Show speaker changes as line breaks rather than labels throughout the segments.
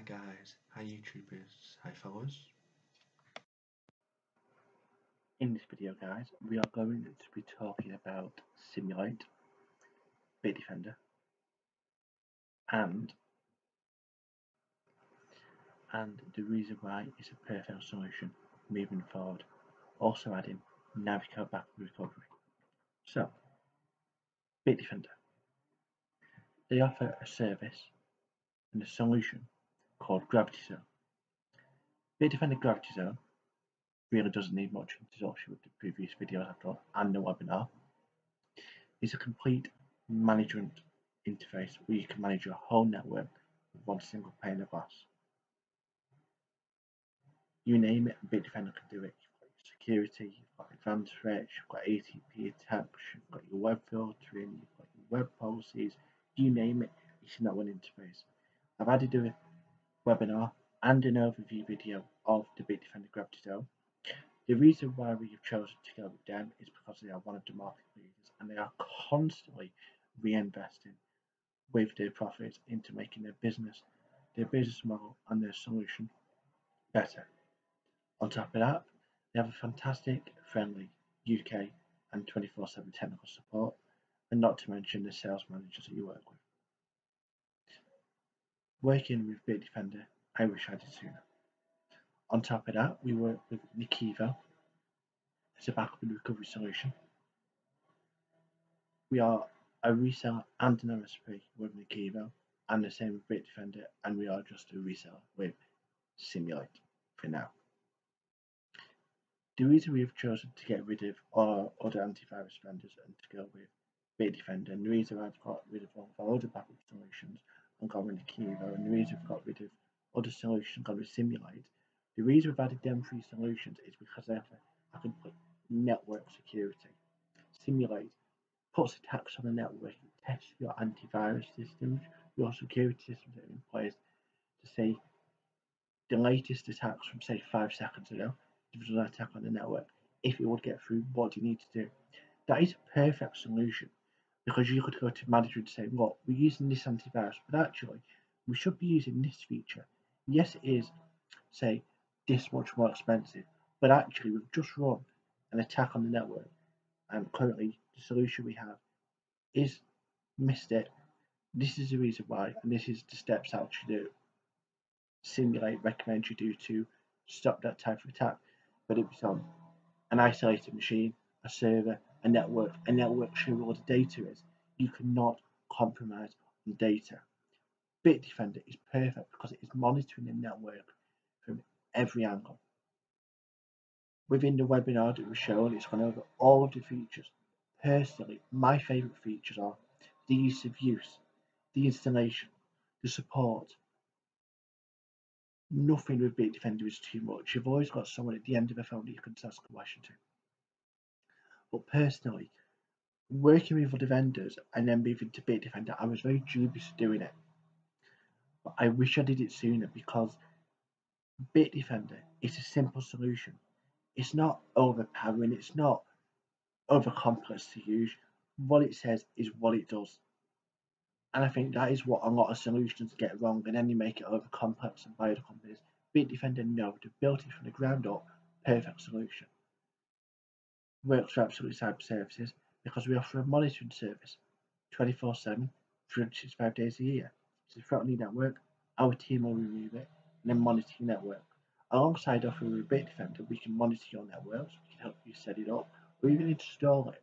Hi guys, hi YouTubers, hi followers.
In this video guys, we are going to be talking about Cymulate, Bitdefender, and and the reason why it's a perfect solution moving forward. Also adding Nakivo backup recovery. So, Bitdefender. They offer a service and a solution called GravityZone. Bitdefender GravityZone really doesn't need much introduction with the previous videos I've done and the webinar. It's a complete management interface where you can manage your whole network with one single pane of glass. You name it, Bitdefender can do it. You've got security, you've got advanced threats, you've got ATP attacks, you've got your web filtering, you've got your web policies, you name it, it's in that one interface. I've added a webinar and an overview video of the Bitdefender GravityZone. The reason why we have chosen to go with them is because they are one of the market leaders and they are constantly reinvesting with their profits into making their business, their business model and their solution better. On top of that, they have a fantastic, friendly UK and 24-7 technical support and not to mention the sales managers that you work with. Working with Bitdefender, I wish I did sooner. On top of that, we work with Nakivo as a backup and recovery solution. We are a reseller and an MSP with Nakivo, and the same with Bitdefender, and we are just a reseller with Cymulate for now. The reason we have chosen to get rid of our other antivirus vendors and to go with Bitdefender, and the reason I've got rid of all of our other backup solutions and got rid of and the reason we've got rid of other solutions got rid of Cymulate, the reason we've added them three solutions is because they have a complete network security. Cymulate puts attacks on the network, it tests your antivirus systems, your security systems that are in place to see the latest attacks from say five seconds ago, if there's an attack on the network, if it would get through, what do you need to do? That is a perfect solution because you could go to management and say, look, we're using this antivirus, but actually we should be using this feature. Yes, it is, say, this much more expensive, but actually we've just run an attack on the network, and currently the solution we have is missed it. This is the reason why, and this is the steps how to do. Cymulate recommend you do to stop that type of attack, but it was on an isolated machine, a server, a network, a network show where all the data is. You cannot compromise on data. Bitdefender is perfect because it is monitoring the network from every angle. Within the webinar that was shown, it's gone over all of the features. Personally, my favourite features are the ease of use, the installation, the support. Nothing with Bitdefender is too much. You've always got someone at the end of a phone that you can ask a question to. But personally, working with other vendors and then moving to Bitdefender, I was very dubious doing it. But I wish I did it sooner because Bitdefender is a simple solution. It's not overpowering, it's not over complex to use. What it says is what it does. And I think that is what a lot of solutions get wrong and then they make it over complex and buy other companies. Bitdefender, no, they built it from the ground up, perfect solution works for Absolute Cyber Services because we offer a monitoring service 24 7, 365 days a year. So on your network, our team will review it and then monitor your network. Alongside offering a Bitdefender, we can monitor your networks, we can help you set it up, or even install it.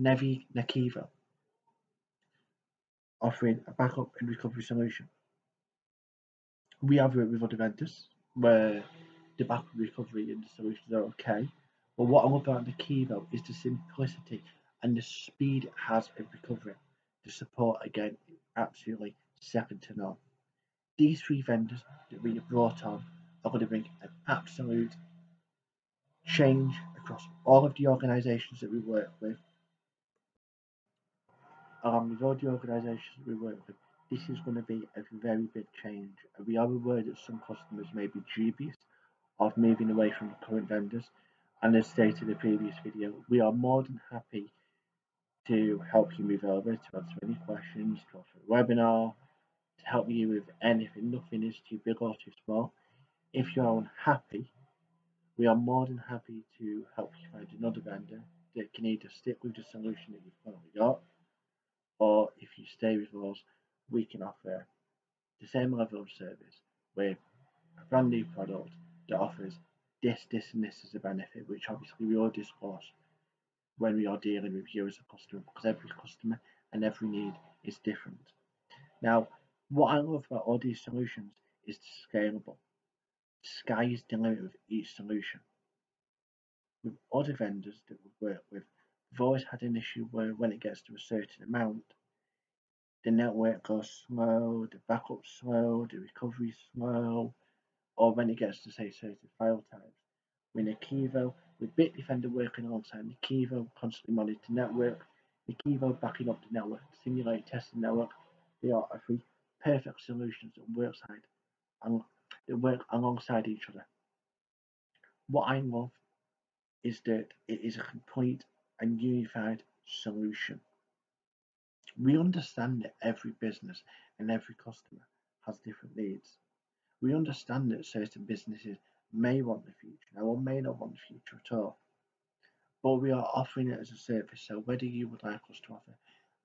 Nevi Nakivo, offering a backup and recovery solution. We have worked with other vendors where the backup recovery and the solutions are okay, but what I love about Nakivo is the simplicity and the speed it has of recovery. The support again, absolutely second to none. These three vendors that we have brought on are going to bring an absolute change across all of the organisations that we work with. Along with all the organisations that we work with, this is going to be a very big change. We are aware that some customers may be dubious of moving away from the current vendors and as stated in the previous video, we are more than happy to help you move over, to answer any questions, to offer a webinar, to help you with anything. Nothing is too big or too small. If you are unhappy, we are more than happy to help you find another vendor that can either stick with the solution that you've currently got, or if you stay with us, we can offer the same level of service with a brand new product that offers this, this, and this is a benefit, which obviously we all discuss when we are dealing with you as a customer, because every customer and every need is different. Now, what I love about all these solutions is scalable. Sky is the limit with each solution. With other vendors that we work with, we've always had an issue where when it gets to a certain amount, the network goes slow, the backup slow, the recovery slow, or when it gets to say certain file types. With Nakivo, with Bitdefender working alongside Nakivo, constantly monitor the network, Nakivo backing up the network, Cymulate testing the network, they are three perfect solutions that work side and that work alongside each other. What I love is that it is a complete and unified solution. We understand that every business and every customer has different needs. We understand that certain businesses may want the future or may not want the future at all. But we are offering it as a service, so whether you would like us to offer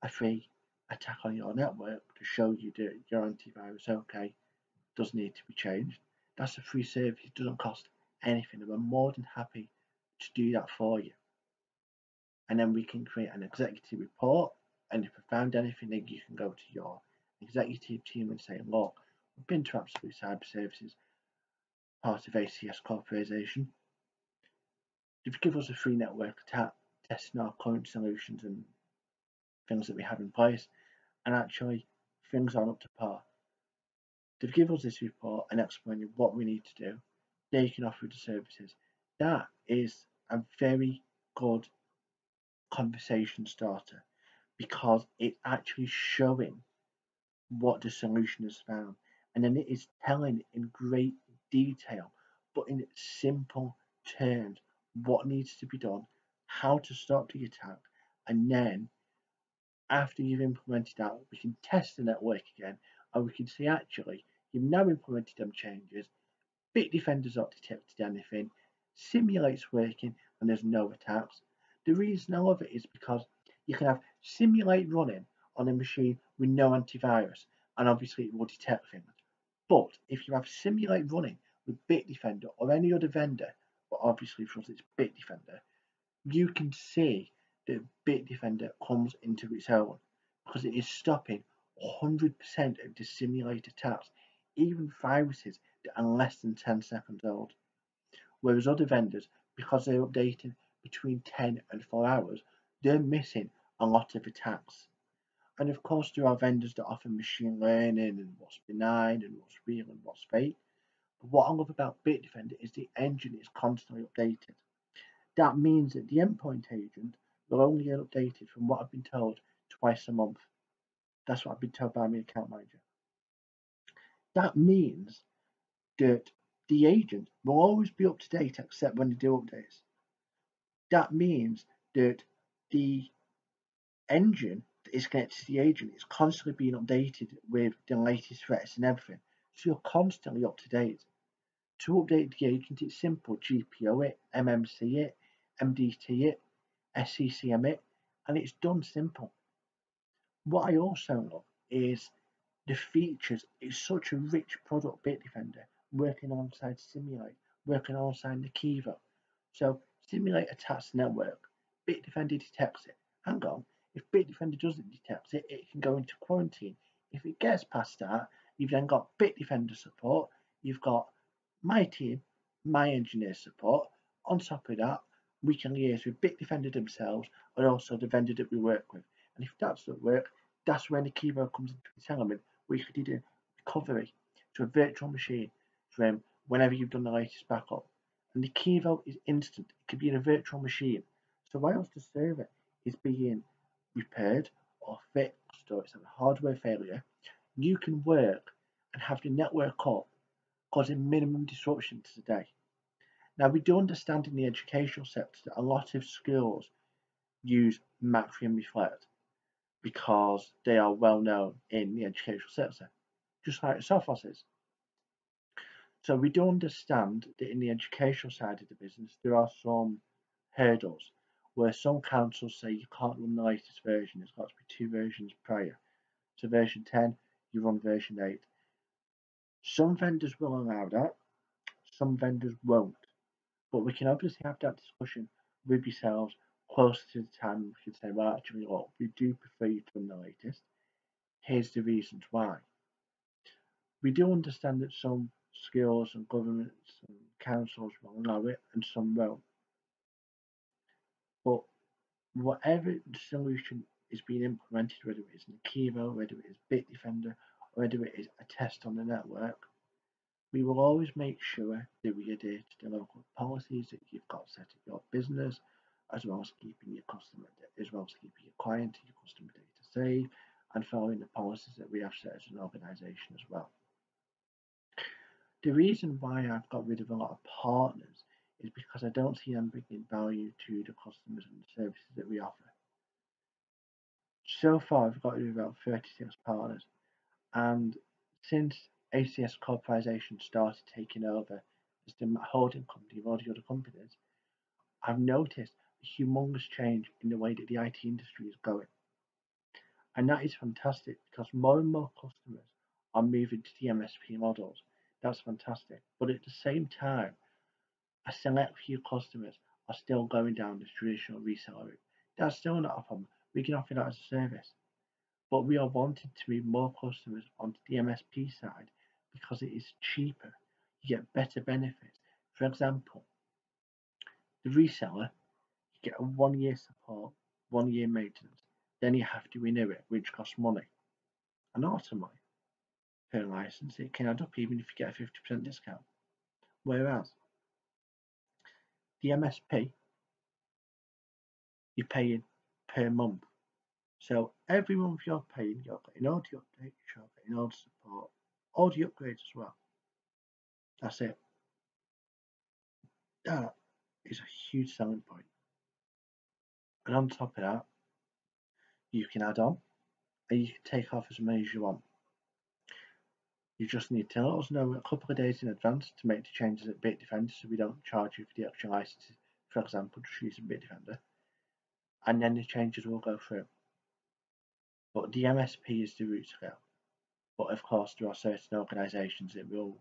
a free attack on your network to show you that your antivirus okay does need to be changed, that's a free service, it doesn't cost anything, and we're more than happy to do that for you. And then we can create an executive report and if we found anything, then you can go to your executive team and say, look, been to Absolute Cyber Services, part of ACS Corporation. Give us a free network attack, testing our current solutions and things that we have in place, and actually things aren't up to par. To give us this report and explain what we need to do, they can offer the services. That is a very good conversation starter because it's actually showing what the solution has found and then it is telling in great detail but in simple terms what needs to be done how to stop the attack. And then after you've implemented that we can test the network again and we can see actually you've now implemented them changes. Bitdefender's not detected anything. Simulates working and there's no attacks. The reason I love it is because you can have Cymulate running on a machine with no antivirus, and obviously it will detect things. But if you have Cymulate running with Bitdefender or any other vendor, but obviously for us it's Bitdefender, you can see that Bitdefender comes into its own because it is stopping 100% of the simulated attacks, even viruses that are less than 10 seconds old. Whereas other vendors, because they're updating between 10 and 4 hours, they're missing a lot of attacks. And of course, there are vendors that offer machine learning and what's benign and what's real and what's fake. But what I love about Bitdefender is the engine is constantly updated. That means that the endpoint agent will only get updated from what I've been told twice a month. That's what I've been told by my account manager. That means that the agent will always be up to date except when they do updates. That means that the engine is connected to the agent It's constantly being updated with the latest threats and everything. So you're constantly up to date. To update the agent, it's simple. GPO it, MMC it, MDT it, SCCM it, and it's done simple. What I also love is the features. It's such a rich product, Bitdefender, working alongside Cymulate, working alongside Nakivo. So Cymulate attacks the network, Bitdefender detects it. Hang on, if Bitdefender doesn't detect it, it can go into quarantine. If it gets past that, you've then got Bitdefender support, you've got my team, my engineer support. On top of that, we can liaise with Bitdefender themselves and also the vendor that we work with. And if that doesn't work, that's when Nakivo comes into its element. We could do recovery to a virtual machine from whenever you've done the latest backup. And Nakivo is instant. It could be in a virtual machine. So whilst the server is being repaired or fixed or it's a hardware failure, you can work and have the network up causing minimum disruption to the day. Now we do understand in the educational sector that a lot of schools use Macrium Reflect because they are well known in the educational sector. just like Sophos is. So we do understand that in the educational side of the business, there are some hurdles where some councils say you can't run the latest version, it's got to be two versions prior. So version 10, you run version 8. Some vendors will allow that, some vendors won't. But we can obviously have that discussion with yourselves closer to the time. We can say, well, actually, look, we do prefer you to run the latest. Here's the reasons why. We do understand that some skills and governments and councils will allow it and some won't. Whatever solution is being implemented, whether it is Nakivo, whether it is Bitdefender, or whether it is a test on the network, we will always make sure that we adhere to the local policies that you've got set at your business, as well as keeping your customer, as well as keeping your client and your customer data safe, and following the policies that we have set as an organisation as well. The reason why I've got rid of a lot of partners is because I don't see them bringing value to the customers and the services that we offer. So far, I've got of about 36 partners, and since ACS corporation started taking over as the holding company of all the other companies, I've noticed a humongous change in the way that the IT industry is going. And that is fantastic because more and more customers are moving to the MSP models. That's fantastic. But at the same time, a select few customers are still going down the traditional reseller route. That's still not a problem. We can offer that as a service. But we are wanting to move more customers onto the MSP side because it is cheaper. You get better benefits. For example, the reseller, you get a one year support, one year maintenance, then you have to renew it, which costs money. And ultimately, per license, it can add up even if you get a 50% discount. Whereas the MSP, you're paying per month. So every month you're paying, you're getting all the updates, you're getting all the support, all the upgrades as well. That's it. That is a huge selling point. And on top of that, you can add on and you can take off as many as you want. You just need to let us know a couple of days in advance to make the changes at Bitdefender so we don't charge you for the extra licenses, for example, just using Bitdefender. And then the changes will go through. But the MSP is the route to go. But of course, there are certain organisations that will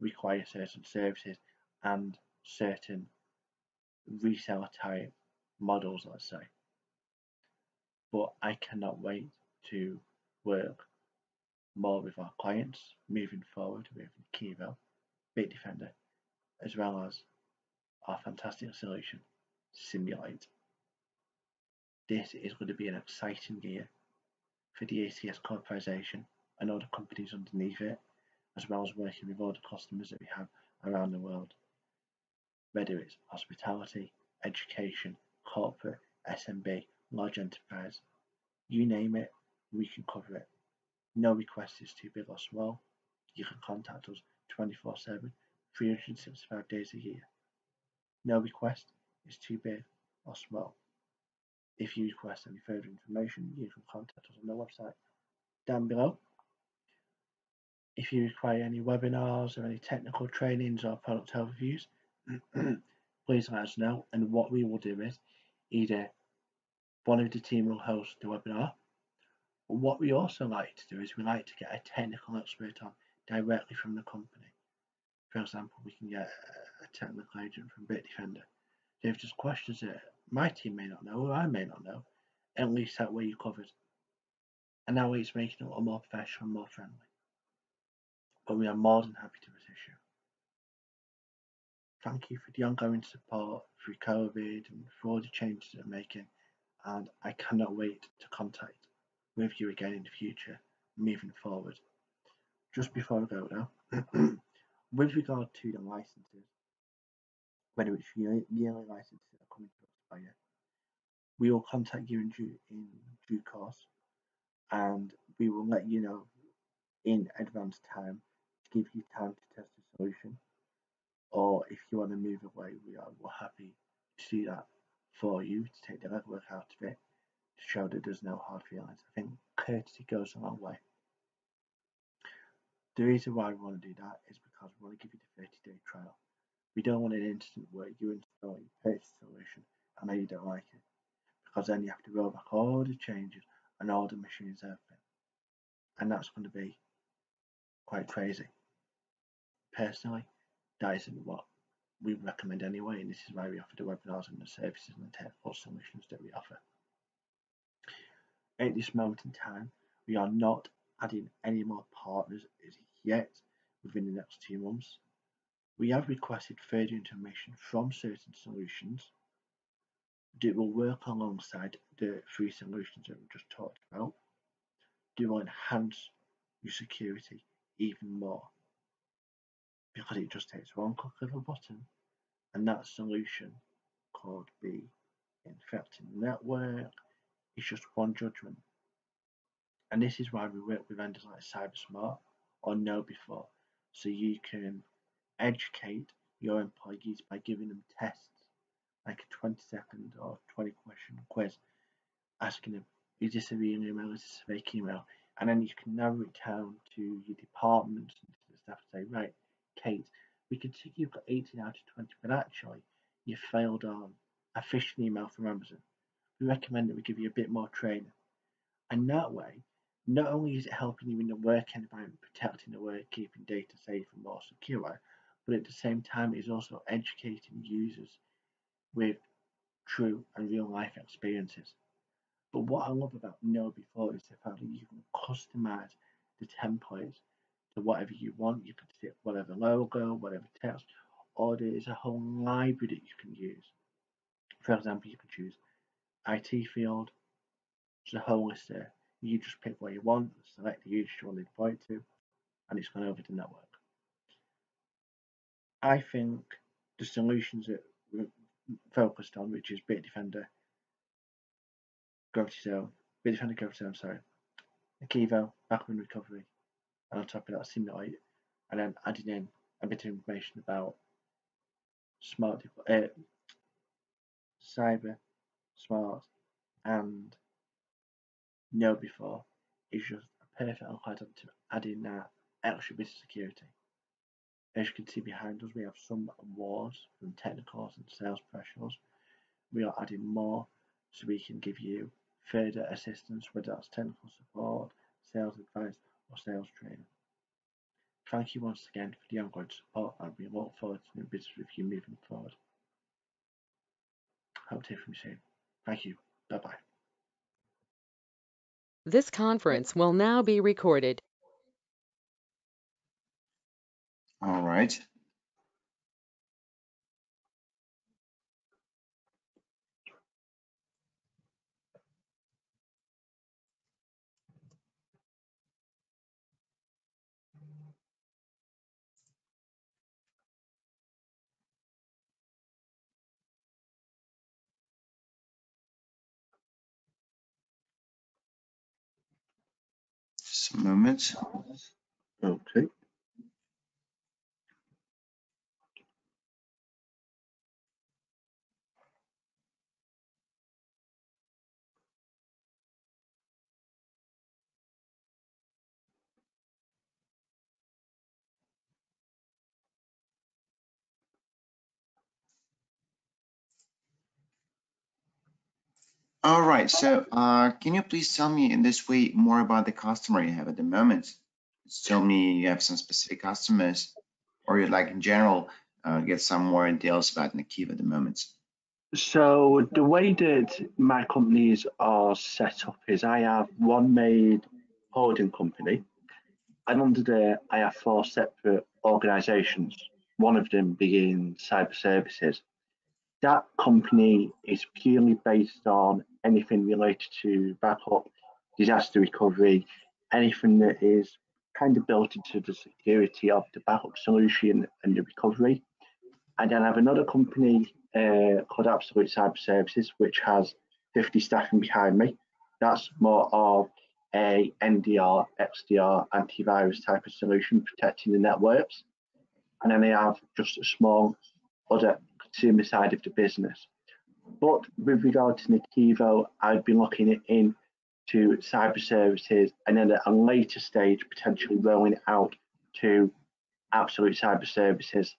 require certain services and certain reseller type models, let's say. But I cannot wait to work more with our clients moving forward with Kivo, Bitdefender, as well as our fantastic solution, Cymulate. This is going to be an exciting year for the ACS corporation and all the companies underneath it, as well as working with all the customers that we have around the world. Whether it's hospitality, education, corporate, SMB, large enterprise, you name it, we can cover it. No request is too big or small. You can contact us 24 7, 365 days a year. No request is too big or small. If you request any further information, you can contact us on the website down below. If you require any webinars or any technical trainings or product overviews, please let us know. And what we will do is either one of the team will host the webinar. But what we also like to do is we like to get a technical expert on directly from the company. For example, we can get a technical agent from Bitdefender. They've just questions that my team may not know or I may not know, at least that way you're covered. And that way it's making it a little more professional and more friendly but we are more than happy to assist you. Thank you for the ongoing support through COVID and for all the changes that are making, and I cannot wait to contact with you again in the future, moving forward. Just before I go now, with regard to the licenses, whether it's yearly, licenses that are coming to expire, we will contact you in due, in due course, and we will let you know in advance time to give you time to test the solution. Or if you want to move away, we are happy to do that for you to take the legwork out of it to show that there's no hard feelings. I think courtesy goes a long way. The reason why we want to do that is because we want to give you the 30 day trial. We don't want an instant where you install your purchase solution and then you don't like it. Because then you have to roll back all the changes and all the machines everything. And that's going to be quite crazy. Personally, that isn't what we recommend anyway, and this is why we offer the webinars and the services and the technical solutions that we offer. At this moment in time, we are not adding any more partners as yet within the next two months. We have requested further information from certain solutions that will work alongside the three solutions that we just talked about. They will enhance your security even more because it just takes one click of a button and that solution could be infecting the network. It's just one judgment. And this is why we work with vendors like CyberSmart or KnowBe4. So you can educate your employees by giving them tests like a 20 second or 20 question quiz asking them is this a real email, is this a fake email? And then you can narrow it down to your department and to the staff and say, right, Kate, we can see you've got 18 out of 20, but actually you failed on a phishing email from Amazon. We recommend that we give you a bit more training. And that way, not only is it helping you in the work environment, protecting the work, keeping data safe and more secure, but at the same time, it is also educating users with true and real life experiences. But what I love about KnowBe4 is the fact that you can customize the templates to whatever you want. You can set whatever logo, whatever text, or there is a whole library that you can use. For example, you can choose IT field, there's a whole list there. You just pick what you want, select the user you want to deploy it to, and it's gone over the network. I think the solutions that we're focused on, which is Bitdefender, GravityZone, Bitdefender GravityZone, sorry, Nakivo, backward recovery, and on top of that Cymulate, and then adding in a bit of information about smart, uh, cyber, smart, and KnowBe4 is just a perfect algorithm to add in that extra bit of security. As you can see behind us, we have some awards from technicals and sales professionals. We are adding more so we can give you further assistance, whether that's technical support, sales advice, or sales training. Thank you once again for the ongoing support and we look forward to doing business with you moving forward. Hope to hear from you soon. Thank you. Bye bye.
This conference will now be recorded.
All right. Moment.
Okay.
All right. So, uh, can you please tell me in this way more about the customer you have at the moment? Tell me you have some specific customers, or you'd like in general uh, get some more details about Nakivo at the moment.
So the way that my companies are set up is I have one main holding company, and under there I have four separate organisations. One of them being cyber services. That company is purely based on anything related to backup, disaster recovery, anything that is kind of built into the security of the backup solution and the recovery. And then I have another company uh, called Absolute Cyber Services, which has 50 staffing behind me. That's more of a NDR, XDR, antivirus type of solution protecting the networks. And then I have just a small other consumer side of the business. But with regard to Nakivo, I'd be looking in to cyber services and then at a later stage potentially rolling it out to Absolute Cyber Services,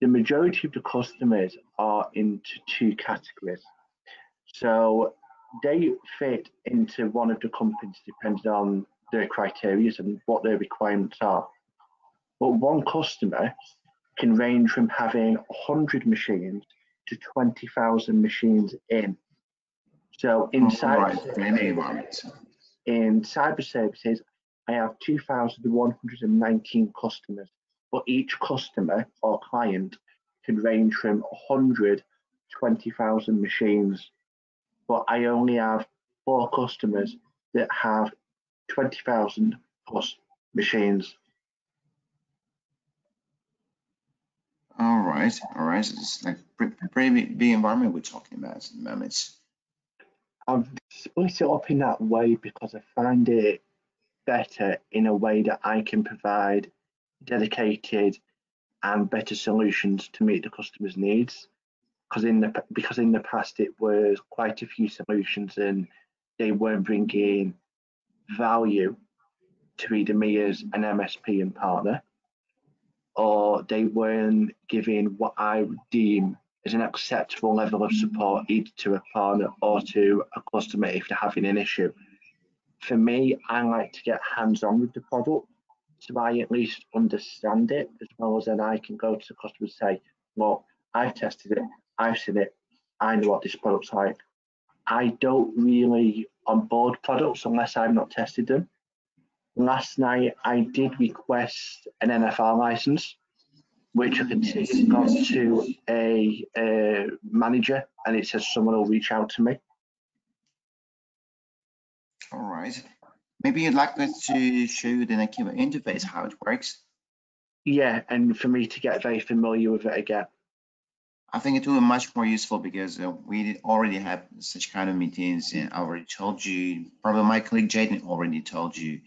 the majority of the customers are into two categories. So they fit into one of the companies depending on their criteria and what their requirements are. But one customer can range from having 100 machines to 20,000 machines in. So inside oh,
Right, many
in cyber services, I have 2,119 customers, but each customer or client can range from 100 to 20,000 machines. But I only have four customers that have 20,000 plus machines.
All right, all right. So It's like pre- pretty big environment we're talking about at the moment.
I've split it up in that way because I find it better in a way that I can provide dedicated and better solutions to meet the customer's needs. Because in the because in the past it was quite a few solutions and they weren't bringing value to either me as an MSP and partner, or they weren't giving what I would deem as an acceptable level of support either to a partner or to a customer if they're having an issue. For me, I like to get hands-on with the product so I at least understand it as well as then I can go to the customer and say, look, I've tested it, I've seen it, I know what this product's like. I don't really onboard products unless I've not tested them. Last night I did request an NFR license, which I can see has gone to a, uh manager and it says someone will reach out to me.
All right. Maybe you'd like us to show you the Nakivo interface, how it works.
Yeah, and for me to get very familiar with it again.
I think it will be much more useful because uh, we already have such kind of meetings and I already told you, probably my colleague Jaden already told you,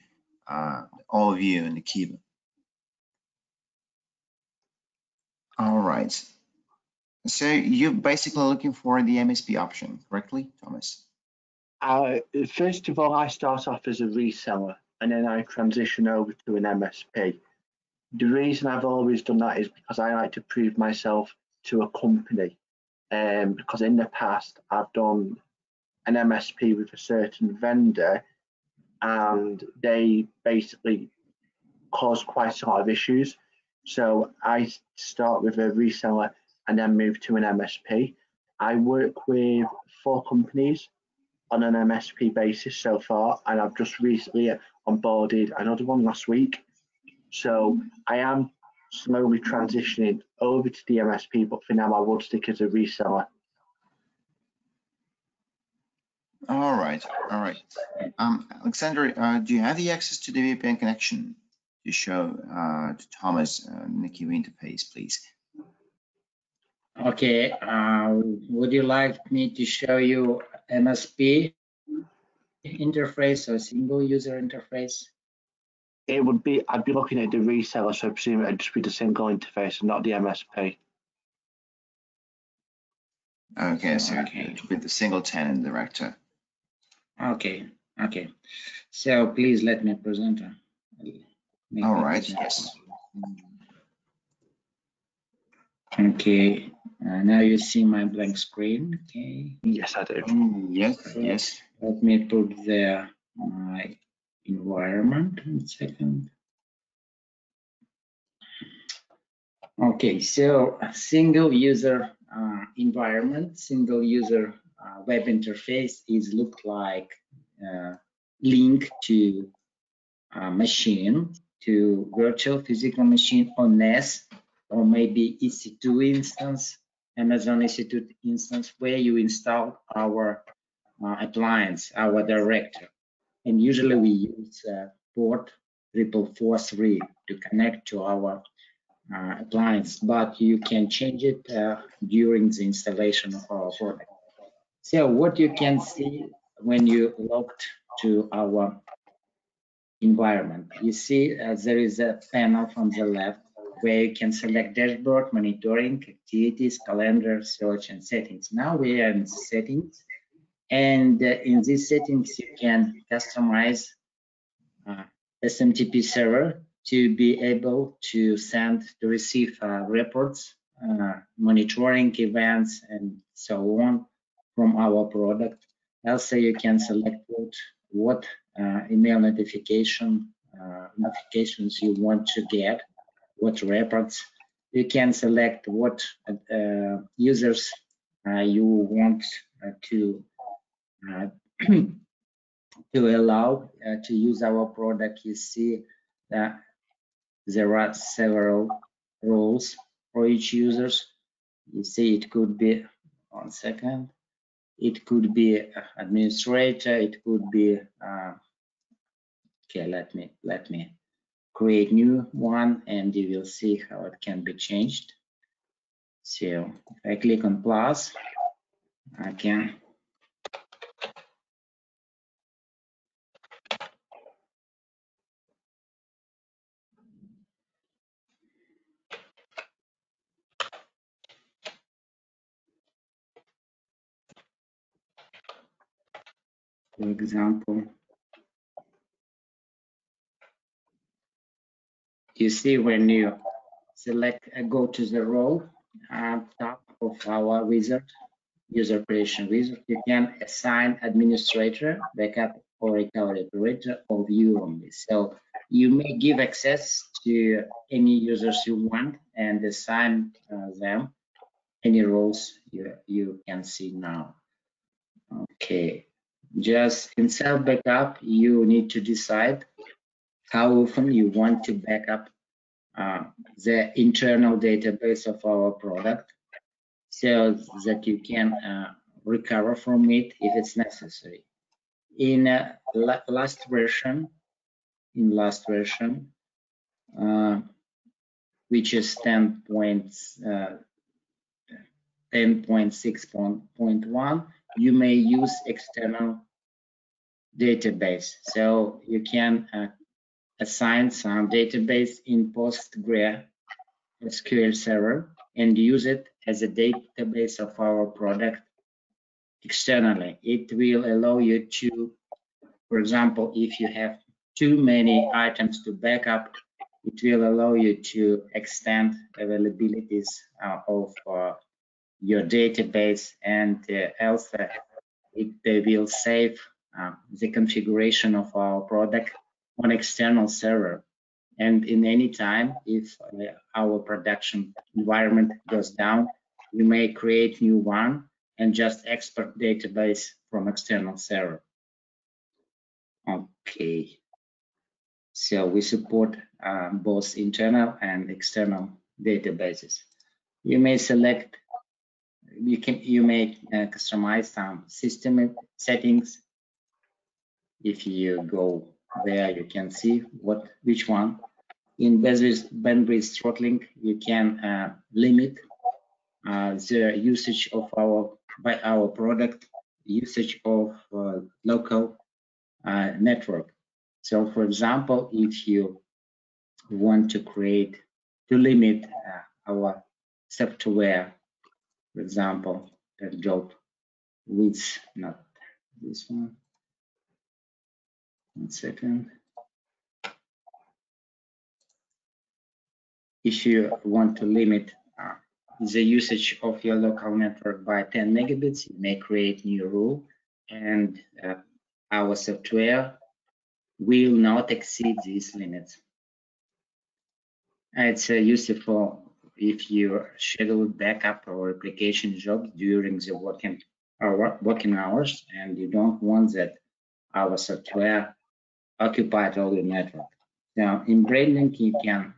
uh, all of you in the Kiva. All right. So you're basically looking for the MSP option, correctly, Thomas?
Uh, first of all, I start off as a reseller and then I transition over to an MSP. The reason I've always done that is because I like to prove myself to a company. Um, because in the past, I've done an MSP with a certain vendor and they basically cause quite a lot of issues. So I start with a reseller and then move to an MSP. I work with four companies on an MSP basis so far, and I've just recently onboarded another one last week. So I am slowly transitioning over to the MSP, but for now I would stick as a reseller.
All right, all right. Um, Alexander, uh, do you have the access to the VPN connection to show uh, to Thomas uh, Nakivo interface, please?
Okay, uh, would you like me to show you MSP interface or single user interface?
It would be I'd be looking at the reseller, so I presume it'd just be the single interface and not the MSP.
Okay, so
Okay.
with the single tenant director.
Okay, okay. So please let me present. uh, make
All
my
yes.
Okay, uh, now you see my blank screen. Okay,
Yes, I do.
Mm, Yes, yes.
let me put there my environment in a second. Okay, so a single user uh, environment, single user uh, web interface is look like uh, link to machine, to virtual physical machine on NAS, or maybe EC2 instance, Amazon EC2 instance, where you install our uh, appliance, our director. And usually we use uh, port triple four three to connect to our uh, appliance, but you can change it uh, during the installation of our product. So what you can see when you logged to our environment, you see uh, there is a panel on the left where you can select dashboard, monitoring, activities, calendar, search, and settings. Now we are in settings, and uh, in these settings you can customize uh, SMTP server to be able to send to receive uh, reports, uh, monitoring events, and so on from our product. Also, you can select what what uh, email notification uh, notifications you want to get, what reports. You can select what uh, users you want to to allow uh, to use our product, you see that there are several roles for each users. You see it could be, one second, it could be administrator, it could be, uh, okay, let me, let me create new one and you will see how it can be changed. So if I click on plus, I can for example, you see when you select uh, go to the role uh, top of our wizard user creation wizard you can assign administrator backup or recovery operator or view only. So you may give access to any users you want and assign uh, them any roles you, you can see now. Okay just in self backup, you need to decide how often you want to backup uh, the internal database of our product so that you can uh, recover from it if it's necessary. In uh, la last version, in last version, uh, which is 10 points, uh, 10.6.1, you may use external database. So you can uh, assign some database in PostgreSQL server and use it as a database of our product externally. It will allow you to, for example, if you have too many items to backup, it will allow you to extend availabilities uh, of uh, your database and uh, also it will save uh, the configuration of our product on external server. And in any time if uh, our production environment goes down we may create new one and just export database from external server. Okay. So we support uh, both internal and external databases. You may select you can you may uh, customize some system settings. If you go there you can see what which one. In bandwidth throttling you can uh, limit uh, the usage of our by our product usage of uh, local uh, network. So for example if you want to create to limit uh, our software for example, that job with not this one. One second. If you want to limit uh, the usage of your local network by 10 megabits, you may create new rule and uh, our software will not exceed these limits. It's uh, useful if you schedule backup or replication jobs during the working uh, or working hours and you don't want that our software occupied all your network. Now in Branding you can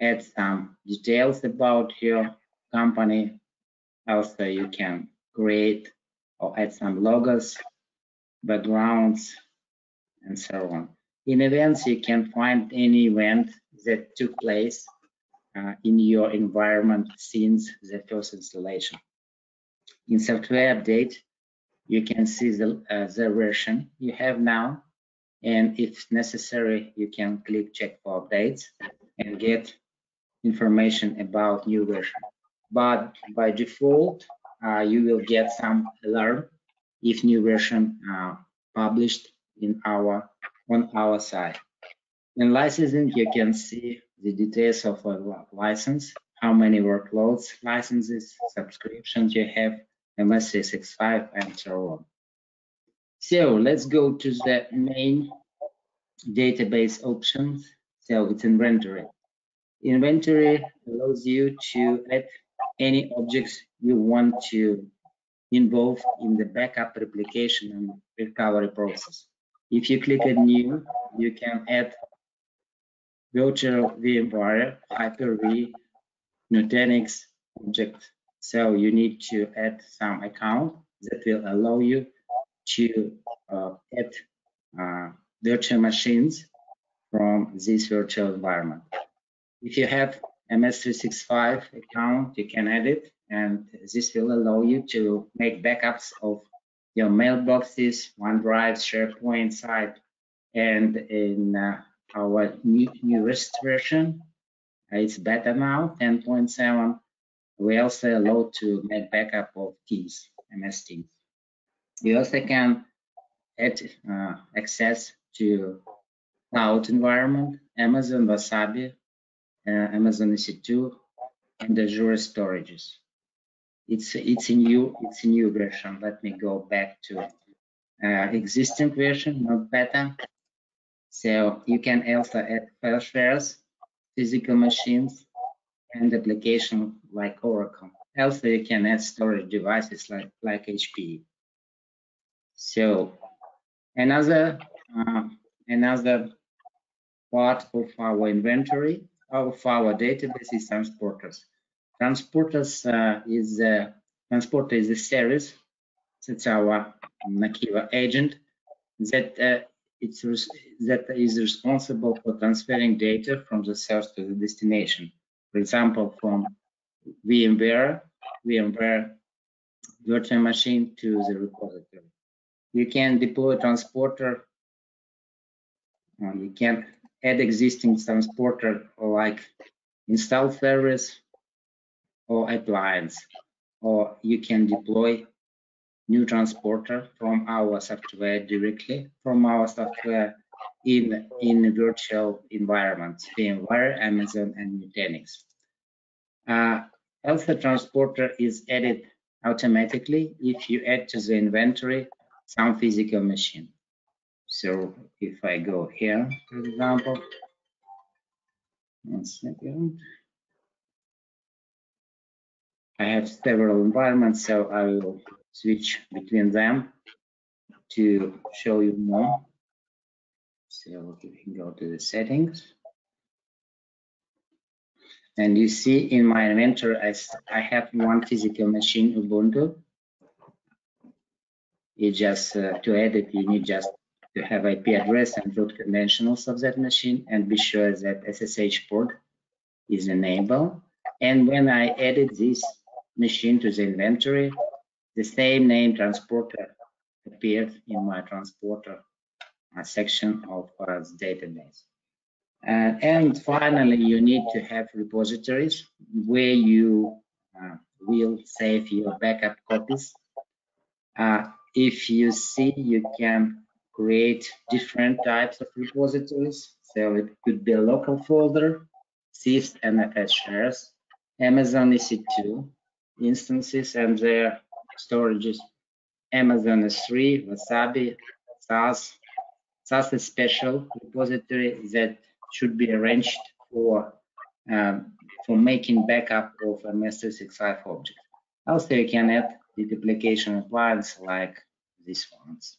add some details about your company. Also you can create or add some logos, backgrounds, and so on. In events, you can find any event that took place uh, in your environment since the first installation. In software update, you can see the, uh, the version you have now. And if necessary, you can click check for updates and get information about new version. But by default, uh, you will get some alarm if new version uh, published in our on our side. In licensing, you can see the details of a license, how many workloads, licenses, subscriptions you have, MS365, and so on. So let's go to the main database options. So it's inventory. Inventory allows you to add any objects you want to involve in the backup replication and recovery process. If you click on new, you can add virtual VMware, Hyper-V, Nutanix object. So you need to add some account that will allow you to uh, add uh, virtual machines from this virtual environment. If you have MS365 account, you can add it, and this will allow you to make backups of your mailboxes, OneDrive, SharePoint site, and in uh, our new, newest version, uh, it's better now, 10.7. We also allow to make backup of Teams, MS Teams. You also can add uh, access to cloud environment, Amazon Wasabi, uh, Amazon EC2, and Azure storages. It's it's a new it's a new version. Let me go back to uh, existing version, not beta. So you can also add file shares, physical machines, and application like Oracle. Also, you can add storage devices like like HP. So another uh, another part of our inventory of our database is transporters. Transporters uh, is a transporter is a service. That's our Nakivo agent that uh, it's that is responsible for transferring data from the source to the destination. For example, from VMware, VMware virtual machine to the repository. You can deploy transporter. you can add existing transporter like install service or appliance, or you can deploy new transporter from our software directly from our software in in virtual environments, VMware, Amazon, and Nutanix. Uh, Alpha transporter is added automatically if you add to the inventory some physical machine. So if I go here, for example, one second. I have several environments, so I will switch between them to show you more. So we can go to the settings. And you see in my inventory, i have one physical machine Ubuntu. You just, uh, to edit, you need just to have IP address and root credentials of that machine and be sure that SSH port is enabled. And when I edit this machine to the inventory, the same name transporter appeared in my transporter uh, section of uh, database. Uh, and finally, you need to have repositories where you uh, will save your backup copies. Uh, if you see, you can create different types of repositories. So it could be a local folder, CIFS and shares, Amazon EC2 instances and their storages, Amazon S3, Wasabi, SaaS. SaaS is special repository that should be arranged for um, for making backup of a MS365 object. Also, you can add the duplication appliance like these ones.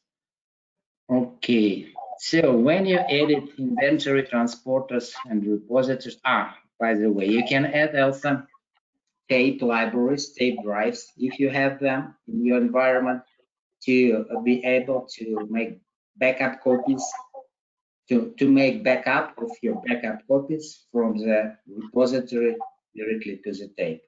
Okay, so when you edit inventory transporters and repositories, ah, by the way, you can add also tape libraries, tape drives, if you have them in your environment to be able to make backup copies, to, to make backup of your backup copies from the repository directly to the tape.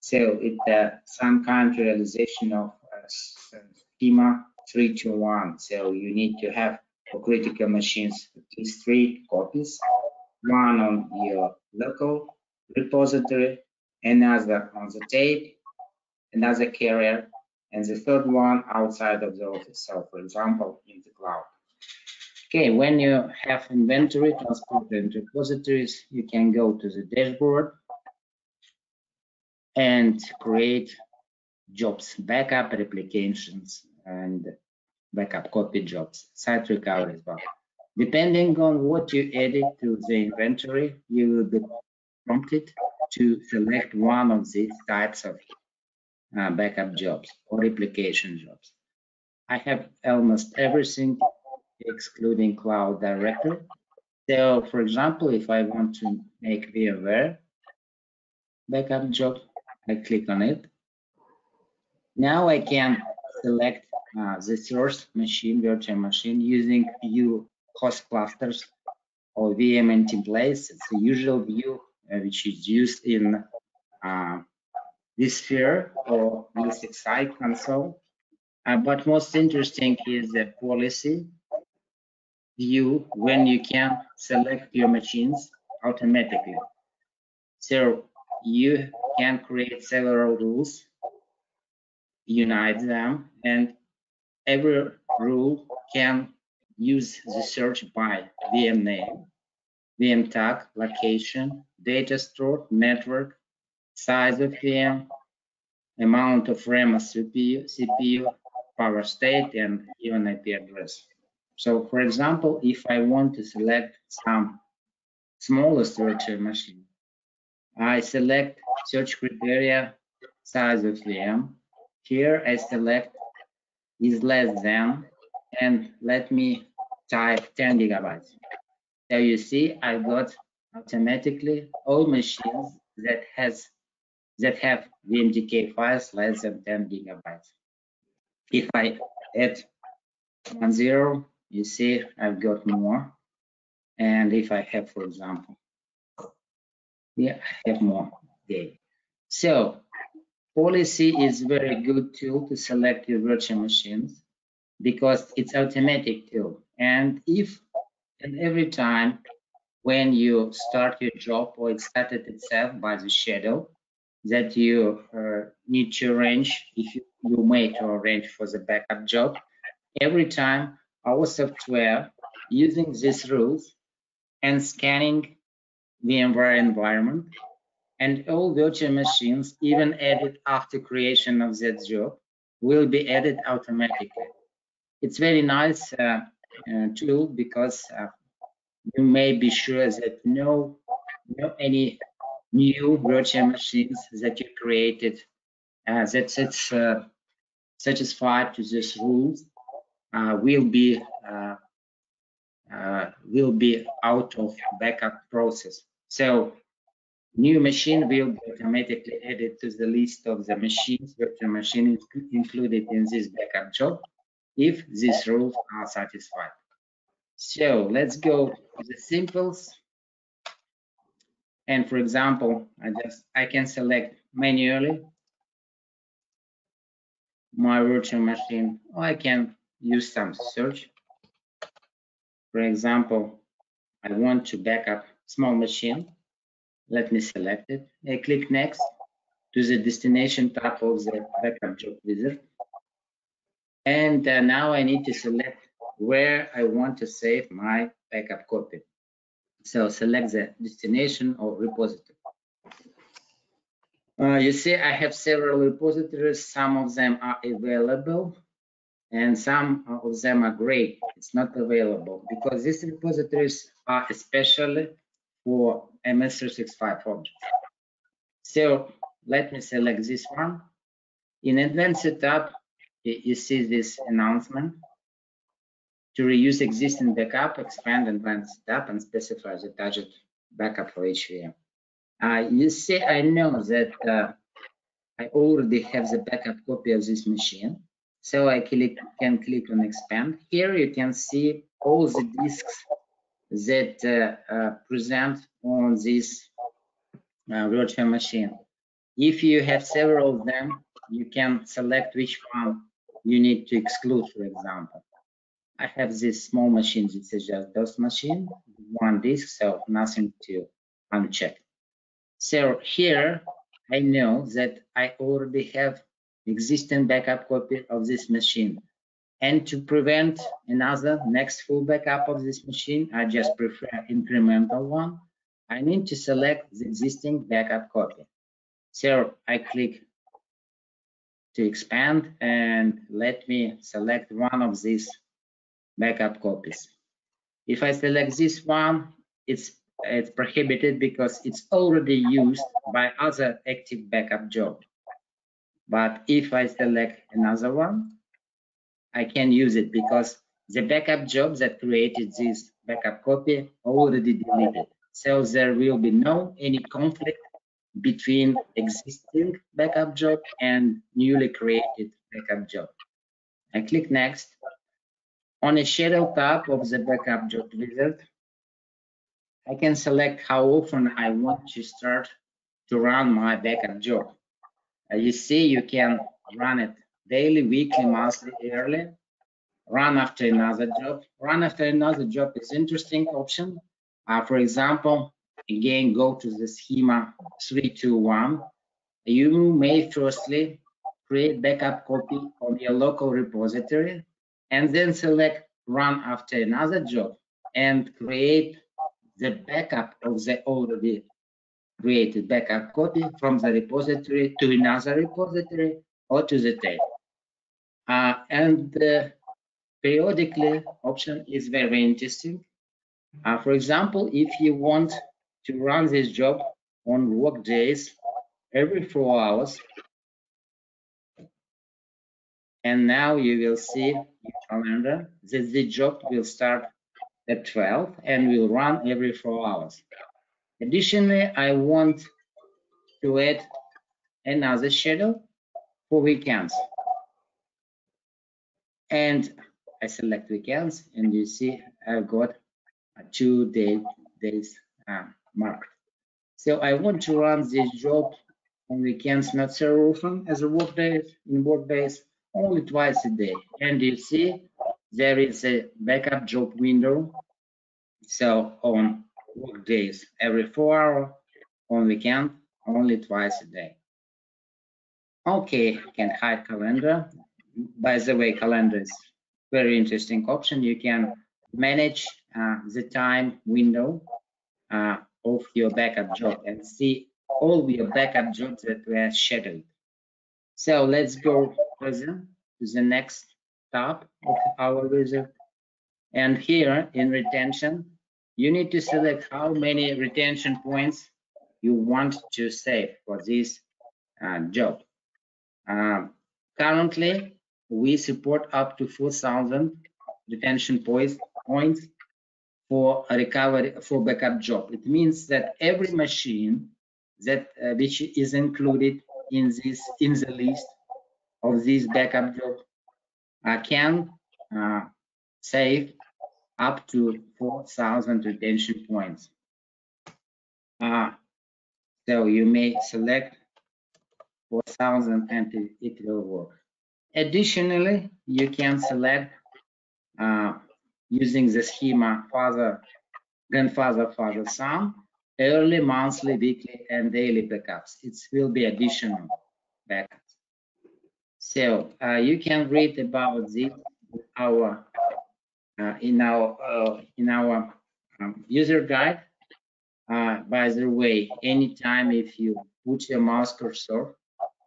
So it's uh, some kind of realization of uh, uh, schema 321. So you need to have for critical machines at least three copies, one on your local repository, another on the tape, another carrier, and the third one outside of the office. So for example, in the cloud. Okay, when you have inventory, transport and repositories, you can go to the dashboard and create jobs, backup replications, and backup copy jobs, site recovery as well. Depending on what you added to the inventory, you will be prompted to select one of these types of uh, backup jobs or replication jobs. I have almost everything excluding Cloud Directory. So, for example, if I want to make VMware backup job, I click on it. Now I can select uh, the source machine, virtual machine, using view host clusters or VM in place. It's the usual view which is used in uh, sphere or ESXi console. Uh, but most interesting is the policy view when you can select your machines automatically. So you can create several rules, unite them, and every rule can use the search by VM name, VM tag, location, data store, network, size of VM, amount of RAM or CPU, CPU, power state, and even IP address. So for example, if I want to select some smallest virtual machine, I select search criteria size of VM. Here I select is less than and let me type 10 gigabytes. So you see I got automatically all machines that has that have VMDK files less than 10 gigabytes. If I add one zero, you see I've got more. And if I have, for example, yeah, I have more data. So policy is very good tool to select your virtual machines because it's automatic tool. And if and every time when you start your job or it started itself by the shadow that you uh, need to arrange if you, you make to arrange for the backup job every time our software using these rules and scanning VMware environment and all virtual machines, even added after creation of that job, will be added automatically. It's very nice uh, tool because uh, you may be sure that no, no any new virtual machines that you created uh, that it's uh, satisfied to these rules uh, will be uh, uh, will be out of backup process. So new machine will be automatically added to the list of the machines, virtual machine included in this backup job if these rules are satisfied. So let's go to the simples. And for example, I just I can select manually my virtual machine, or I can use some search. For example, I want to backup small machine. Let me select it. I click next to the destination tab of the backup job wizard. And uh, now I need to select where I want to save my backup copy. So select the destination or repository. Uh, you see, I have several repositories. Some of them are available and some of them are great. It's not available because these repositories are especially for MS365 objects. So let me select this one. In advanced setup, you see this announcement to reuse existing backup, expand advanced setup, and specify the target backup for each VM. Uh, you see, I know that uh, I already have the backup copy of this machine. So I click, can click on expand. Here you can see all the disks that uh, uh, present on this uh, virtual machine. If you have several of them, you can select which one you need to exclude, for example. I have this small machine, it's just DOS machine, one disk, so nothing to uncheck. So here I know that I already have existing backup copy of this machine. And to prevent another next full backup of this machine, I just prefer incremental one. I need to select the existing backup copy. So I click to expand and let me select one of these backup copies. If I select this one, it's it's prohibited because it's already used by other active backup job. But if I select another one, I can use it because the backup job that created this backup copy already deleted. So there will be no any conflict between existing backup job and newly created backup job. I click next. On a shadow tab of the backup job wizard, I can select how often I want to start to run my backup job. Uh, you see, you can run it daily, weekly, monthly, yearly, run after another job. Run after another job is interesting option. Uh, for example, again, go to the schema 321. You may firstly create backup copy on your local repository and then select run after another job and create the backup of the already created backup copy from the repository to another repository or to the table. Uh, and the periodically option is very interesting. Uh, for example, if you want to run this job on work days every four hours, and now you will see calendar that the job will start at 12 and will run every four hours. Additionally, I want to add another schedule for weekends. And I select weekends and you see I've got two day, days uh, marked. So I want to run this job on weekends not so often as a work day in work days, only twice a day. And you see there is a backup job window. So on workdays, every four hour, on weekend, only twice a day. Okay, can hide calendar. By the way, calendar is very interesting option. You can manage uh, the time window uh, of your backup job and see all your backup jobs that were scheduled. So let's go further to the next tab of our wizard. And here in retention, you need to select how many retention points you want to save for this uh, job. Um, currently, we support up to 4,000 retention points for recovery for backup job. It means that every machine that uh, which is included in this in the list of this backup job uh, can uh, save up to 4,000 retention points. Uh, so you may select 4,000 and it will work. Additionally, you can select uh, using the schema father, grandfather, father, son, early, monthly, weekly, and daily backups. It will be additional backups. So uh, you can read about this our uh, in our uh, in our um, user guide. Uh, by the way, anytime if you put your mouse cursor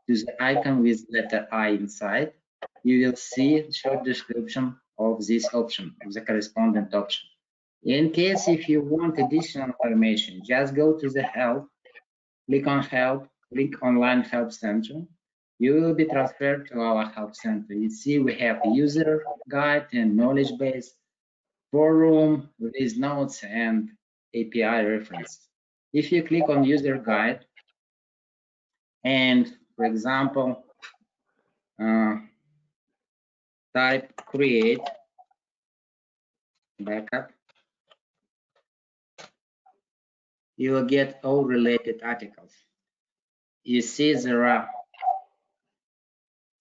to the icon with letter I inside, you will see short description of this option, of the correspondent option. In case if you want additional information, just go to the help, click on help, click online help center. You will be transferred to our help center. You see we have user guide and knowledge base, forum, release notes, and API reference. If you click on user guide, and for example, uh, type create backup, you will get all related articles. You see there are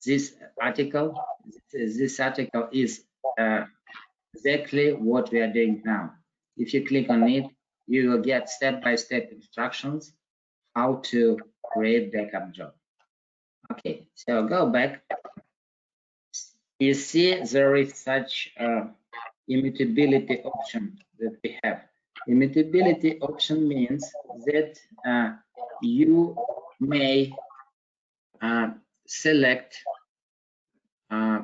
this article, this article is uh, exactly what we are doing now. If you click on it, you will get step-by-step -step instructions how to create backup job. Okay, so go back you see there is such immutability option that we have. Immutability option means that uh, you may uh, select, uh,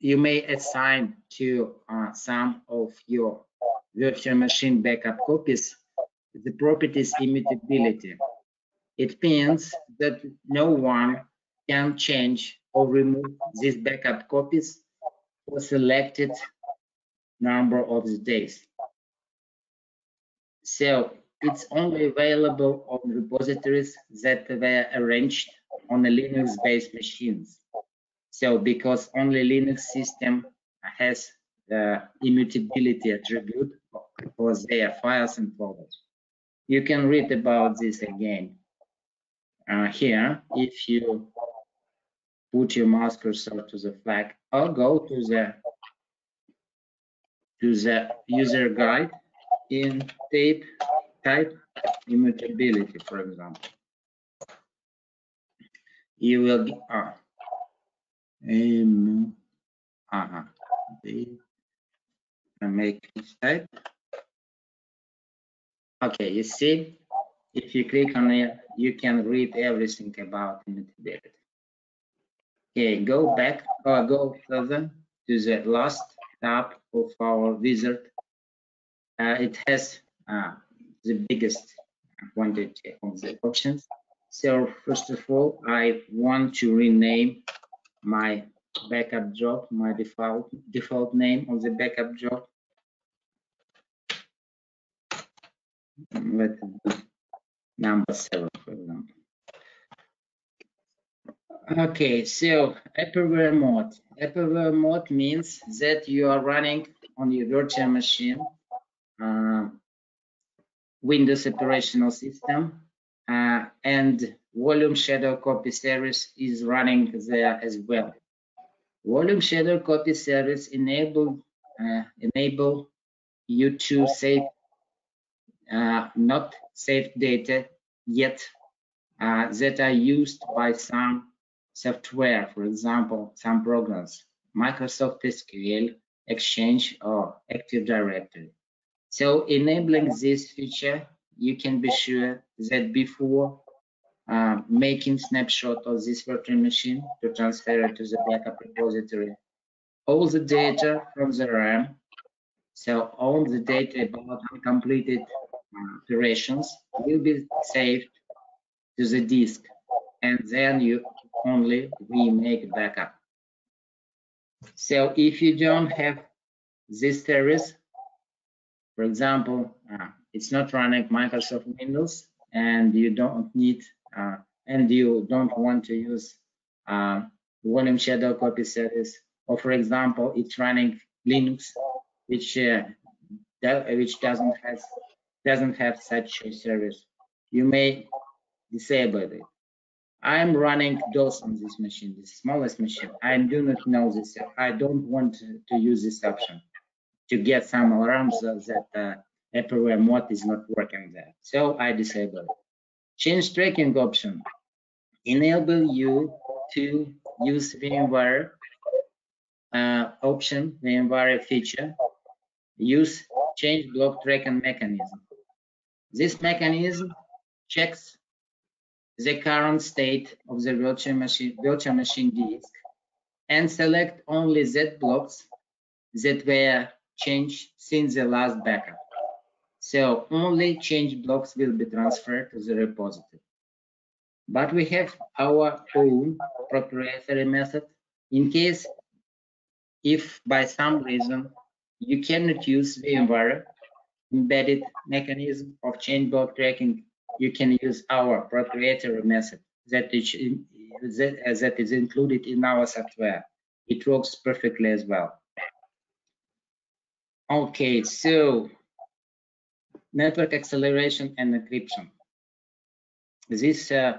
you may assign to uh, some of your virtual machine backup copies the properties immutability. It means that no one can change or remove these backup copies for selected number of the days. So it's only available on repositories that were arranged on the Linux-based machines. So because only Linux system has the immutability attribute for their files and folders. You can read about this again uh, here if you put your mouse cursor to the flag or go to the to the user guide in tape type immutability, for example. You will get uh, um, uh -huh. make this type. Okay, you see, if you click on it, you can read everything about immutability. Okay, go back or go further to the last tab of our wizard. Uh, it has uh, the biggest quantity of the options. So first of all, I want to rename my backup job, my default default name of the backup job. Let number seven, for example. Okay, so app-aware mode. App-aware mode means that you are running on your virtual machine uh, Windows operational system uh, and volume shadow copy service is running there as well. Volume shadow copy service enable uh, enable you to save uh, not saved data yet uh, that are used by some software, for example, some programs, Microsoft SQL, Exchange, or Active Directory. So enabling this feature, you can be sure that before uh, making snapshot of this virtual machine to transfer it to the backup repository, all the data from the RAM, so all the data about uncompleted uh, operations will be saved to the disk and then you only we make backup. So if you don't have this service, for example, uh, it's not running Microsoft Windows and you don't need uh, and you don't want to use uh, volume shadow copy service, or for example, it's running Linux, which uh, which doesn't have doesn't have such a service. You may disable it. I'm running DOS on this machine, the smallest machine. I do not know this. I don't want to, to use this option to get some alarms that uh, app-aware mode is not working there. So I disable it. Change tracking option enable you to use VMware uh, option, VMware feature, use change block tracking mechanism. This mechanism checks the current state of the virtual machine, virtual machine disk and select only Z blocks that were changed since the last backup. So only change blocks will be transferred to the repository. But we have our own proprietary method in case if by some reason you cannot use VMware embedded mechanism of change block tracking you can use our proprietary method that is, that, that is included in our software. It works perfectly as well. Okay, so network acceleration and encryption. These uh,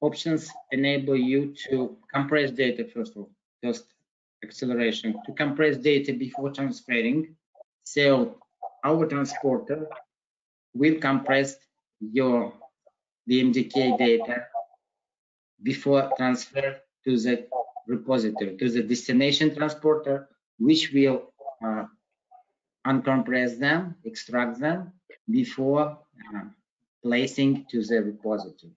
options enable you to compress data first of all, just acceleration, to compress data before transferring. So our transporter will compress your VMDK data before transfer to the repository to the destination transporter, which will uh, uncompress them, extract them before uh, placing to the repository.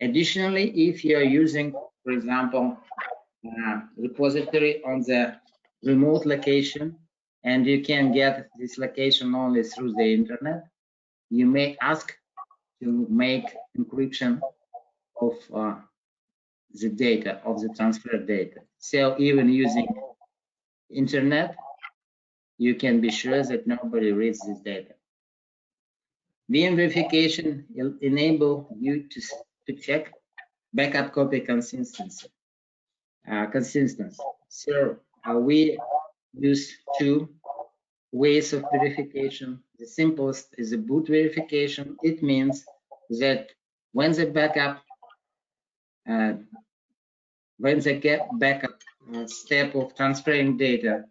Additionally, if you are using, for example, uh, repository on the remote location, and you can get this location only through the internet, you may ask to make encryption of uh, the data, of the transfer data. So even using internet, you can be sure that nobody reads this data. VM verification will enable you to, to check backup copy consistency. Uh, consistency. So uh, we use two ways of verification. The simplest is a boot verification. It means that when the backup uh, when the backup uh, step of transferring data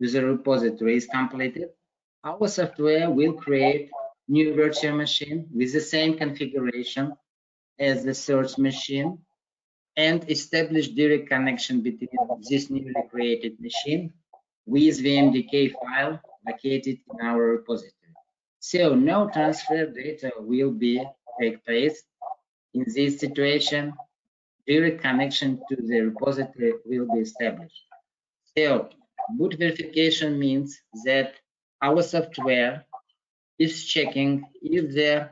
to the repository is completed, our software will create new virtual machine with the same configuration as the source machine and establish direct connection between this newly created machine with the MDK file located in our repository. So no transfer data will be take place. In this situation, direct connection to the repository will be established. So boot verification means that our software is checking if the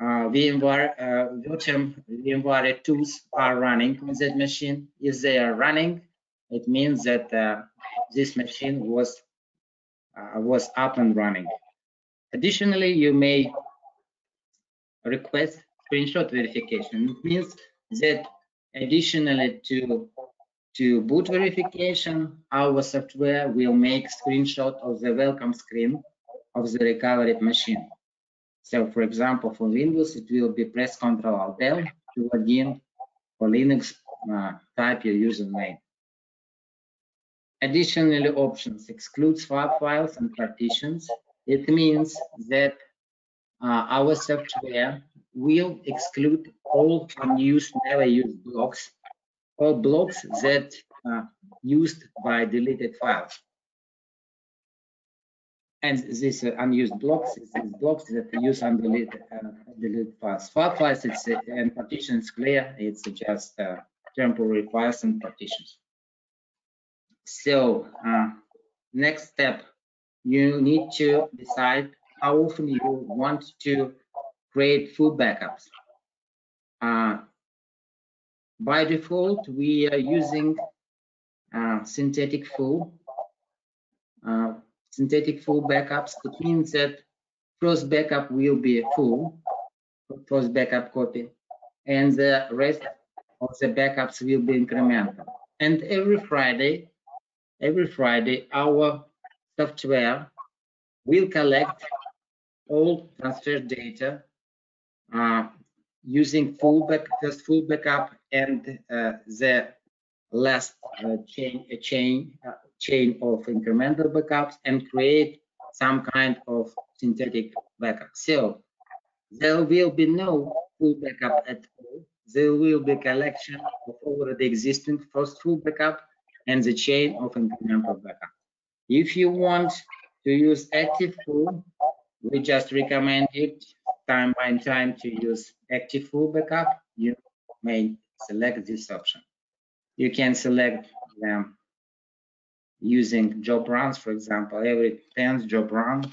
uh, VMware, uh, VMware tools are running on that machine. If they are running, it means that uh, this machine was uh, was up and running. Additionally, you may request screenshot verification. It means that additionally to to boot verification, our software will make screenshot of the welcome screen of the recovered machine. So for example, for Windows, it will be press Ctrl Alt L to log. For Linux, uh, type your username. Additionally, options excludes FAT files and partitions. It means that uh, our software will exclude all unused, never used blocks, or blocks that are used by deleted files. And these uh, unused blocks, these blocks that use undeleted uh, deleted files. FAT files, it's uh, and partitions clear. It's just uh, temporary files and partitions. So uh, next step, you need to decide how often you want to create full backups. Uh, by default, we are using uh, synthetic full. Uh, synthetic full backups, it means that first backup will be a full, first backup copy, and the rest of the backups will be incremental. And every Friday, every Friday, our software will collect all transfer data uh, using full back, just full backup and uh, the last uh, chain, a chain, uh, chain of incremental backups and create some kind of synthetic backup. So there will be no full backup at all. There will be collection of already existing first full backup and the chain of incremental backup. If you want to use active full, we just recommend it time by time to use active full backup. You may select this option. You can select them using job runs, for example, every 10th job run,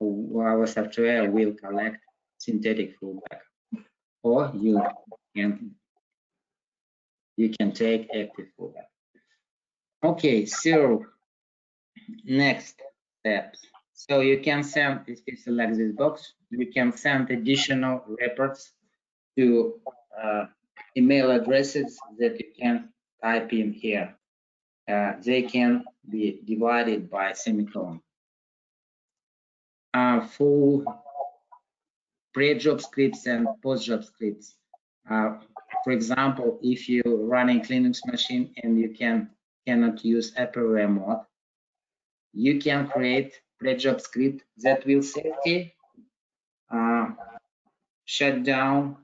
our software will collect synthetic full backup. Or you can you can take active full backup. Okay, so next steps. So you can send, if you select this box, you can send additional reports to uh, email addresses that you can type in here. Uh, they can be divided by semicolon. Uh, for pre-job scripts and post-job scripts, uh, for example, if you're running Linux machine and you can cannot use app-aware mode, you can create pre-job script that will safely uh, shut down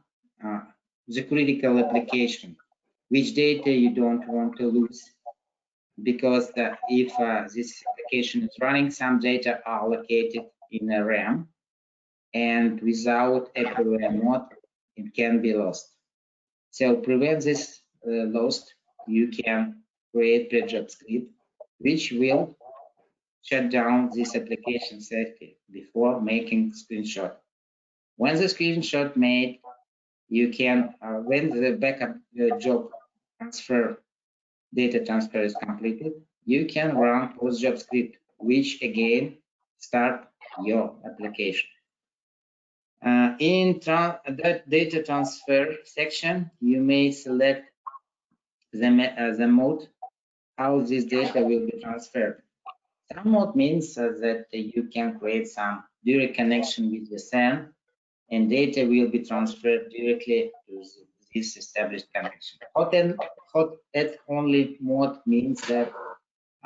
uh, the critical application which data you don't want to lose because uh, if uh, this application is running, some data are located in a RAM and without app-aware mode, it can be lost. So prevent this uh, lost, you can create job script which will shut down this application safely before making screenshot. When the screenshot made, you can, uh, when the backup uh, job transfer, data transfer is completed, you can run post job script, which again start your application. Uh, in that data transfer section, you may select the, uh, the mode how this data will be transferred. Some mode means uh, that you can create some direct connection with the SAN and data will be transferred directly to this established connection. Hot and hot at only mode means that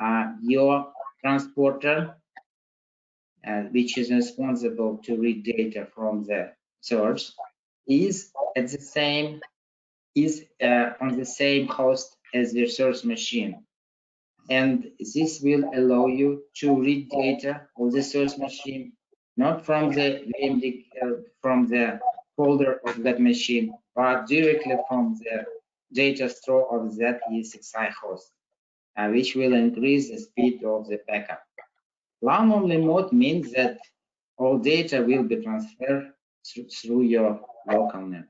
uh, your transporter which is responsible to read data from the source, is at the same is uh, on the same host as the source machine. And this will allow you to read data of the source machine, not from the VMD, uh, from the folder of that machine, but directly from the data store of that ESXi host, uh, which will increase the speed of the backup. LAN-only mode means that all data will be transferred through your local network.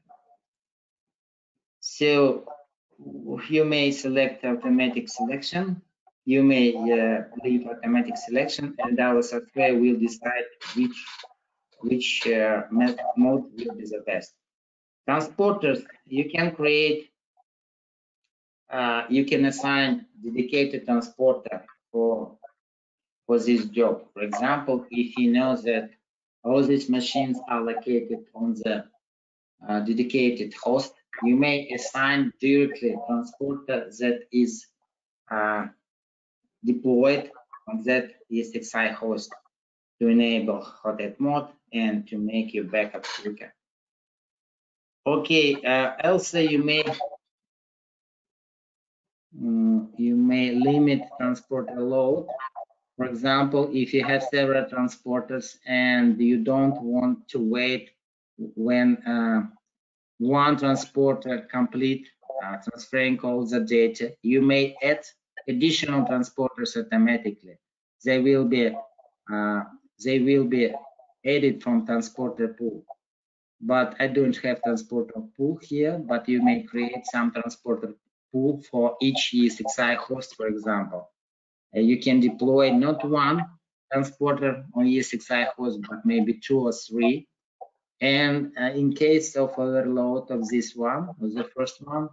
So you may select automatic selection, you may uh, leave automatic selection, and our software will decide which which uh, mode will be the best. Transporters, you can create, uh, you can assign dedicated transporter for for this job. For example, if you know that all these machines are located on the uh, dedicated host, you may assign directly transporter that is uh, deployed on that ESXi host to enable hot mode and to make your backup quicker. Okay, uh, also you may um, you may limit transporter load for example, if you have several transporters and you don't want to wait when uh, one transporter complete uh, transferring all the data, you may add additional transporters automatically. They will be uh, they will be added from transporter pool. But I don't have transporter pool here, but you may create some transporter pool for each ESXi host, for example. You can deploy not one transporter on ESXi host, but maybe two or three. And uh, in case of overload of this one, the first one,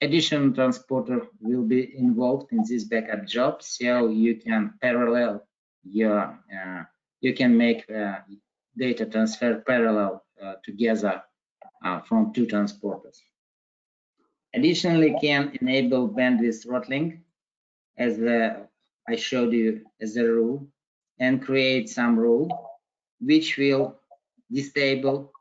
additional transporter will be involved in this backup job. So you can parallel your, uh, you can make uh, data transfer parallel uh, together uh, from two transporters. Additionally, can enable bandwidth throttling as the I showed you as a rule and create some rule which will disable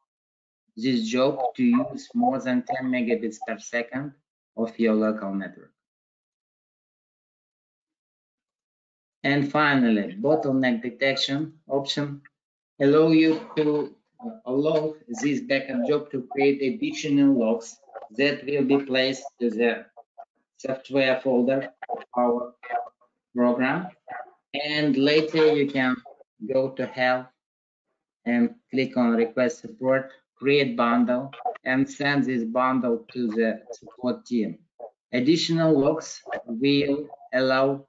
this job to use more than 10 megabits per second of your local network. And finally, bottleneck detection option allow you to uh, allow this backup job to create additional logs that will be placed to the software folder of our program. And later you can go to help and click on request support create bundle and send this bundle to the support team. Additional logs will allow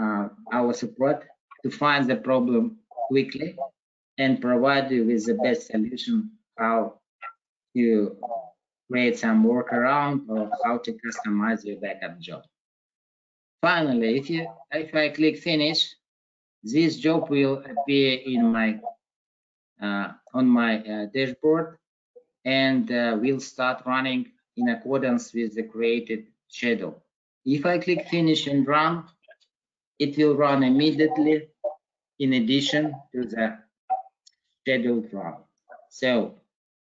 uh, our support to find the problem quickly and provide you with the best solution how to create some workaround or how to customize your backup job Finally, if you if I click finish, this job will appear in my uh, on my uh, dashboard and uh, will start running in accordance with the created schedule. If I click finish and run, it will run immediately in addition to the scheduled run. So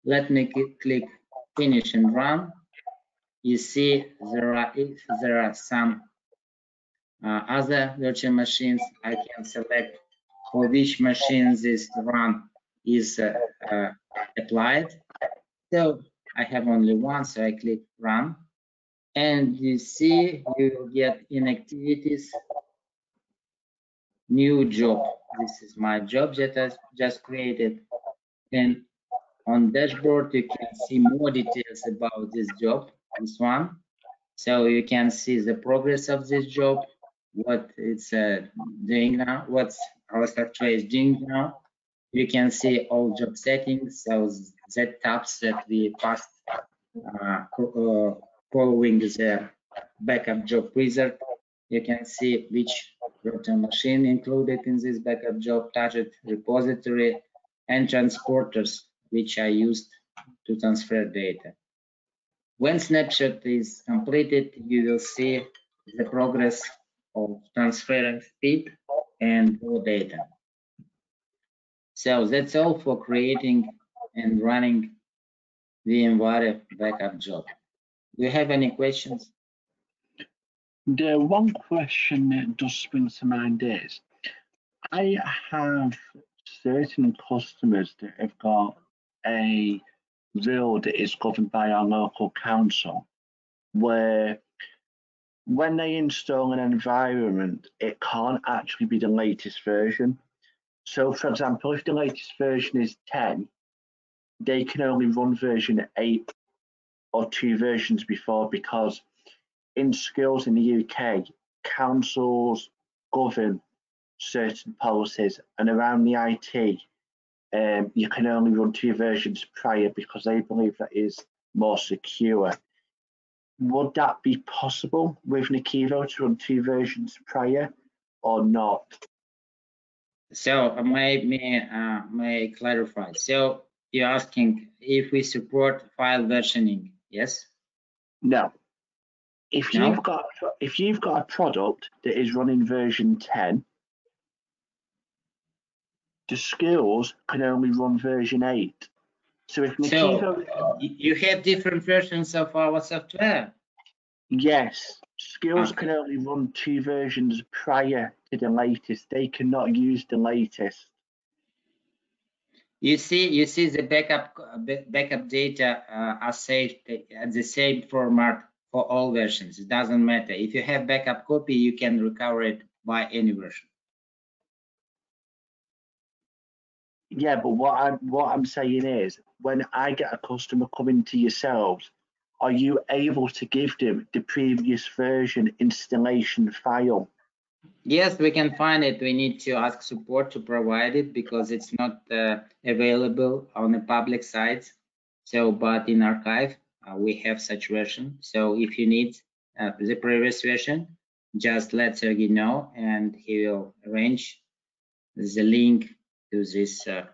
let me click finish and run. you see there are there are some uh, other virtual machines, I can select for which machines this run is uh, uh, applied. So I have only one, so I click run. And you see, you get in activities, new job. This is my job that I just created. And on dashboard, you can see more details about this job, this one. So you can see the progress of this job, what it's uh, doing now, what our software is doing now. You can see all job settings, so the tabs that we passed uh, uh, following the backup job wizard. You can see which virtual machine included in this backup job, target repository, and transporters, which I used to transfer data. When snapshot is completed, you will see the progress of transferring speed and raw data. So that's all for creating and running the VMware backup job. Do you have any questions?
The one question that does spring to mind is, I have certain customers that have got a rule that is governed by our local council, where when they install an environment, it can't actually be the latest version. So, for example, if the latest version is 10, they can only run version 8 or two versions before because in schools in the UK, councils govern certain policies, and around the IT, um, you can only run two versions prior because they believe that is more secure. Would that be possible with Nakivo to run two versions prior or not?
So uh, may may uh, may clarify? So you're asking if we support file versioning? Yes.
No. If
No?
you've got if you've got a product that is running version 10, the schools can only run version 8. So if
So y- you have different versions of our software.
yes, skills
Okay.
can only run two versions prior to the latest. They cannot use the latest.
You see, you see the backup uh, backup data uh, are saved at the same format for all versions. It doesn't matter. If you have backup copy, you can recover it by any version.
Yeah, but what I'm what I'm saying is, when I get a customer coming to yourselves, are you able to give them the previous version installation file?
Yes, we can find it. We need to ask support to provide it because it's not uh, available on the public site. So, but in archive, uh, we have such version. So if you need uh, the previous version, just let Sergey know and he will arrange the link to this uh,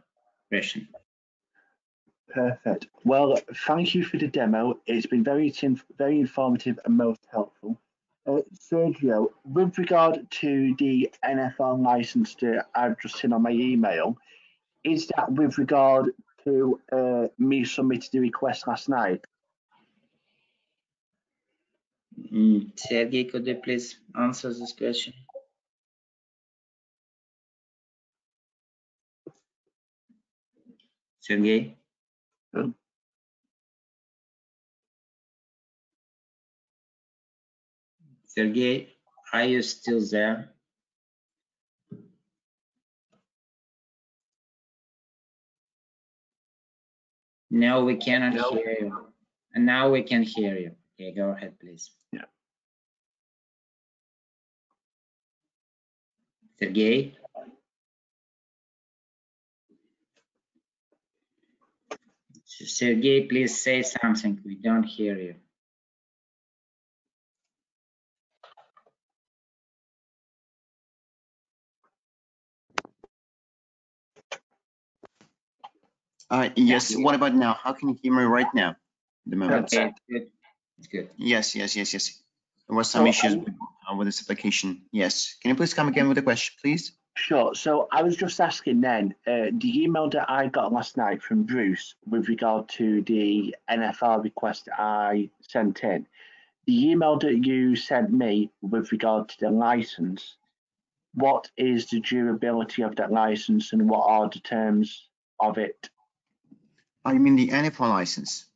version.
Perfect. Well, thank you for the demo. It's been very very informative and most helpful. Uh, Sergio, with regard to the NFR license that I've just seen on my email, is that with regard to uh, me submitting the request last night?
Mm, Sergey, could you please answer this question? Sergey?
Um.
Sergey, are you still there? No, we cannot
No.
hear you. And now we can hear you. Okay, go ahead, please.
Yeah.
Sergey? Sergey, please say something. We don't hear you.
Uh, yes, what about now? How can you hear me right now? The moment.
Okay, it's good. It's good.
Yes, yes, yes, yes. There was some
So,
issues
um,
with, uh, with this application. Yes. Can you please come again with the question, please?
Sure. So I was just asking then, uh, the email that I got last night from Bruce with regard to the NFR request I sent in, the email that you sent me with regard to the license, what is the durability of that license and what are the terms of it?
I mean the NFR license.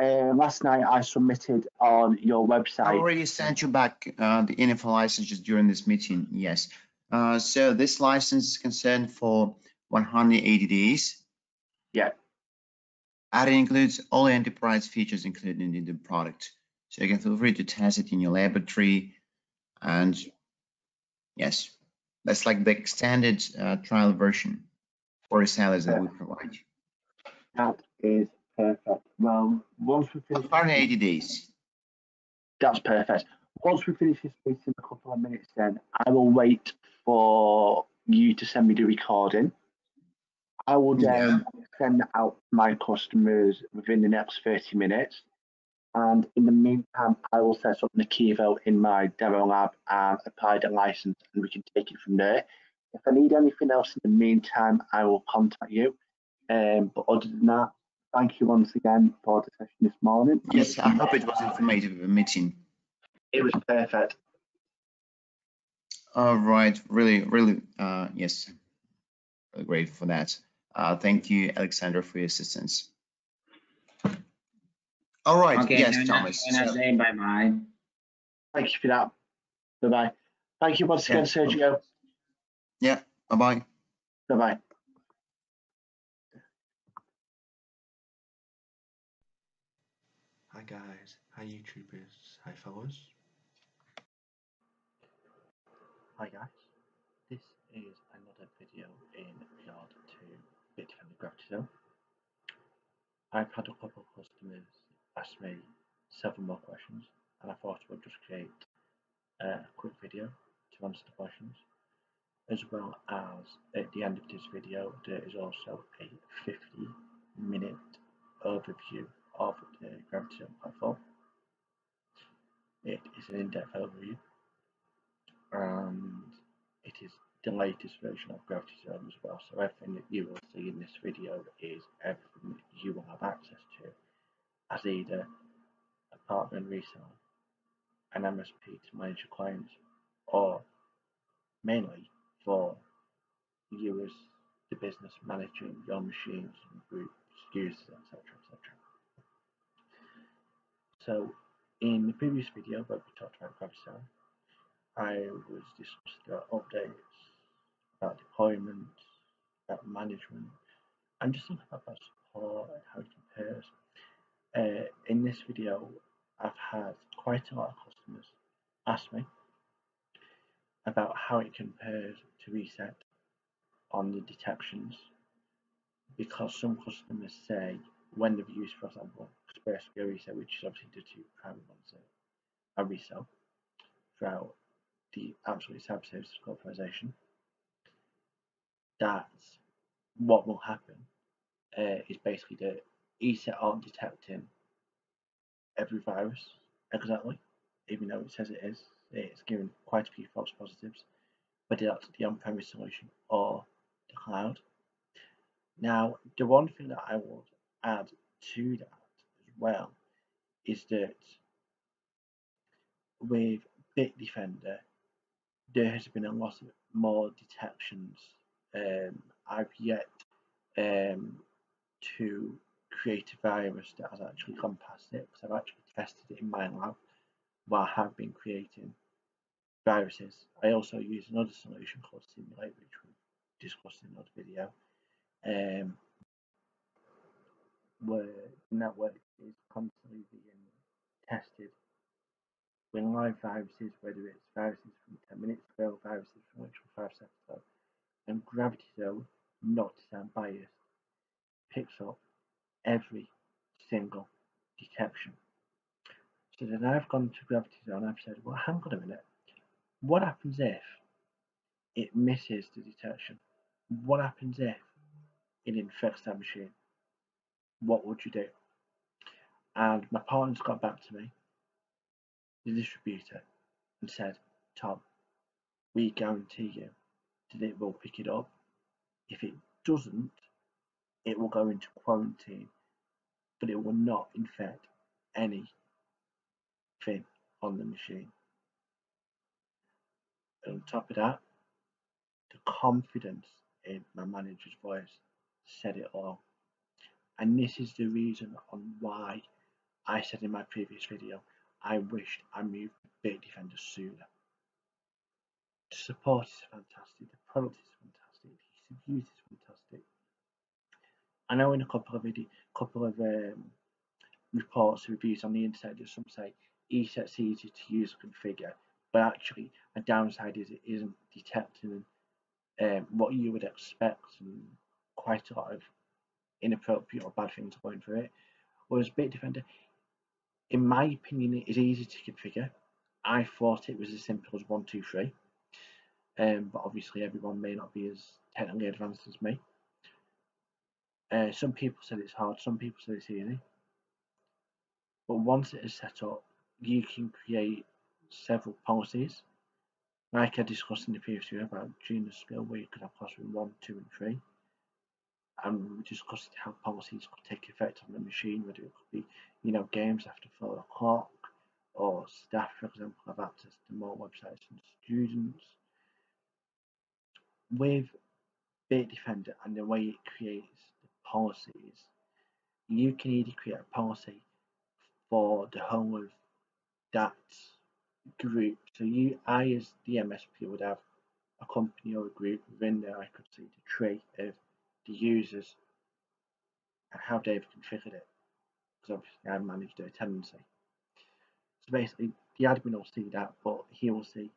Uh, last night I submitted on your website.
I already sent you back uh, the NFR license just during this meeting. Yes. Uh, so this license is concerned for 180 days.
Yeah.
And it includes all the enterprise features included in the product. So you can feel free to test it in your laboratory. And yes, that's like the extended uh, trial version for resellers that we provide.
That is perfect. Well, once we finish.
180 days.
That's perfect. Once we finish this meeting in a couple of minutes, then I will wait for you to send me the recording. I will then send that out to my customers within the next 30 minutes. And in the meantime, I will set up Nakivo in my demo lab and apply the license, and we can take it from there. If I need anything else in the meantime, I will contact you. Um, but other than that, thank you once again for the session this morning.
Yes, I hope it was informative of meeting.
It was perfect.
All right, really, really, uh, yes, really great for that. Uh, thank you, Alexander, for your assistance. All right,
Okay,
yes,
have
Thomas.
nice- have a nice
so-
Bye bye.
Thank you for that. Bye bye. Thank you once again,
Yeah.
Sergio.
yeah, bye-bye.
Bye bye.
Hi guys, hi YouTubers, hi fellows.
Hi guys. This is another video in regard to Bitcoin Gravity. I've had a couple of customers ask me several more questions, and I thought I would just create a quick video to answer the questions. As well as at the end of this video, there is also a 50 minute overview of the Gravity platform. It is an in-depth overview and it is the latest version of Gravity Zone as well. So everything that you will see in this video is everything that you will have access to as either a partner and reseller, an MSP to manage your clients, or mainly for you as the business managing your machines and groups, users, etc. etc. So in the previous video where we talked about GravityZone, I was about updates, about deployment, about management, and just about support and how it compares. Uh, in this video, I've had quite a lot of customers ask me about how it compares to ESET on the detections because some customers say when they've used, for example, Kaspersky ESET, which is obviously the two private ones that I resell throughout the absolute cyber services corporation, that what will happen uh, is basically that ESET aren't detecting every virus exactly, even though it says it is. It's given quite a few false positives, whether that's the on-premise solution or the cloud. Now, the one thing that I would add to that as well is that with Bitdefender, there has been a lot of more detections. Um, I've yet um, to create a virus that has actually gone past it because I've actually tested it in my lab while I have been creating viruses. I also use another solution called Cymulate, which we discussed in another video, um, where the network is constantly being tested with live viruses, whether it's viruses from 10 minutes ago, viruses from literally 5 seconds ago, and um, Gravity Zone, not to sound biased, picks up every single detection. So then I've gone to Gravity Zone, I've said, well, hang on a minute, what happens if it misses the detection? What happens if it infects that machine? What would you do? And my partner's got back to me, the distributor, and said, Tom, we guarantee you that it will pick it up. If it doesn't, it will go into quarantine, but it will not infect anything on the machine. And on top of that, the confidence in my manager's voice said it all. And this is the reason on why I said in my previous video, I wished I moved Bitdefender sooner. The support is fantastic, the product is fantastic, the use is fantastic. I know in a couple of video, couple of um, reports, reviews on the internet, that some say ESET's easy to use and configure, but actually a downside is it isn't detecting um, what you would expect and quite a lot of inappropriate or bad things going through it. Whereas Bitdefender, in my opinion, it is easy to configure. I thought it was as simple as one, two, three. Um, but obviously everyone may not be as technically advanced as me. Uh, some people said it's hard, some people said it's easy. But once it is set up, you can create several policies. Like I discussed in the previous video about junior skill where you could have classroom 1, 2 and 3. And we discussed how policies could take effect on the machine, whether it could be, you know, games after 4 o'clock, or staff, for example, have access to more websites than students. With Bitdefender and the way it creates the policies, you can either create a policy for the whole of that group. So you, I as the MSP would have a company or a group within there I could see the tree of the users and how they've configured it. Because obviously I manage their tenancy. So basically the admin will see that but he will see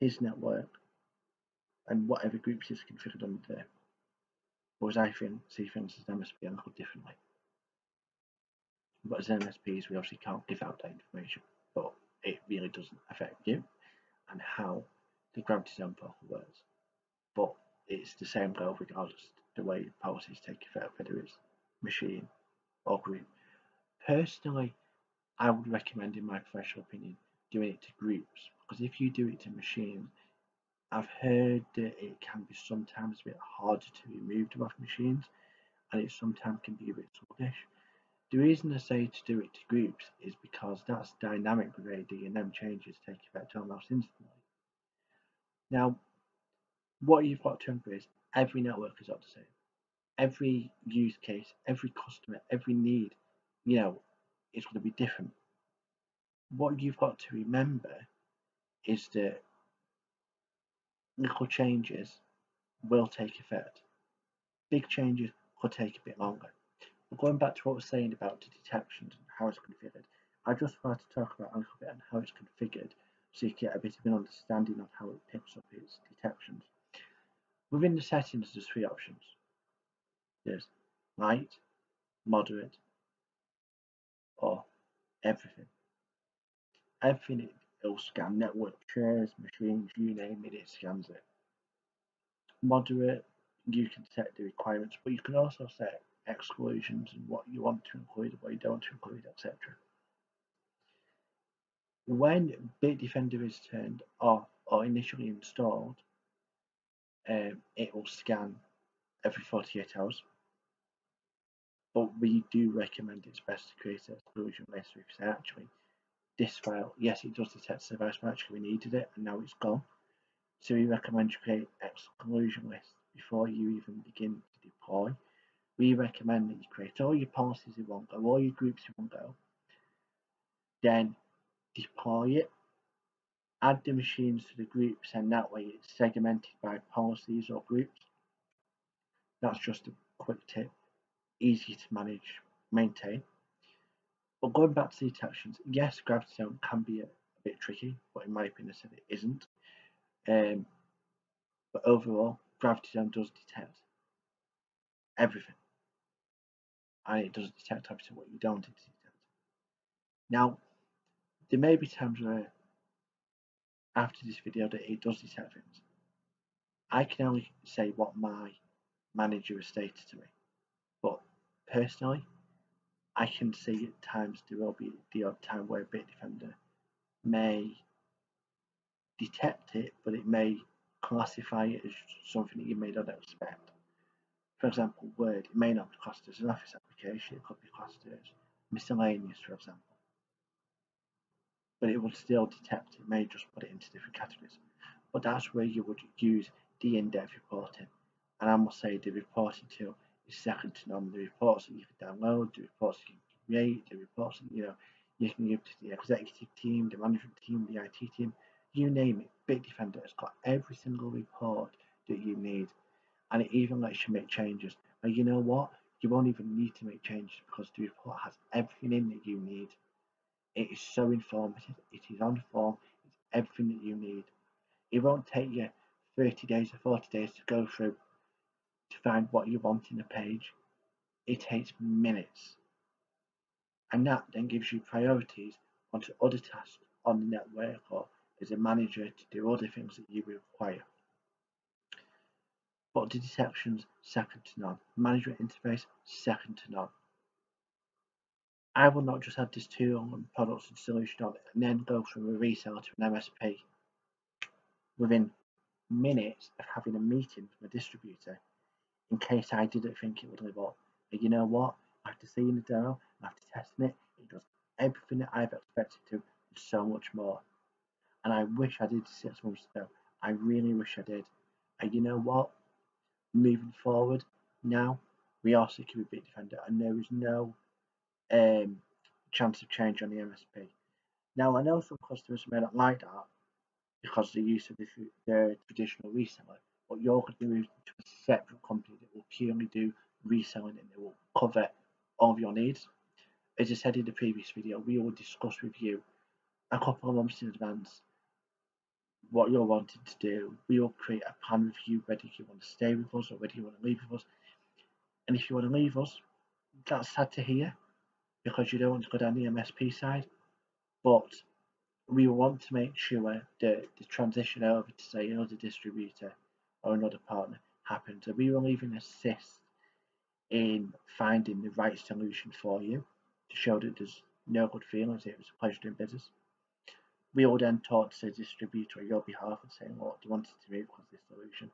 his network and whatever groups is configured under there. Whereas I think see things as MSP and look differently. But as MSPs we obviously can't give out that information. But it really doesn't affect you and how the GravityZone protocol works. But it's the same goal regardless the way policies take effect, whether it's machine or group. Personally, I would recommend, in my professional opinion, doing it to groups because if you do it to machines, I've heard that it can be sometimes a bit harder to be moved off machines and it sometimes can be a bit sluggish. The reason I say to do it to groups is because that's dynamic grading and them changes take effect almost instantly. Now, what you've got to remember is every network is up to same. Every use case, every customer, every need, you know, is going to be different. What you've got to remember is that little changes will take effect. Big changes could take a bit longer. But going back to what I was saying about the detections and how it's configured, I just wanted to talk about a little bit on how it's configured so you get a bit of an understanding of how it picks up its detections. Within the settings, there's three options. There's light, moderate, or everything. Everything it will scan network shares, machines, you name it, it scans it. Moderate, you can set the requirements, but you can also set exclusions and what you want to include, what you don't want to include, etc. When Bitdefender is turned off or initially installed, um, it will scan every 48 hours. But we do recommend it's best to create an exclusion list if say actually this file, yes it does detect the device, actually we needed it and now it's gone. So we recommend you create exclusion list before you even begin to deploy we recommend that you create all your policies in one go, all your groups in one go, then deploy it, add the machines to the groups, and that way it's segmented by policies or groups. That's just a quick tip, easy to manage, maintain. But going back to the detections, yes, GravityZone can be a, a bit tricky, but in my opinion, I said it isn't. Um, but overall, GravityZone does detect everything and it doesn't detect obviously what you don't detect. Now, there may be times where after this video that it does detect things. I can only say what my manager has stated to me, but personally, I can see at times there will be the odd time where Bitdefender may detect it, but it may classify it as something that you may not expect. For example, Word, it may not be classed as an office application, it could be classed as miscellaneous, for example. But it will still detect, it may just put it into different categories. But that's where you would use the in-depth reporting. And I must say the reporting tool is second to none. The reports that you can download, the reports you can create, the reports that you know you can give to the executive team, the management team, the IT team, you name it. Bitdefender has got every single report that you need, and it even lets you make changes. And you know what? You won't even need to make changes because the report has everything in that you need. It is so informative. It is on form. It's everything that you need. It won't take you 30 days or 40 days to go through to find what you want in a page. It takes minutes. And that then gives you priorities onto other tasks on the network or as a manager to do other things that you require. But the second to none. Management interface second to none. I will not just have this and products and solution on it and then go from a reseller to an MSP within minutes of having a meeting with a distributor in case I didn't think it would live up. But you know what? After seeing the demo, after testing it, it does everything that I've expected to and so much more. And I wish I did six months ago. I really wish I did. And you know what? Moving forward, now we are secure Bitdefender and there is no um, chance of change on the MSP. Now I know some customers may not like that because the use of the, the traditional reseller, but you're going to be moved to a separate company that will purely do reselling and it will cover all of your needs. As I said in the previous video, we will discuss with you a couple of months in advance what you're wanting to do. We will create a plan with you whether you want to stay with us or whether you want to leave with us. And if you want to leave us, that's sad to hear because you don't want to go down the MSP side. But we want to make sure that the transition over to say another distributor or another partner happens. And we will even assist in finding the right solution for you to show that there's no good feelings, it was a pleasure doing business. We will then talk to the distributor on your behalf and say, what do you want to move because this solution?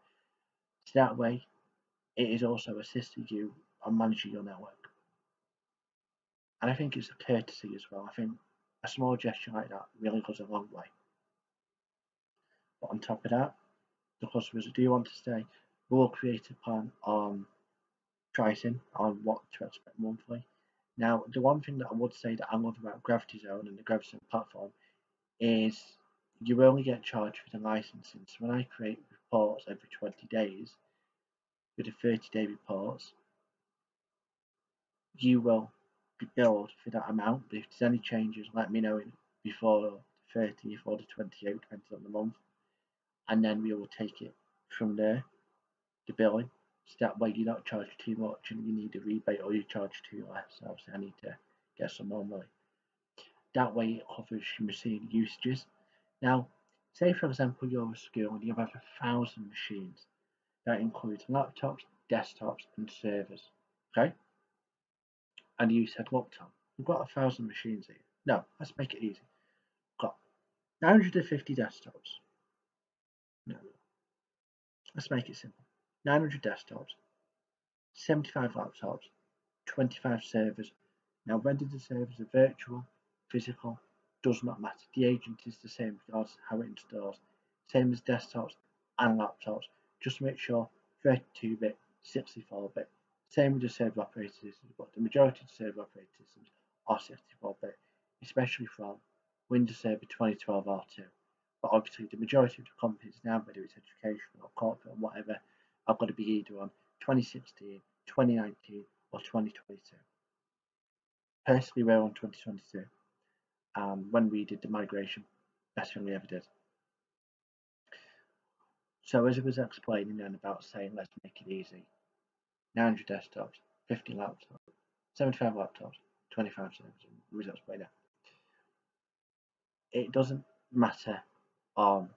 So that way, it is also assisting you on managing your network. And I think it's a courtesy as well. I think a small gesture like that really goes a long way. But on top of that, the customers do want to stay will create a plan on pricing on what to expect monthly. Now, the one thing that I would say that I love about GravityZone and the GravityZone platform is you only get charged for the licensing. So when I create reports every 20 days with the 30 day reports, you will billed for that amount. But if there's any changes, let me know before the 30th or the 28th, depends on the month. And then we will take it from there, the billing. So that way you're not charged too much and you need a rebate or you charge too less. Obviously I need to get some more money. That way it covers your machine usages. Now, say for example you're a school and you have a thousand machines. That includes laptops, desktops and servers. Okay? And you said, look Tom, we've got a thousand machines here. No, let's make it easy. Got 950 desktops. No. Let's make it simple. 900 desktops, 75 laptops, 25 servers. Now, whether the servers are virtual, physical, does not matter. The agent is the same regardless of how it installs. Same as desktops and laptops. Just make sure 32-bit, 64-bit. Same with the server operating systems, but the majority of server operating systems are 64-bit, especially from Windows Server 2012 R2. But obviously the majority of the companies now, whether it's educational or corporate or whatever, are going to be either on 2016, 2019 or 2022. Personally, we're on 2022. Um, when we did the migration, best thing we ever did. So as I was explaining then about saying let's make it easy, 900 desktops, 50 laptops, 75 laptops, 25 servers, results by now. It doesn't matter on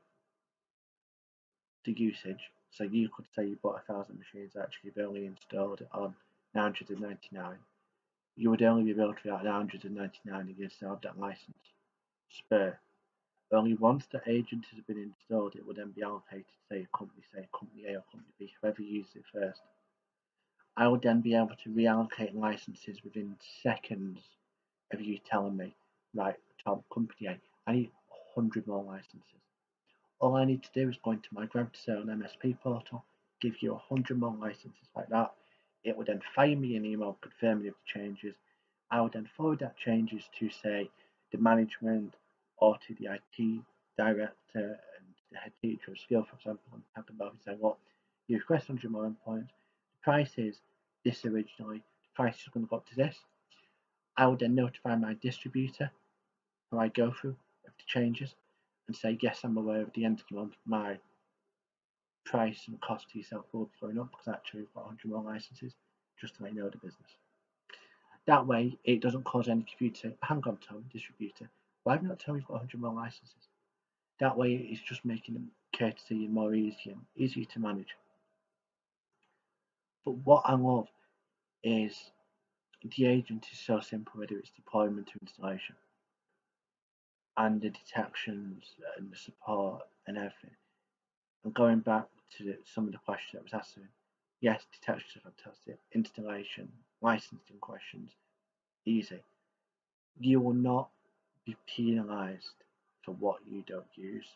the usage. So you could say you bought a thousand machines, actually you've only installed it on 999. You would only be able to get 999 if you have that license spare. Only once the agent has been installed, it will then be allocated to say a company, say company A or company B, whoever uses it first. I would then be able to reallocate licenses within seconds of you telling me, right, Tom, company A, I need 100 more licenses. All I need to do is go into my GravityZone MSP portal, give you 100 more licenses like that. It would then fire me an email confirming of the changes. I would then forward that changes to, say, the management or to the IT director and the head teacher of skill, for example, and have them both and say, well, you request 100 more endpoints. Price is this originally. The price is going to go up to this. I will then notify my distributor who I go through of the changes and say, yes, I'm aware of the end of the month, my price and cost to yourself will be going up because actually we've got 100 more licenses just to you know the business. That way, it doesn't cause any confusion. Hang on, Tom, distributor, why have you not told me you've got 100 more licenses? That way, it's just making them courtesy and more easy and easier to manage. But what I love is the agent is so simple, whether it's deployment to installation and the detections and the support and everything. And going back to some of the questions that was asked, yes, detections are fantastic. Installation, licensing questions, easy. You will not be penalised for what you don't use.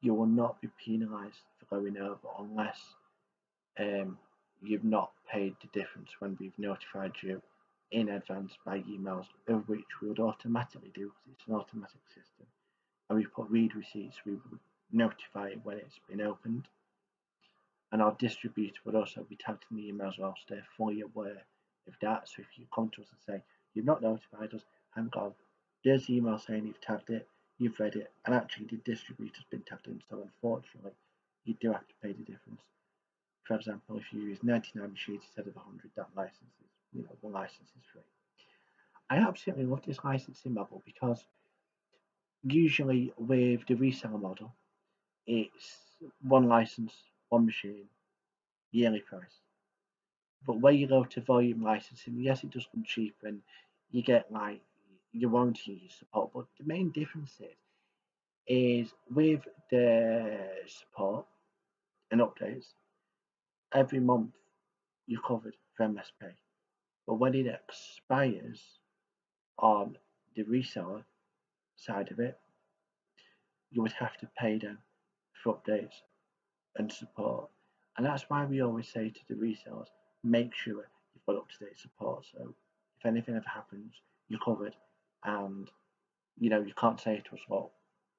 You will not be penalised for going over unless um, you've not paid the difference when we've notified you in advance by emails, of which we would automatically do because it's an automatic system. And we put read receipts, we would notify you when it's been opened. And our distributor would also be tagged in the emails whilst they're fully aware of that. So if you come to us and say, You've not notified us, hang on, there's the email saying you've tagged it, you've read it, and actually the distributor's been tagged in. So unfortunately, you do have to pay the difference. For example, if you use 99 machines instead of 100, that license is, you know, the license is free. I absolutely love this licensing model because usually with the reseller model, it's one license, one machine, yearly price. But where you go to volume licensing, yes, it does come cheaper and you get like your warranty your support. But the main difference is, is with the support and updates, every month you're covered for MSP. But when it expires on the reseller side of it, you would have to pay them for updates and support. And that's why we always say to the resellers, make sure you've got up to date support. So if anything ever happens, you're covered. And you know, you can't say to us, well,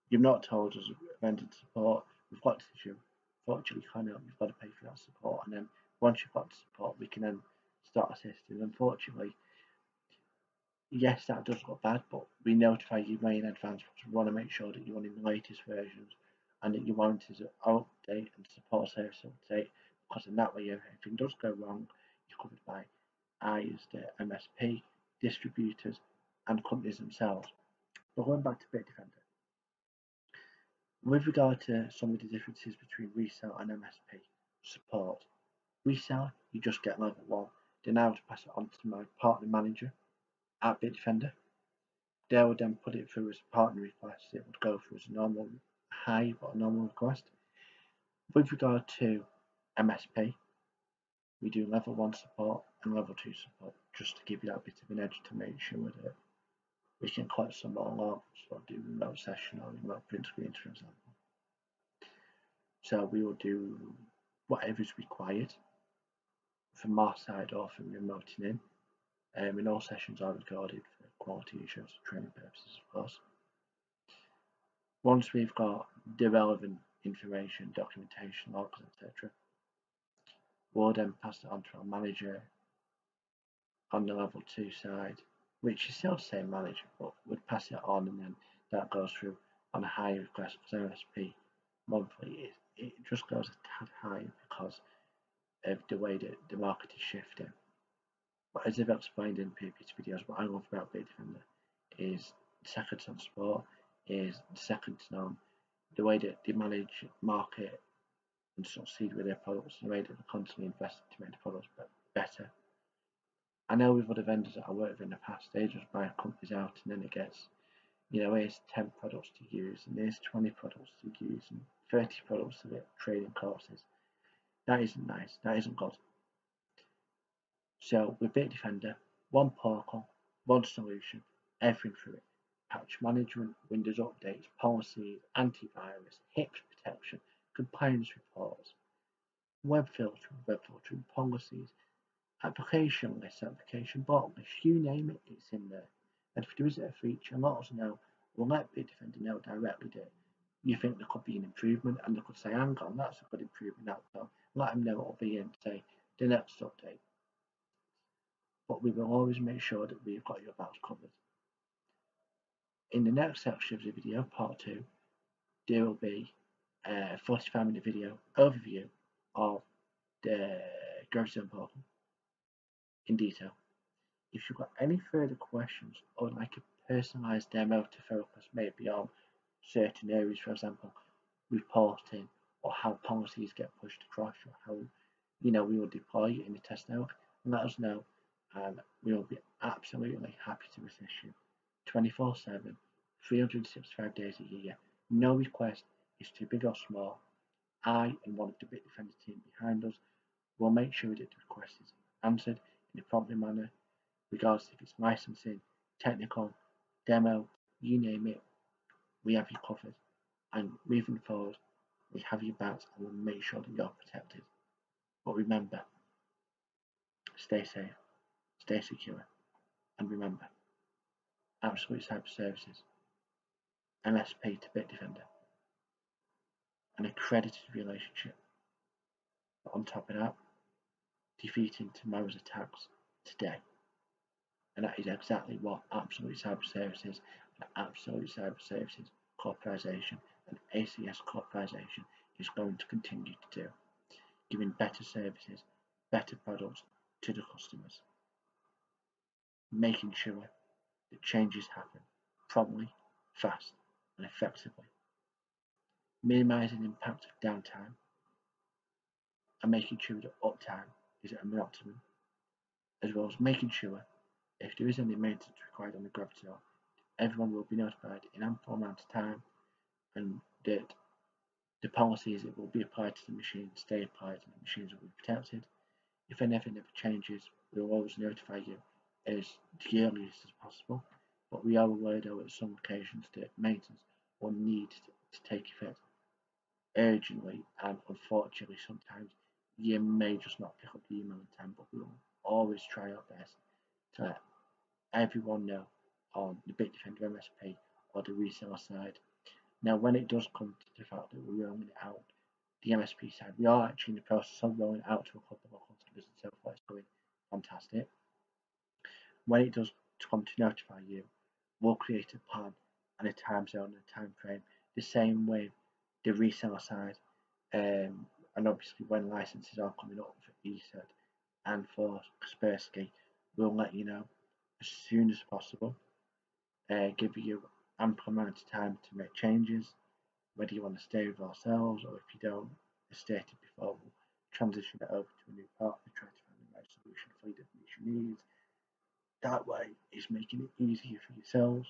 you've not told us rented support, we've got this issue. Fortunately, kind of, you've got to pay for that support. And then once you've got the support, we can then start assisting. Unfortunately, yes, that does look bad, but we notify you way in advance because we want to make sure that you're running the latest versions and that your warranties are up to date and support service up to date because in that way, if anything does go wrong, you're covered by I as the MSP, distributors, and companies themselves. But going back to Bitdefender, with regard to some of the differences between resale and MSP support, resale you just get level one. Then I would pass it on to my partner manager at Bitdefender. They would then put it through as a partner request. It would go through as a normal high or a normal request. With regard to MSP, we do level one support and level two support just to give you that bit of an edge to make sure that we can collect some more logs or do remote session or remote print screens, for example. So we will do whatever is required from our side or from remoting in. Um, and all sessions are recorded for quality issues, training purposes, of course. Once we've got the relevant information, documentation, logs, etc., we'll then pass it on to our manager on the level two side, which is the same manager, but we'd pass it on and then that goes through on a higher request because MSP monthly, it, it just goes a tad higher because of the way that the market is shifting. But as I've explained in previous videos, what I love about Bitdefender is second on sport, is second to none. The way that they manage market and succeed with their products, the way that they're constantly investing to make the products better. I know with other vendors that I worked with in the past, they just buy companies out and then it gets you know, here's 10 products to use, and here's 20 products to use, and 30 products to get training courses. That isn't nice. That isn't good. So with Bitdefender, one portal, one solution, everything through it. Patch management, Windows updates, policies, antivirus, HIPS protection, compliance reports, web filtering, web filtering policies, application list, application bot list, you name it, it's in there. And if there is a feature, let us know. We'll let Bitdefender know directly that you think there could be an improvement and they could say, hang on, that's a good improvement outcome. Let them know it'll be in, say, the next update. But we will always make sure that we've got your backs covered. In the next section of the video, part two, there will be a 45 minute video overview of the GravityZone portal in detail. If you've got any further questions or would like a personalised demo to focus maybe on certain areas, for example, reporting or how policies get pushed across or how you know we will deploy in the test network, let us know and we will be absolutely happy to assist you 24 7, 365 days a year. No request is too big or small. I and one of the Bitdefender team behind us will make sure that the request is answered in a prompt manner, regardless if it's licensing, technical, demo, you name it, we have you covered. And moving forward, we have your backs and we'll make sure that you're protected. But remember, stay safe, stay secure, and remember, Absolute Cyber Services, MSP to Bitdefender, an accredited relationship. But on top of that, defeating tomorrow's attacks today. And that is exactly what Absolute Cyber Services and Absolute Cyber Services Corporation and ACS Corporation is going to continue to do, giving better services, better products to the customers, making sure that changes happen promptly, fast, and effectively, minimizing the impact of downtime, and making sure that uptime is at an optimum, as well as making sure if there is any maintenance required on the gravity everyone will be notified in ample amount of time and that the policies that will be applied to the machine stay applied and the machines will be protected. If anything ever changes, we will always notify you as the earliest as possible, but we are aware though at some occasions that maintenance will need to take effect urgently and unfortunately sometimes you may just not pick up the email in time, but we will always try our best to let everyone know on the Bitdefender MSP or the reseller side. Now, when it does come to the fact that we're rolling out, the MSP side, we are actually in the process of rolling out to a couple of customers and so far it's going fantastic. When it does come to notify you, we'll create a plan and a time zone and a time frame. The same way the reseller side, um, and obviously when licenses are coming up for ESET and for Kaspersky, we'll let you know as soon as possible uh, give you ample amount of time to make changes, whether you want to stay with ourselves or if you don't, as stated before, we'll transition it over to a new partner, try to find the right solution for your needs. That way, it's making it easier for yourselves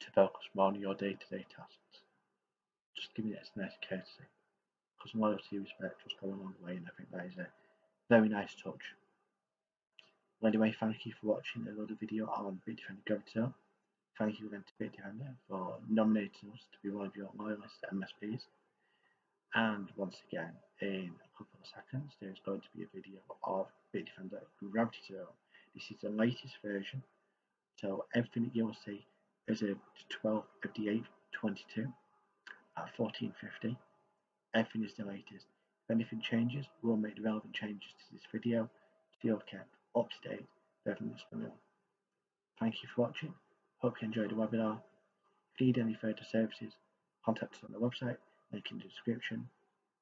to focus more on your day-to-day tasks. Just giving it a nice courtesy, because loyalty, respect just go a long way, and I think that is a very nice touch. Well, anyway, thank you for watching another video on Bitdefender Gravity Thank you again to Bitdefender for nominating us to be one of your loyalist MSPs. And once again, in a couple of seconds, there's going to be a video of Bitdefender Gravity Zone. This is the latest version, so everything that you'll see is a 12 of the 8 22 at 1450. Everything is the latest. If anything changes, we'll make the relevant changes to this video so you're kept up to date with everything that's going on. Thank you for watching. Hope you enjoyed the webinar. If you need any further services, contact us on the website, link in the description,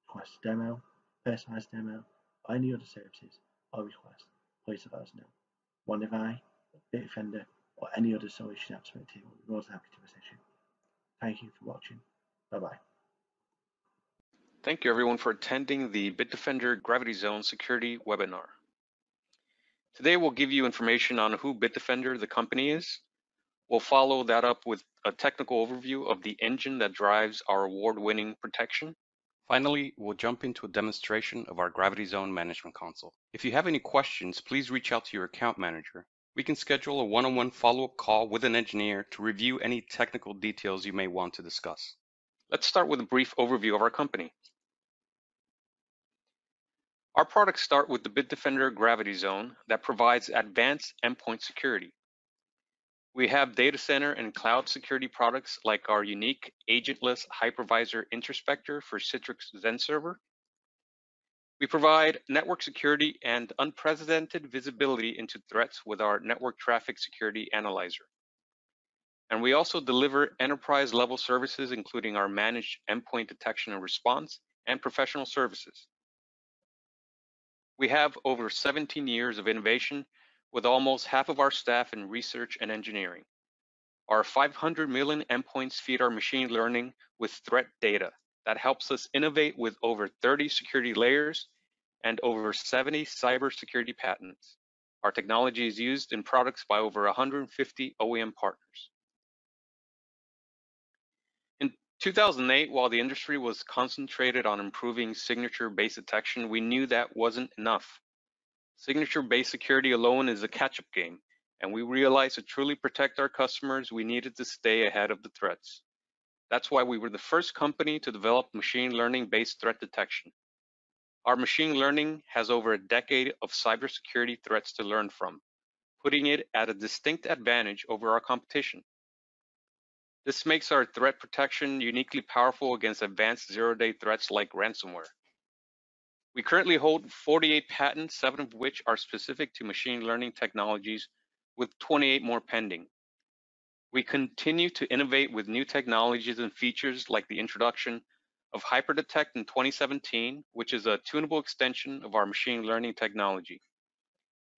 request a demo, personalised demo, or any other services or requests, please let us know. One of I, Bitdefender, or any other solution expert team will be more happy to assist you. Thank you for watching. Bye bye.
Thank you everyone for attending the Bitdefender GravityZone Security webinar. Today we'll give you information on who Bitdefender, the company is, We'll follow that up with
a technical overview of the engine that drives our award-winning protection. Finally, we'll jump into a demonstration of our GravityZone Management Console. If you have any questions, please reach out to your account manager. We can schedule a one-on-one follow-up call with an engineer to review any technical details you may want to discuss. Let's start with a brief overview of our company. Our products start with the Bitdefender GravityZone that provides advanced endpoint security. We have data center and cloud security products like our unique agentless hypervisor introspector for Citrix XenServer. We provide network security and unprecedented visibility into threats with our network traffic security analyzer. And we also deliver enterprise level services, including our managed endpoint detection and response and professional services. We have over 17 years of innovation with almost half of our staff in research and engineering. Our 500 million endpoints feed our machine learning with threat data that helps us innovate with over 30 security layers and over 70 cybersecurity patents. Our technology is used in products by over 150 OEM partners. 2008, while the industry was concentrated on improving signature-based detection, we knew that wasn't enough. Signature-based security alone is a catch-up game, and we realized to truly protect our customers, we needed to stay ahead of the threats. That's why we were the first company to develop machine learning-based threat detection. Our machine learning has over a decade of cybersecurity threats to learn from, putting it at a distinct advantage over our competition. This makes our threat protection uniquely powerful against advanced zero-day threats like ransomware. We currently hold 48 patents, seven of which are specific to machine learning technologies, with 28 more pending. We continue to innovate with new technologies and features like the introduction of HyperDetect in 2017, which is a tunable extension of our machine learning technology.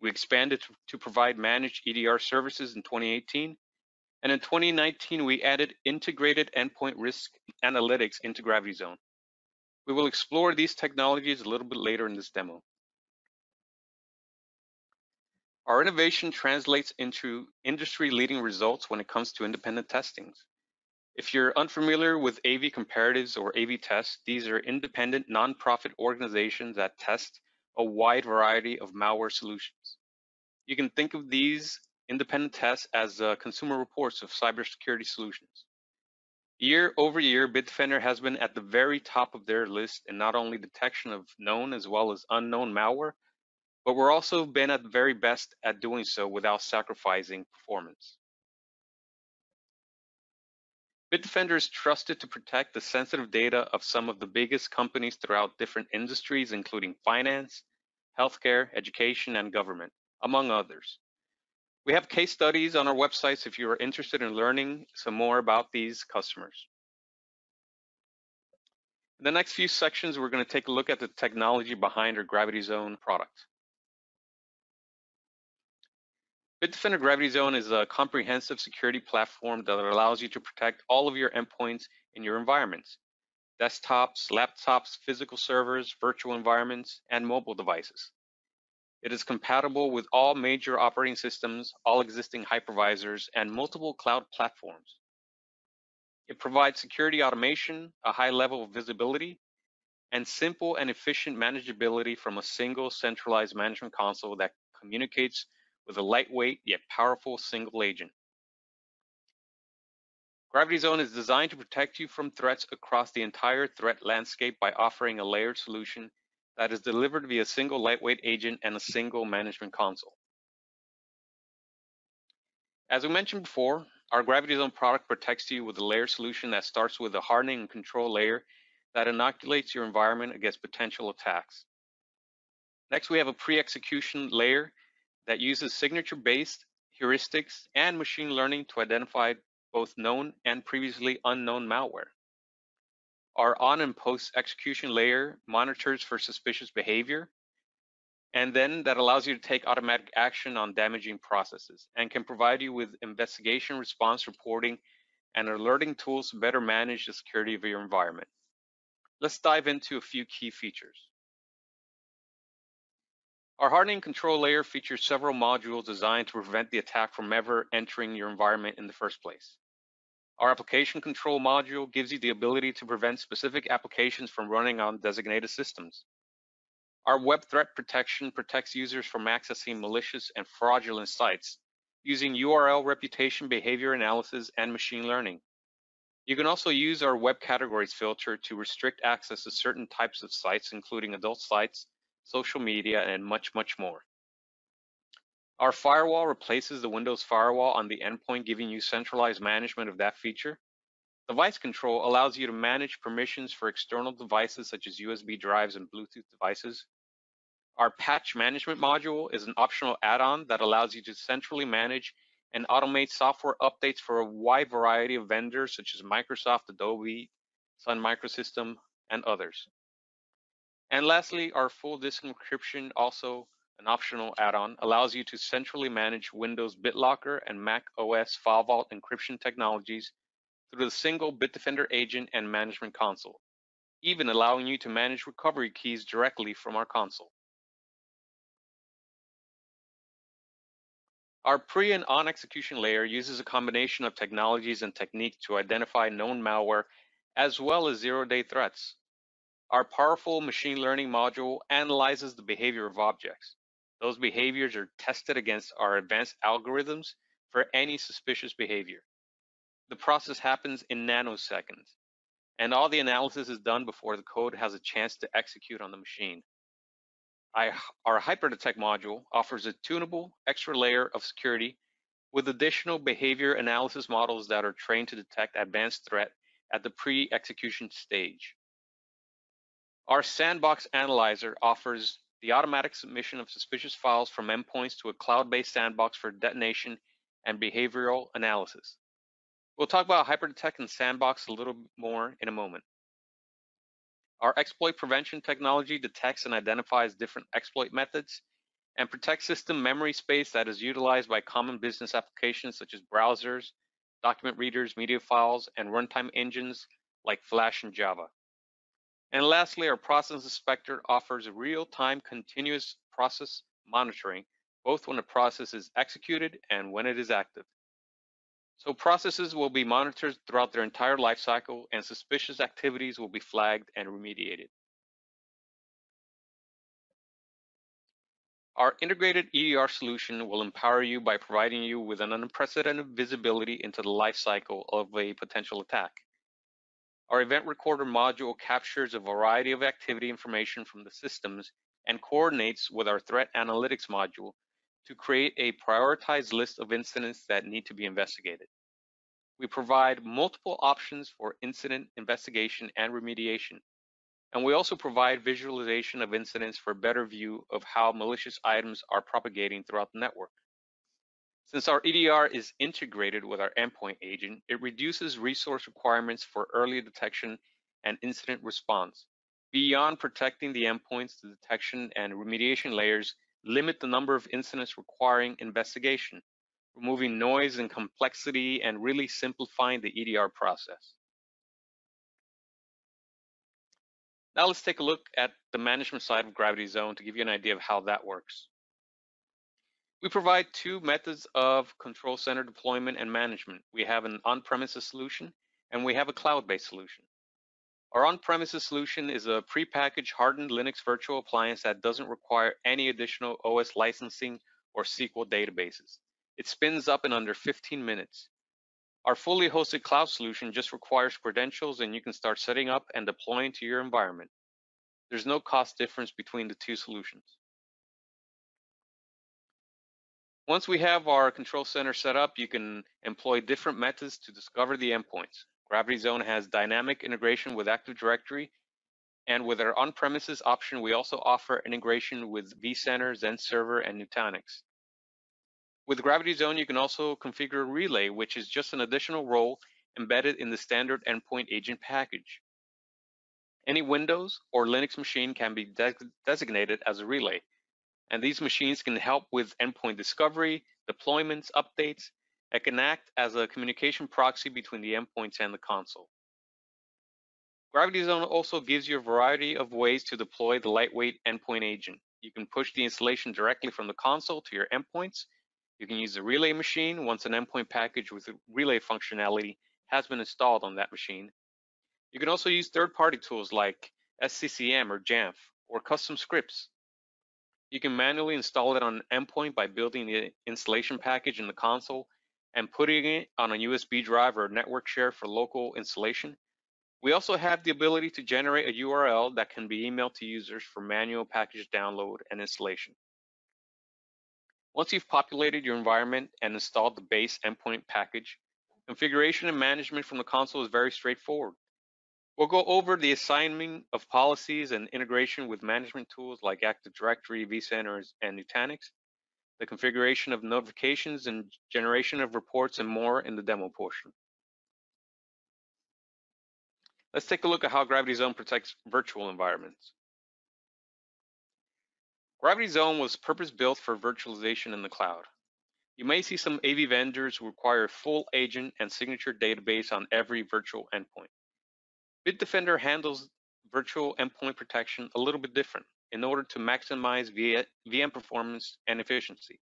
We expanded to, provide managed EDR services in 2018, and in 2019, we added integrated endpoint risk analytics into GravityZone. We will explore these technologies a little bit later in this demo. Our innovation translates into industry-leading results when it comes to independent testings. If you're unfamiliar with AV comparatives or AV tests, these are independent nonprofit organizations that test a wide variety of malware solutions. You can think of these independent tests as uh, consumer reports of cybersecurity solutions. Year over year, Bitdefender has been at the very top of their list in not only detection of known as well as unknown malware, but we're also been at the very best at doing so without sacrificing performance. Bitdefender is trusted to protect the sensitive data of some of the biggest companies throughout different industries, including finance, healthcare, education, and government, among others. We have case studies on our websites if you are interested in learning some more about these customers. In the next few sections, we're going to take a look at the technology behind our GravityZone product. Bitdefender GravityZone is a comprehensive security platform that allows you to protect all of your endpoints in your environments, desktops, laptops, physical servers, virtual environments, and mobile devices. It is compatible with all major operating systems, all existing hypervisors, and multiple cloud platforms. It provides security automation, a high level of visibility, and simple and efficient manageability from a single centralized management console that communicates with a lightweight yet powerful single agent. GravityZone is designed to protect you from threats across the entire threat landscape by offering a layered solution that is delivered via a single lightweight agent and a single management console. As we mentioned before, our GravityZone product protects you with a layer solution that starts with a hardening and control layer that inoculates your environment against potential attacks. Next, we have a pre-execution layer that uses signature-based heuristics and machine learning to identify both known and previously unknown malware. Our on and post execution layer monitors for suspicious behavior, and then that allows you to take automatic action on damaging processes and can provide you with investigation response reporting and alerting tools to better manage the security of your environment. Let's dive into a few key features. Our hardening control layer features several modules designed to prevent the attack from ever entering your environment in the first place. Our application control module gives you the ability to prevent specific applications from running on designated systems. Our web threat protection protects users from accessing malicious and fraudulent sites using URL reputation behavior analysis and machine learning. You can also use our web categories filter to restrict access to certain types of sites, including adult sites, social media, and much, much more. Our firewall replaces the Windows firewall on the endpoint, giving you centralized management of that feature. Device control allows you to manage permissions for external devices such as USB drives and Bluetooth devices. Our patch management module is an optional add-on that allows you to centrally manage and automate software updates for a wide variety of vendors such as Microsoft, Adobe, Sun Microsystem, and others. And lastly, our full disk encryption, also an optional add-on, allows you to centrally manage Windows BitLocker and Mac OS File Vault encryption technologies through the single Bitdefender agent and management console, even allowing you to manage recovery keys directly from our console. Our pre and on execution layer uses a combination of technologies and techniques to identify known malware as well as zero-day threats. Our powerful machine learning module analyzes the behavior of objects. Those behaviors are tested against our advanced algorithms for any suspicious behavior. The process happens in nanoseconds, and all the analysis is done before the code has a chance to execute on the machine. I, our HyperDetect module offers a tunable extra layer of security with additional behavior analysis models that are trained to detect advanced threat at the pre-execution stage. Our sandbox analyzer offers the automatic submission of suspicious files from endpoints to a cloud-based sandbox for detonation and behavioral analysis. We'll talk about HyperDetect and Sandbox a little more in a moment. Our exploit prevention technology detects and identifies different exploit methods and protects system memory space that is utilized by common business applications such as browsers, document readers, media files, and runtime engines like Flash and Java. And lastly, our process inspector offers real-time continuous process monitoring, both when a process is executed and when it is active. So processes will be monitored throughout their entire lifecycle and suspicious activities will be flagged and remediated. Our integrated EDR solution will empower you by providing you with an unprecedented visibility into the lifecycle of a potential attack. Our event recorder module captures a variety of activity information from the systems and coordinates with our threat analytics module to create a prioritized list of incidents that need to be investigated. We provide multiple options for incident investigation and remediation. And we also provide visualization of incidents for a better view of how malicious items are propagating throughout the network. Since our EDR is integrated with our endpoint agent, it reduces resource requirements for early detection and incident response. Beyond protecting the endpoints, the detection and remediation layers limit the number of incidents requiring investigation, removing noise and complexity and really simplifying the EDR process. Now let's take a look at the management side of GravityZone to give you an idea of how that works. We provide two methods of control center deployment and management. We have an on-premises solution and we have a cloud-based solution. Our on-premises solution is a prepackaged hardened Linux virtual appliance that doesn't require any additional OS licensing or SQL databases. It spins up in under 15 minutes. Our fully hosted cloud solution just requires credentials and you can start setting up and deploying to your environment. There's no cost difference between the two solutions. Once we have our control center set up, you can employ different methods to discover the endpoints. GravityZone has dynamic integration with Active Directory, and with our on-premises option, we also offer integration with vCenter, XenServer, and Nutanix. With GravityZone, you can also configure a Relay, which is just an additional role embedded in the standard endpoint agent package. Any Windows or Linux machine can be de designated as a relay, and these machines can help with endpoint discovery, deployments, updates, it can act as a communication proxy between the endpoints and the console. GravityZone also gives you a variety of ways to deploy the lightweight endpoint agent. You can push the installation directly from the console to your endpoints. You can use the relay machine once an endpoint package with relay functionality
has been installed on that machine. You can also use third-party tools like SCCM or Jamf or custom scripts. You can manually install it on an endpoint by building the installation package in the console and putting it on a USB drive or network share for local installation. We also have the ability to generate a URL that can be emailed to users for manual package download and installation. Once you've populated your environment and installed the base endpoint package, configuration and management from the console is very straightforward. We'll go over the assignment of policies and integration with management tools like Active Directory, vCenter, and Nutanix, the configuration of notifications and generation of reports and more in the demo portion. Let's take a look at how GravityZone protects virtual environments. GravityZone was purpose-built for virtualization in the cloud. You may see some AV vendors require full agent and signature database on every virtual endpoint. Bitdefender handles virtual endpoint protection a little bit different in order to maximize VM performance and efficiency.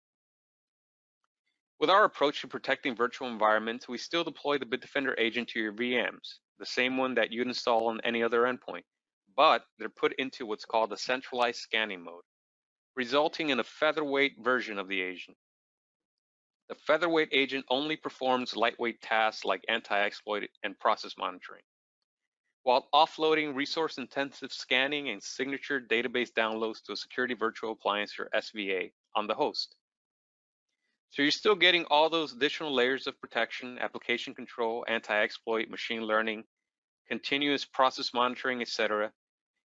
With our approach to protecting virtual environments, we still deploy the Bitdefender agent to your VMs, the same one that you'd install on any other endpoint, but they're put into what's called a centralized scanning mode resulting in a featherweight version of the agent. The featherweight agent only performs lightweight tasks like anti-exploit and process monitoring, while offloading resource-intensive scanning and signature database downloads to a security virtual appliance or SVA on the host. So you're still getting all those additional layers of protection, application control, anti-exploit, machine learning, continuous process monitoring, etc.,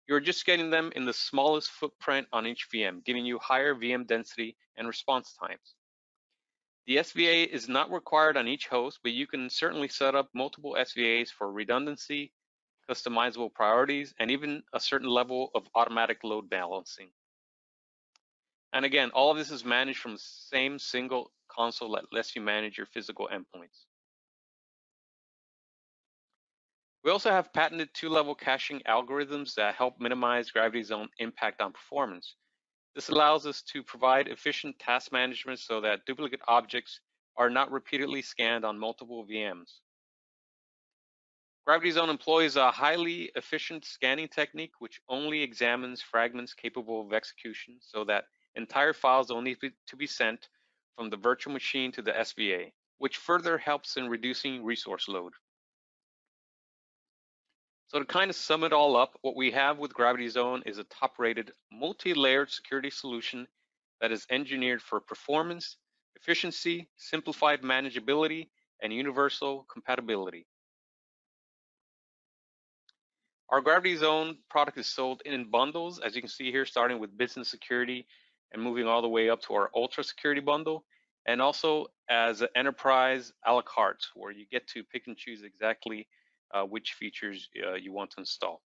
you're just getting them in the smallest footprint on each VM, giving you higher VM density and response times. The SVA is not required on each host, but you can certainly set up multiple SVAs for redundancy, customizable priorities, and even a certain level of automatic load balancing. And again, all of this is managed from the same single console that lets you manage your physical endpoints. We also have patented two-level caching algorithms that help minimize GravityZone impact on performance. This allows us to provide efficient task management so that duplicate objects are not repeatedly scanned on multiple VMs. GravityZone employs a highly efficient scanning technique which only examines fragments capable of execution so that entire files don't need to be sent from the virtual machine to the SVA, which further helps in reducing resource load. So to kind of sum it all up, what we have with GravityZone is a top-rated, multi-layered security solution that is engineered for performance, efficiency, simplified manageability, and universal compatibility. Our GravityZone product is sold in bundles, as you can see here, starting with business security and moving all the way up to our ultra security bundle, and also as an enterprise a la carte, where you get to pick and choose exactly uh, which features uh, you want to install.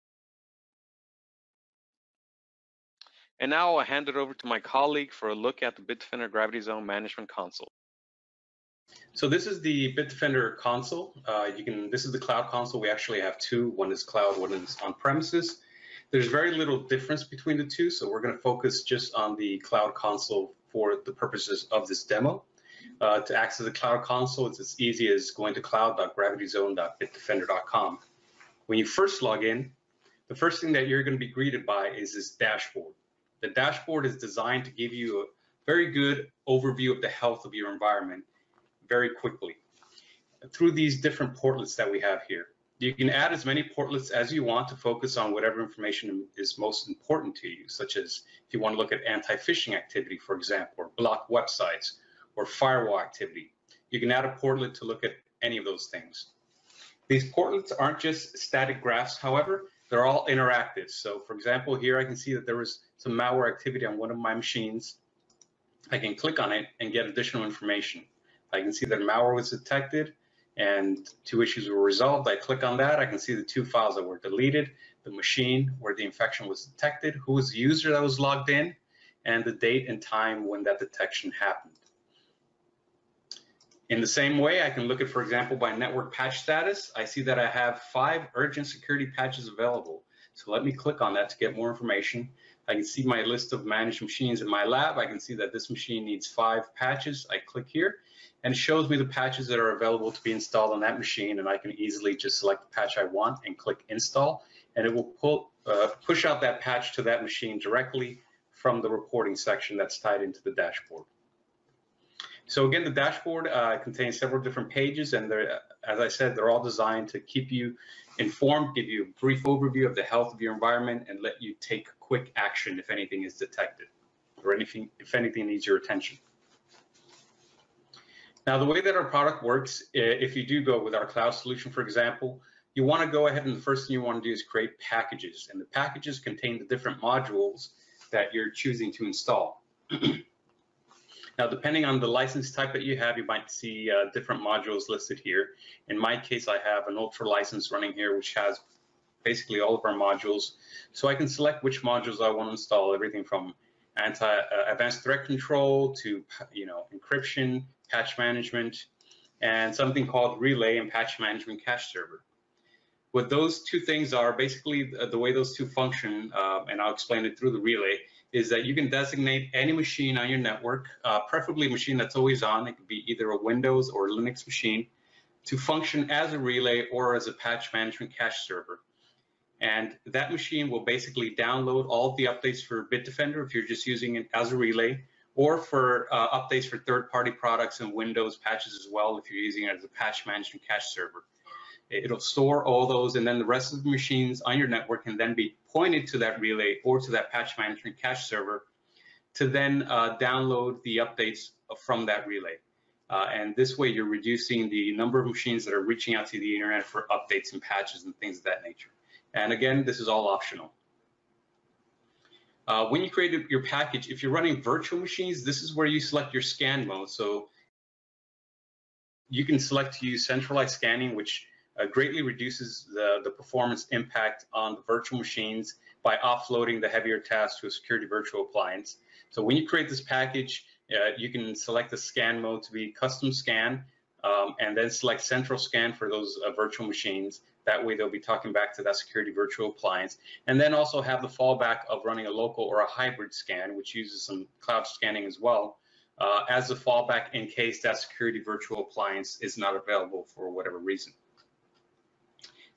And now I'll hand it over to my colleague for a look at the Bitdefender GravityZone Management Console.
So this is the Bitdefender console. Uh, you can. This is the cloud console. We actually have two. One is cloud, one is on premises. There's very little difference between the two, so we're going to focus just on the cloud console for the purposes of this demo. Uh, to access the Cloud Console, it's as easy as going to cloud.gravityzone.bitdefender.com. When you first log in, the first thing that you're going to be greeted by is this dashboard. The dashboard is designed to give you a very good overview of the health of your environment very quickly through these different portlets that we have here. You can add as many portlets as you want to focus on whatever information is most important to you, such as if you want to look at anti-phishing activity, for example, or block websites, or firewall activity. You can add a portlet to look at any of those things. These portlets aren't just static graphs, however, they're all interactive. So for example, here I can see that there was some malware activity on one of my machines. I can click on it and get additional information. I can see that malware was detected and two issues were resolved. I click on that. I can see the two files that were deleted, the machine where the infection was detected, who was the user that was logged in, and the date and time when that detection happened. In the same way, I can look at, for example, by network patch status. I see that I have five urgent security patches available. So let me click on that to get more information. I can see my list of managed machines in my lab. I can see that this machine needs five patches. I click here and shows me the patches that are available to be installed on that machine and I can easily just select the patch I want and click install and it will pull, uh, push out that patch to that machine directly from the reporting section that's tied into the dashboard. So again, the dashboard uh, contains several different pages and as I said, they're all designed to keep you informed, give you a brief overview of the health of your environment and let you take quick action if anything is detected or anything, if anything needs your attention. Now, the way that our product works, if you do go with our cloud solution, for example, you want to go ahead and the first thing you want to do is create packages. And the packages contain the different modules that you're choosing to install. now, depending on the license type that you have, you might see uh, different modules listed here. In my case, I have an Ultra license running here, which has basically all of our modules. So I can select which modules I want to install, everything from anti uh, advanced threat control to you know encryption, patch management, and something called relay and patch management cache server. What those two things are, basically the, way those two function, uh, and I'll explain it through the relay, is that you can designate any machine on your network, uh, preferably a machine that's always on, it could be either a Windows or Linux machine, to function as a relay or as a patch management cache server. And that machine will basically download all of the updates for Bitdefender if you're just using it as a relay, or for uh, updates for third-party products and Windows patches as well if you're using it as a patch management cache server. It'll store all those and then the rest of the machines on your network can then be pointed to that relay or to that patch management cache server to then uh, download the updates from that relay. Uh, and this way you're reducing the number of machines that are reaching out to the internet for updates and patches and things of that nature. And again, this is all optional. Uh, when you create your package, if you're running virtual machines, this is where you select your scan mode. So you can select to use centralized scanning, which uh, greatly reduces the, the performance impact on the virtual machines by offloading the heavier tasks to a security virtual appliance. So when you create this package, uh, you can select the scan mode to be custom scan, um, and then select central scan for those uh, virtual machines. That way they'll be talking back to that security virtual appliance. And then also have the fallback of running a local or a hybrid scan, which uses some cloud scanning as well, uh, as a fallback in case that security virtual appliance is not available for whatever reason.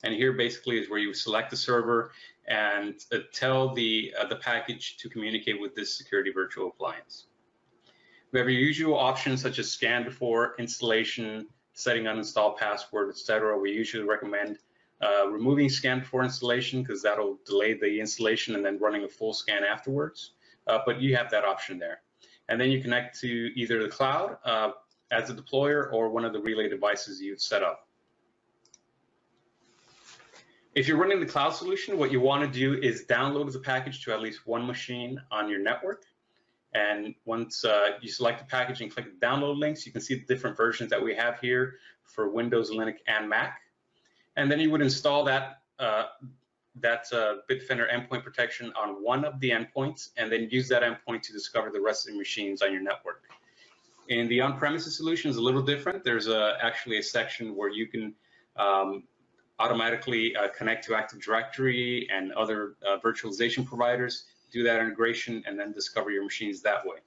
And here basically is where you select the server and uh, tell the, uh, the package to communicate with this security virtual appliance. We have your usual options such as scan before installation, setting uninstall password, etc. We usually recommend uh, removing scan before installation because that'll delay the installation and then running a full scan afterwards. Uh, but you have that option there. And then you connect to either the cloud uh, as a deployer or one of the relay devices you've set up. If you're running the cloud solution, what you want to do is download the package to at least one machine on your network. And once uh, you select the package and click the download links, you can see the different versions that we have here for Windows, Linux, and Mac and then you would install that uh, that uh, Bitdefender endpoint protection on one of the endpoints, and then use that endpoint to discover the rest of the machines on your network. In the on-premises solution is a little different. There's a, actually a section where you can um, automatically uh, connect to Active Directory and other uh, virtualization providers, do that integration, and then discover your machines that way.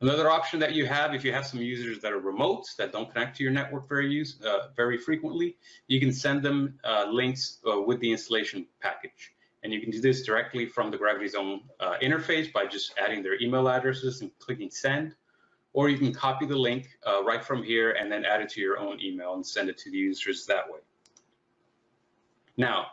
Another option that you have, if you have some users that are remote, that don't connect to your network very use, uh, very frequently, you can send them uh, links uh, with the installation package. And you can do this directly from the GravityZone uh, interface by just adding their email addresses and clicking send. Or you can copy the link uh, right from here and then add it to your own email and send it to the users that way. Now,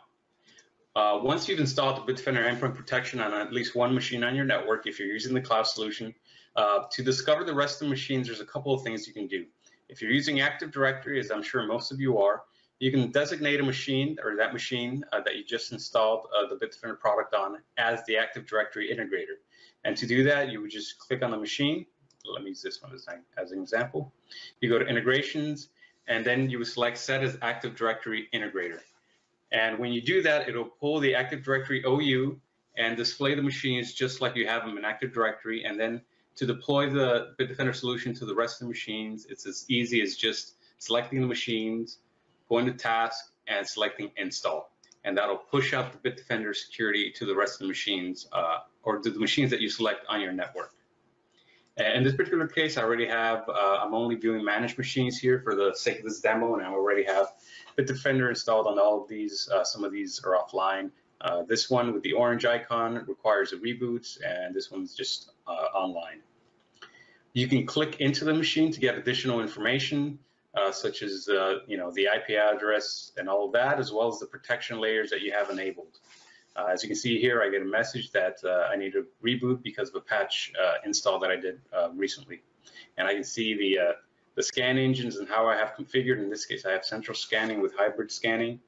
uh, once you've installed the Bitdefender endpoint protection on at least one machine on your network, if you're using the cloud solution, uh, to discover the rest of the machines, there's a couple of things you can do. If you're using Active Directory, as I'm sure most of you are, you can designate a machine or that machine uh, that you just installed uh, the Bitdefender product on as the Active Directory integrator. And to do that, you would just click on the machine. Let me use this one as, as an example. You go to integrations, and then you would select set as Active Directory integrator. And when you do that, it'll pull the Active Directory OU and display the machines just like you have them in Active Directory. And then to deploy the Bitdefender solution to the rest of the machines, it's as easy as just selecting the machines, going to task, and selecting install. and that'll push out the Bitdefender security to the rest of the machines uh, or to the machines that you select on your network. In this particular case, I already have, uh, I'm only viewing managed machines here for the sake of this demo, and I already have Bitdefender installed on all of these. Uh, some of these are offline. Uh, this one with the orange icon requires a reboot, and this one's just uh, online. You can click into the machine to get additional information, uh, such as uh, you know the IP address and all of that, as well as the protection layers that you have enabled. Uh, as you can see here, I get a message that I need to reboot because of a patch install that I did recently. And I can see the, the scan engines and how I have configured. In this case, I have central scanning with hybrid scanning.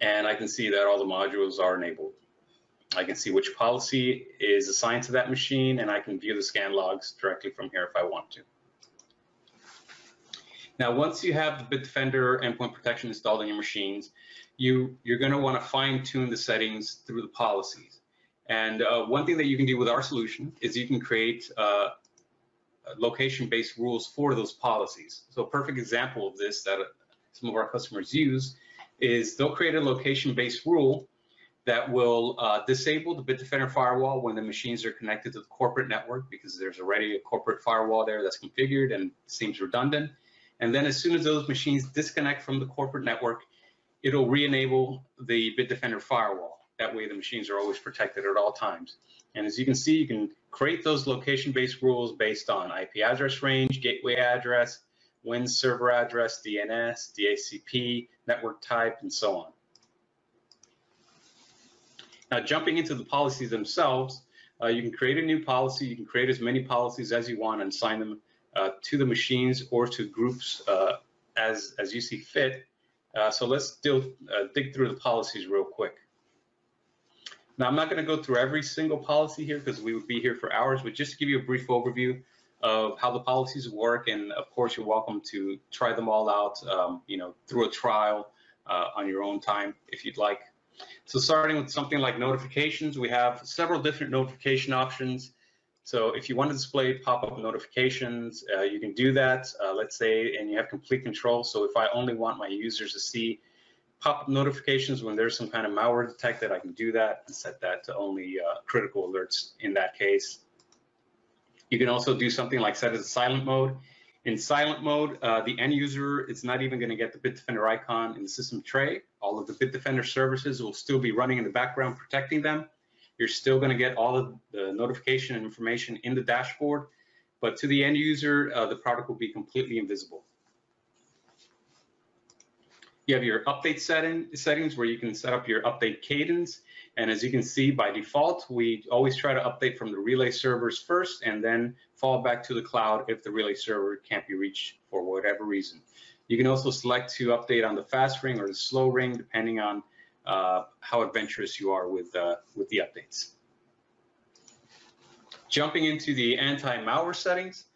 And I can see that all the modules are enabled. I can see which policy is assigned to that machine, and I can view the scan logs directly from here if I want to. Now, once you have the Bitdefender endpoint protection installed on your machines, you, you're going to want to fine tune the settings through the policies. And uh, one thing that you can do with our solution is you can create uh, location-based rules for those policies. So a perfect example of this that uh, some of our customers use is they'll create a location-based rule that will uh, disable the Bitdefender firewall when the machines are connected to the corporate network because there's already a corporate firewall there that's configured and seems redundant. And then as soon as those machines disconnect from the corporate network, it'll re-enable the Bitdefender firewall. That way the machines are always protected at all times. And as you can see, you can create those location-based rules based on IP address range, gateway address, WIN server address, DNS, DHCP, network type, and so on. Now, jumping into the policies themselves, uh, you can create a new policy. You can create as many policies as you want and assign them uh, to the machines or to groups uh, as, as you see fit. Uh, so let's uh, dig through the policies real quick. Now, I'm not going to go through every single policy here because we would be here for hours, but just to give you a brief overview of how the policies work. And of course, you're welcome to try them all out, um, you know, through a trial uh, on your own time if you'd like. So starting with something like notifications, we have several different notification options. So if you want to display pop-up notifications, uh, you can do that, uh, let's say, and you have complete control. So if I only want my users to see pop-up notifications when there's some kind of malware detected, I can do that and set that to only uh, critical alerts in that case. You can also do something like set it to silent mode. In silent mode, uh, the end user is not even going to get the Bitdefender icon in the system tray. All of the Bitdefender services will still be running in the background protecting them. You're still going to get all of the notification and information in the dashboard, but to the end user, uh, the product will be completely invisible. You have your update setting, settings where you can set up your update cadence. And as you can see, by default, we always try to update from the relay servers first and then fall back to the cloud if the relay server can't be reached for whatever reason. You can also select to update on the fast ring or the slow ring, depending on uh, how adventurous you are with, uh, with the updates. Jumping into the anti-malware settings,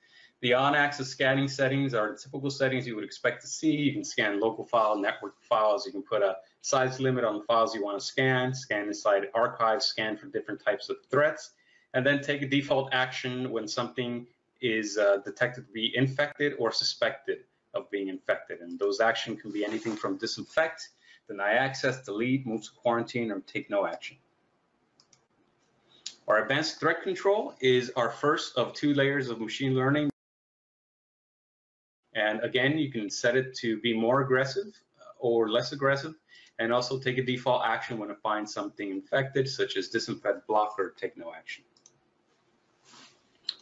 the on-access scanning settings are the typical settings you would expect to see. You can scan local file, network files. You can put a size limit on the files you want to scan, scan inside archives, scan for different types of threats, and then take a default action when something is uh, detected to be infected or suspected of being infected. And those actions can be anything from disinfect deny access, delete, move to quarantine, or take no action. Our advanced threat control is our first of two layers of machine learning. And again, you can set it to be more aggressive or less aggressive, and also take a default action when it finds something infected, such as disinfect, block, or take no action.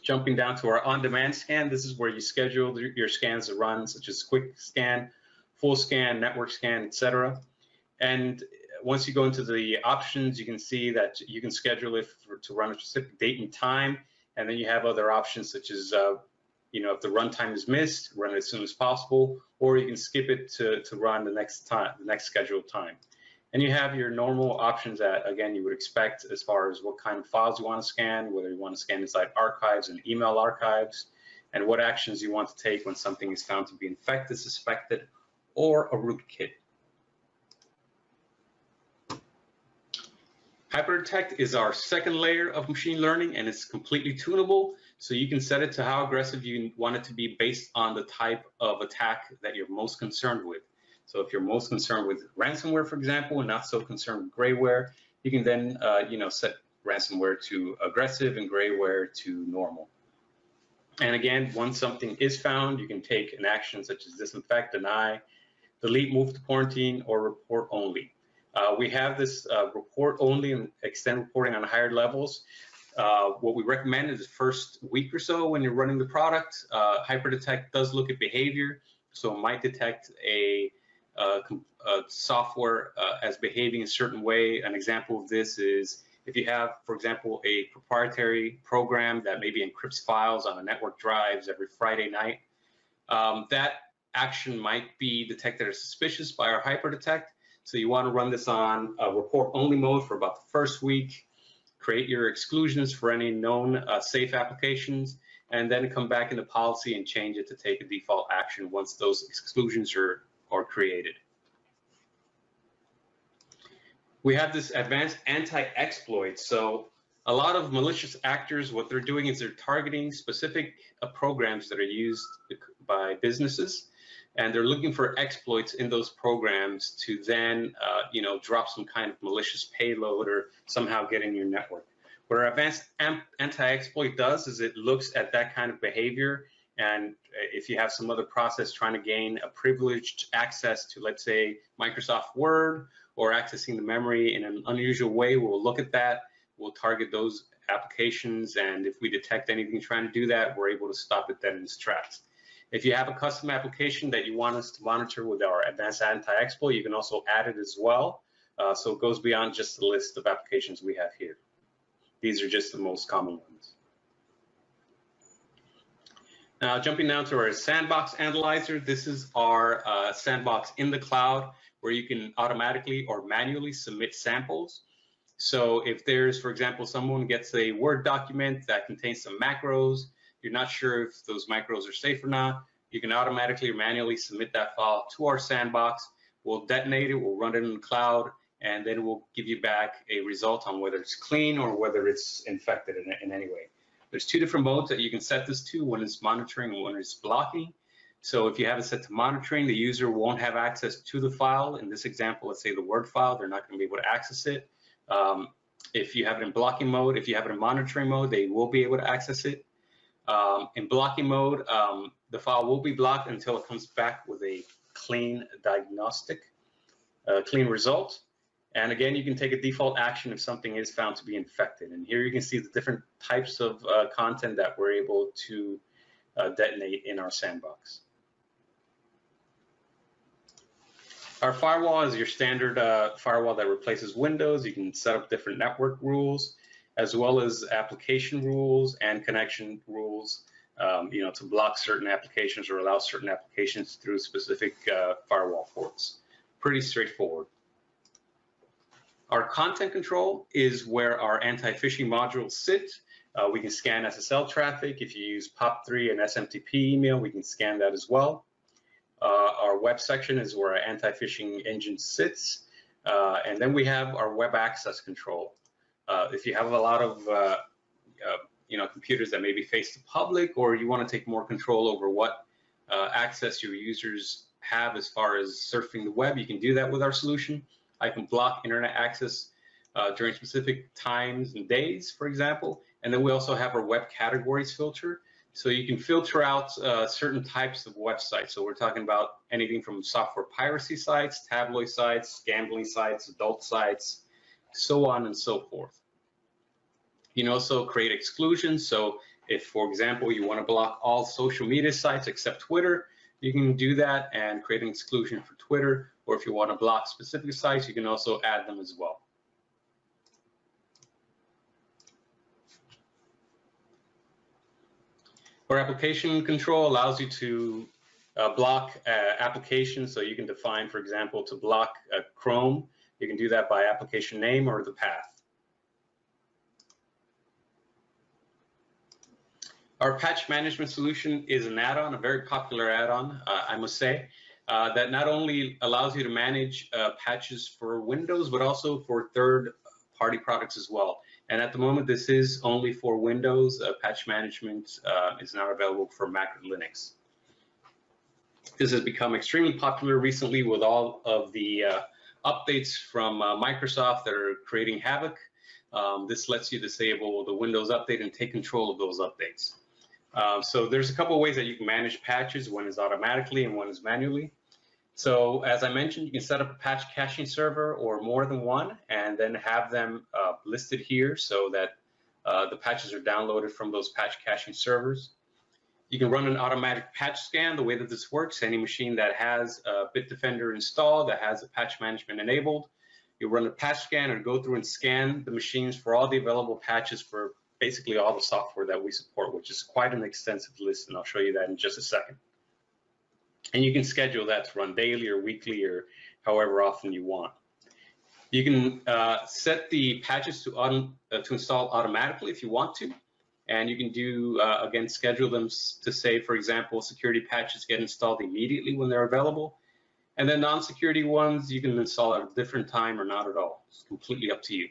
Jumping down to our on-demand scan, this is where you schedule your scans to run, such as quick scan, full scan, network scan, etc. And once you go into the options, you can see that you can schedule it for, to run a specific date and time. And then you have other options such as, uh, you know, if the runtime is missed, run it as soon as possible, or you can skip it to, to run the next time, the next scheduled time. And you have your normal options that, again, you would expect as far as what kind of files you want to scan, whether you want to scan inside archives and email archives, and what actions you want to take when something is found to be infected, suspected, or a rootkit. HyperDetect is our second layer of machine learning and it's completely tunable. So you can set it to how aggressive you want it to be based on the type of attack that you're most concerned with. So if you're most concerned with ransomware, for example, and not so concerned with grayware, you can then, uh, you know, set ransomware to aggressive and grayware to normal. And again, once something is found, you can take an action such as disinfect, deny, delete, move to quarantine, or report only. Uh, we have this uh, report only and extend reporting on higher levels. Uh, what we recommend is the first week or so when you're running the product. Uh, HyperDetect does look at behavior, so it might detect a, a, a software uh, as behaving a certain way. An example of this is if you have, for example, a proprietary program that maybe encrypts files on a network drives every Friday night, um, that action might be detected as suspicious by our HyperDetect. So you want to run this on a report only mode for about the first week create your exclusions for any known uh, safe applications, and then come back into policy and change it to take a default action once those exclusions are, are created. We have this advanced anti-exploit. So a lot of malicious actors, what they're doing is they're targeting specific uh, programs that are used by businesses and they're looking for exploits in those programs to then, uh, you know, drop some kind of malicious payload or somehow get in your network. What our advanced anti-exploit does is it looks at that kind of behavior, and if you have some other process trying to gain a privileged access to, let's say, Microsoft Word or accessing the memory in an unusual way, we'll look at that. We'll target those applications, and if we detect anything trying to do that, we're able to stop it dead in its tracks. If you have a custom application that you want us to monitor with our advanced anti-exploit, you can also add it as well. Uh, so it goes beyond just the list of applications we have here. These are just the most common ones. Now, jumping down to our sandbox analyzer, this is our uh, sandbox in the cloud where you can automatically or manually submit samples. So if there's, for example, someone gets a Word document that contains some macros, you're not sure if those macros are safe or not, you can automatically or manually submit that file to our sandbox. We'll detonate it, we'll run it in the cloud, and then we'll give you back a result on whether it's clean or whether it's infected in, in any way. There's two different modes that you can set this to, when it's monitoring and when it's blocking. So if you have it set to monitoring, the user won't have access to the file. In this example, let's say the Word file, they're not going to be able to access it. Um, if you have it in blocking mode, if you have it in monitoring mode, they will be able to access it. Um, in blocking mode, um, the file will be blocked until it comes back with a clean diagnostic, uh, clean result. And again, you can take a default action if something is found to be infected. And here you can see the different types of uh, content that we're able to uh, detonate in our sandbox. Our firewall is your standard uh, firewall that replaces Windows. You can set up different network rules as well as application rules and connection rules, um, you know, to block certain applications or allow certain applications through specific uh, firewall ports. Pretty straightforward. Our content control is where our anti-phishing modules sit. Uh, we can scan SSL traffic. If you use POP3 and SMTP email, we can scan that as well. Uh, our web section is where our anti-phishing engine sits. Uh, and then we have our web access control. Uh, if you have a lot of uh, uh, you know computers that may be face to public, or you want to take more control over what uh, access your users have as far as surfing the web, you can do that with our solution. I can block internet access uh, during specific times and days, for example. And then we also have our web categories filter. So you can filter out uh, certain types of websites. So we're talking about anything from software piracy sites, tabloid sites, gambling sites, adult sites, so on and so forth. You can also create exclusions. So if, for example, you want to block all social media sites except Twitter, you can do that and create an exclusion for Twitter. Or if you want to block specific sites, you can also add them as well. Our application control allows you to uh, block uh, applications. So you can define, for example, to block uh, Chrome, you can do that by application name or the path. Our patch management solution is an add-on, a very popular add-on, uh, I must say, uh, that not only allows you to manage uh, patches for Windows, but also for third-party products as well. And at the moment, this is only for Windows. Uh, patch management uh, is not available for Mac and Linux. This has become extremely popular recently with all of the uh, updates from uh, Microsoft that are creating havoc. Um, this lets you disable the Windows update and take control of those updates. Uh, so there's a couple ways that you can manage patches. One is automatically and one is manually. So as I mentioned, you can set up a patch caching server or more than one and then have them uh, listed here so that uh, the patches are downloaded from those patch caching servers. You can run an automatic patch scan. The way that this works, any machine that has a Bitdefender installed, that has a patch management enabled, you run a patch scan or go through and scan the machines for all the available patches for basically all the software that we support, which is quite an extensive list, and I'll show you that in just a second. And you can schedule that to run daily or weekly or however often you want. You can uh, set the patches to, auto, uh, to install automatically if you want to. And you can do, uh, again, schedule them to say, for example, security patches get installed immediately when they're available. And then non-security ones, you can install at a different time or not at all. It's completely up to you.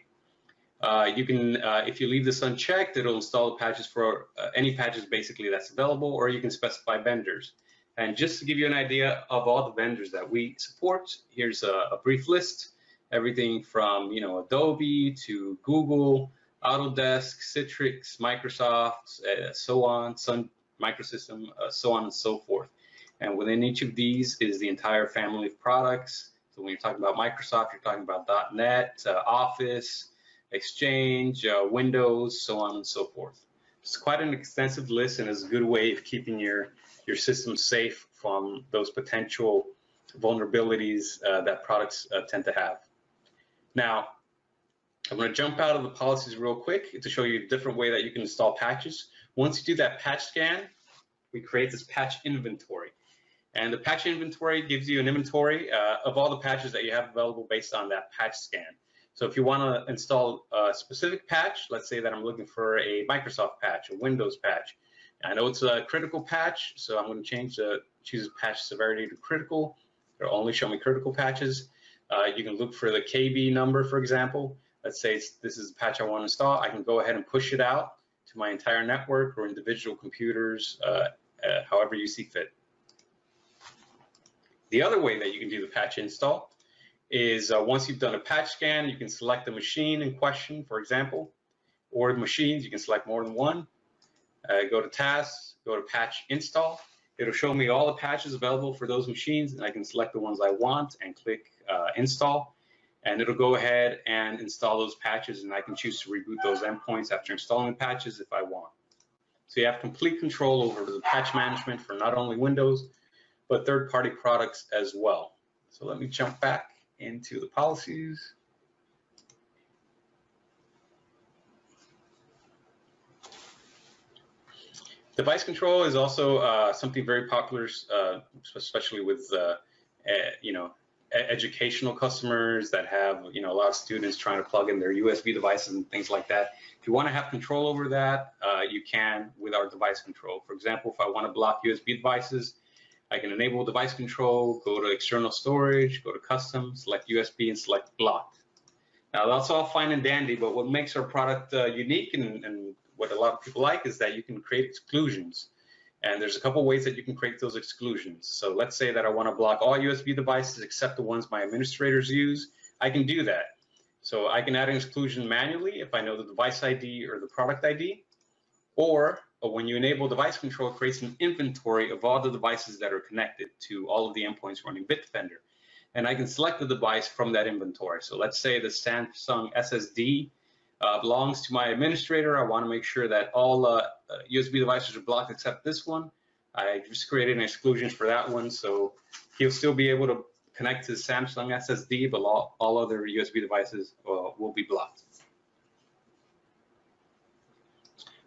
Uh, you can, uh, if you leave this unchecked, it'll install the patches for uh, any patches basically that's available, or you can specify vendors. And just to give you an idea of all the vendors that we support, here's a, a brief list. Everything from, you know, Adobe to Google, Autodesk, Citrix, Microsoft, uh, so on, Sun Microsystem, uh, so on and so forth. And within each of these is the entire family of products. So when you're talking about Microsoft, you're talking about .NET, uh, Office, Exchange, uh, Windows, so on and so forth. It's quite an extensive list and is a good way of keeping your your system safe from those potential vulnerabilities uh, that products uh, tend to have. Now, I'm going to jump out of the policies real quick to show you a different way that you can install patches. Once you do that patch scan, we create this patch inventory. And the patch inventory gives you an inventory uh, of all the patches that you have available based on that patch scan. So if you want to install a specific patch, let's say that I'm looking for a Microsoft patch, a Windows patch, I know it's a critical patch, so I'm going to change the choose patch severity to critical. It'll only show me critical patches. Uh, you can look for the KB number, for example. Let's say this is a patch I want to install. I can go ahead and push it out to my entire network or individual computers, uh, uh, however you see fit. The other way that you can do the patch install is uh, once you've done a patch scan, you can select the machine in question, for example, or machines, you can select more than one uh, go to tasks, go to patch install. It'll show me all the patches available for those machines and I can select the ones I want and click uh, install. And it'll go ahead and install those patches and I can choose to reboot those endpoints after installing the patches if I want. So you have complete control over the patch management for not only Windows, but third-party products as well. So let me jump back into the policies. Device control is also uh, something very popular, uh, especially with uh, you know educational customers that have you know a lot of students trying to plug in their USB devices and things like that. If you want to have control over that, uh, you can with our device control. For example, if I want to block USB devices, I can enable device control, go to external storage, go to custom, select USB, and select block. Now that's all fine and dandy, but what makes our product uh, unique and, and what a lot of people like is that you can create exclusions. And there's a couple ways that you can create those exclusions. So let's say that I want to block all USB devices except the ones my administrators use. I can do that. So I can add an exclusion manually if I know the device ID or the product ID. Or uh, when you enable device control, it creates an inventory of all the devices that are connected to all of the endpoints running Bitdefender. And I can select the device from that inventory. So let's say the Samsung SSD uh, belongs to my administrator. I want to make sure that all uh, USB uh, devices are blocked except this one. I just created an exclusion for that one, so he'll still be able to connect to Samsung SSD, but all, all other USB devices uh, will be blocked.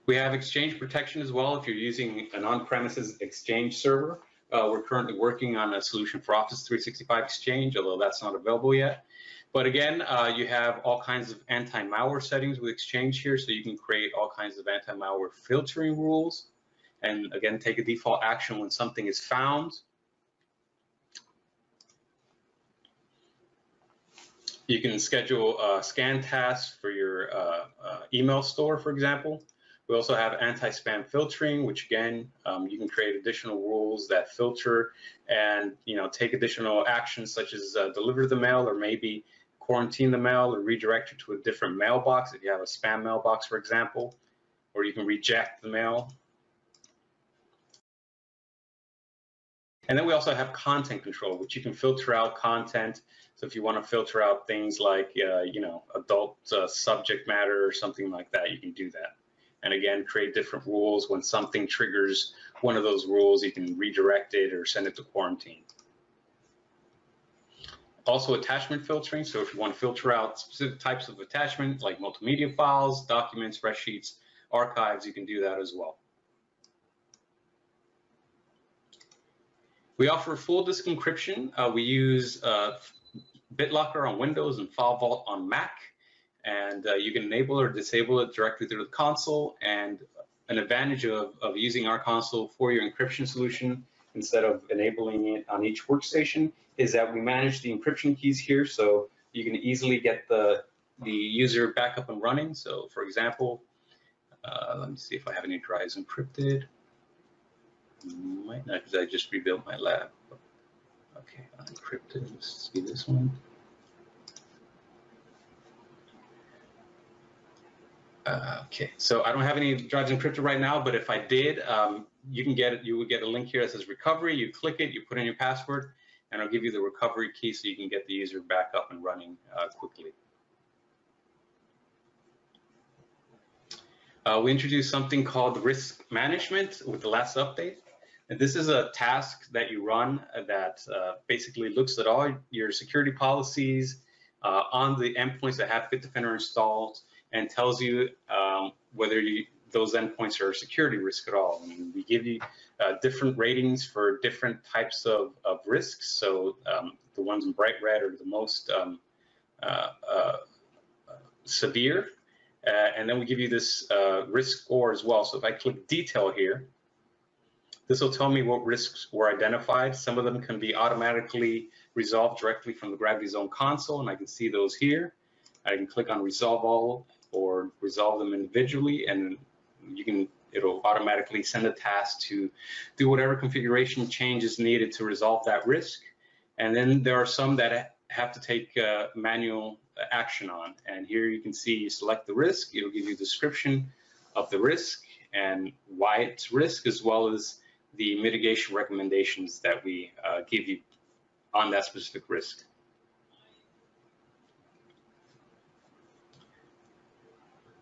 We have Exchange protection as well if you're using an on-premises Exchange server. Uh, we're currently working on a solution for Office 365 Exchange, although that's not available yet. But again, uh, you have all kinds of anti-malware settings with Exchange here, so you can create all kinds of anti-malware filtering rules. And again, take a default action when something is found. You can schedule uh, scan tasks for your uh, uh, email store, for example, We also have anti-spam filtering, which again, um, you can create additional rules that filter and you know take additional actions such as uh, deliver the mail or maybe quarantine the mail or redirect it to a different mailbox if you have a spam mailbox, for example, or you can reject the mail. And then we also have content control, which you can filter out content. So if you want to filter out things like, uh, you know, adult uh, subject matter or something like that, you can do that and again create different rules when something triggers one of those rules you can redirect it or send it to quarantine also attachment filtering. So if you want to filter out specific types of attachment like multimedia files documents spreadsheets archives you can do that as well. We offer full disk encryption. Uh, we use uh, BitLocker on Windows and FileVault on Mac. And uh, you can enable or disable it directly through the console. And an advantage of, of using our console for your encryption solution instead of enabling it on each workstation is that we manage the encryption keys here, so you can easily get the the user back up and running. So, for example, uh, let me see if I have any drives encrypted. Might not, because I just rebuilt my lab. Okay, unencrypted. Let's see this one. Uh, okay, so I don't have any drives encrypted right now, but if I did, um, you can get it. You would get a link here that says recovery. You click it, you put in your password, and it'll give you the recovery key so you can get the user back up and running uh, quickly. Uh, we introduced something called risk management with the last update. And this is a task that you run that uh, basically looks at all your security policies uh, on the endpoints that have Bitdefender installed and tells you um, whether you, those endpoints are a security risk at all. I mean, we give you uh, different ratings for different types of, of risks. So um, the ones in bright red are the most um, uh, uh, severe. Uh, and then we give you this uh, risk score as well. So if I click detail here, this will tell me what risks were identified. Some of them can be automatically resolved directly from the GravityZone console, and I can see those here. I can click on resolve all or resolve them individually and you can it'll automatically send a task to do whatever configuration changes needed to resolve that risk. And then there are some that have to take uh, manual action on. And here you can see you select the risk it'll give you a description of the risk and why it's risk as well as the mitigation recommendations that we uh, give you on that specific risk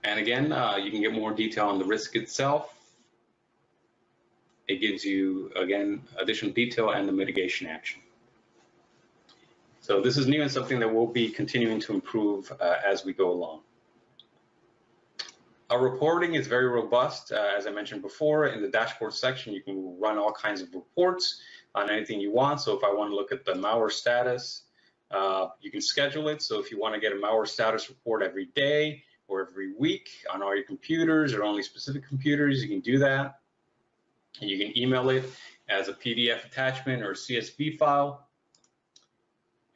And again, uh, you can get more detail on the risk itself. It gives you, again, additional detail and the mitigation action. So this is new and something that we'll be continuing to improve uh, as we go along. Our reporting is very robust. Uh, as I mentioned before, in the dashboard section, you can run all kinds of reports on anything you want. So if I want to look at the malware status, uh, you can schedule it. So if you want to get a malware status report every day, or every week on all your computers or only specific computers, you can do that. And you can email it as a PDF attachment or CSV file.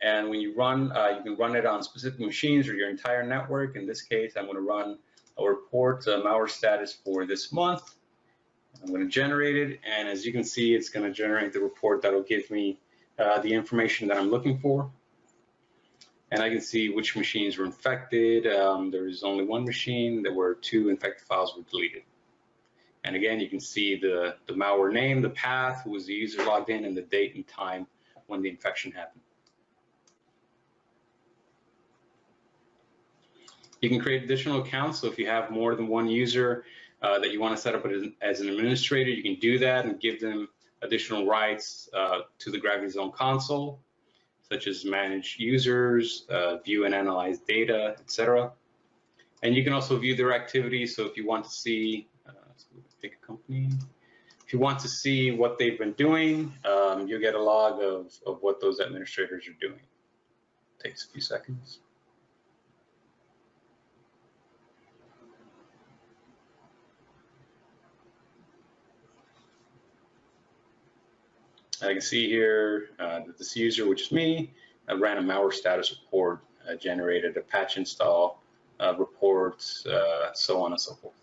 And when you run, uh, you can run it on specific machines or your entire network. In this case, I'm going to run a report, uh, malware status for this month. I'm going to generate it. And as you can see, it's going to generate the report that will give me uh, the information that I'm looking for and I can see which machines were infected. Um, there was only one machine. There were two infected files were deleted. And again, you can see the, the malware name, the path, who was the user logged in, and the date and time when the infection happened. You can create additional accounts. So if you have more than one user uh, that you want to set up as, as, an administrator, you can do that and give them additional rights uh, to the GravityZone console such as manage users, uh, view and analyze data, etc. And you can also view their activities. So if you want to see, uh, pick a company, if you want to see what they've been doing, um, you get a log of, of what those administrators are doing. Takes a few seconds. I can see here uh, that this user, which is me, ran a malware status report, uh, generated a patch install uh, report, uh, so on and so forth.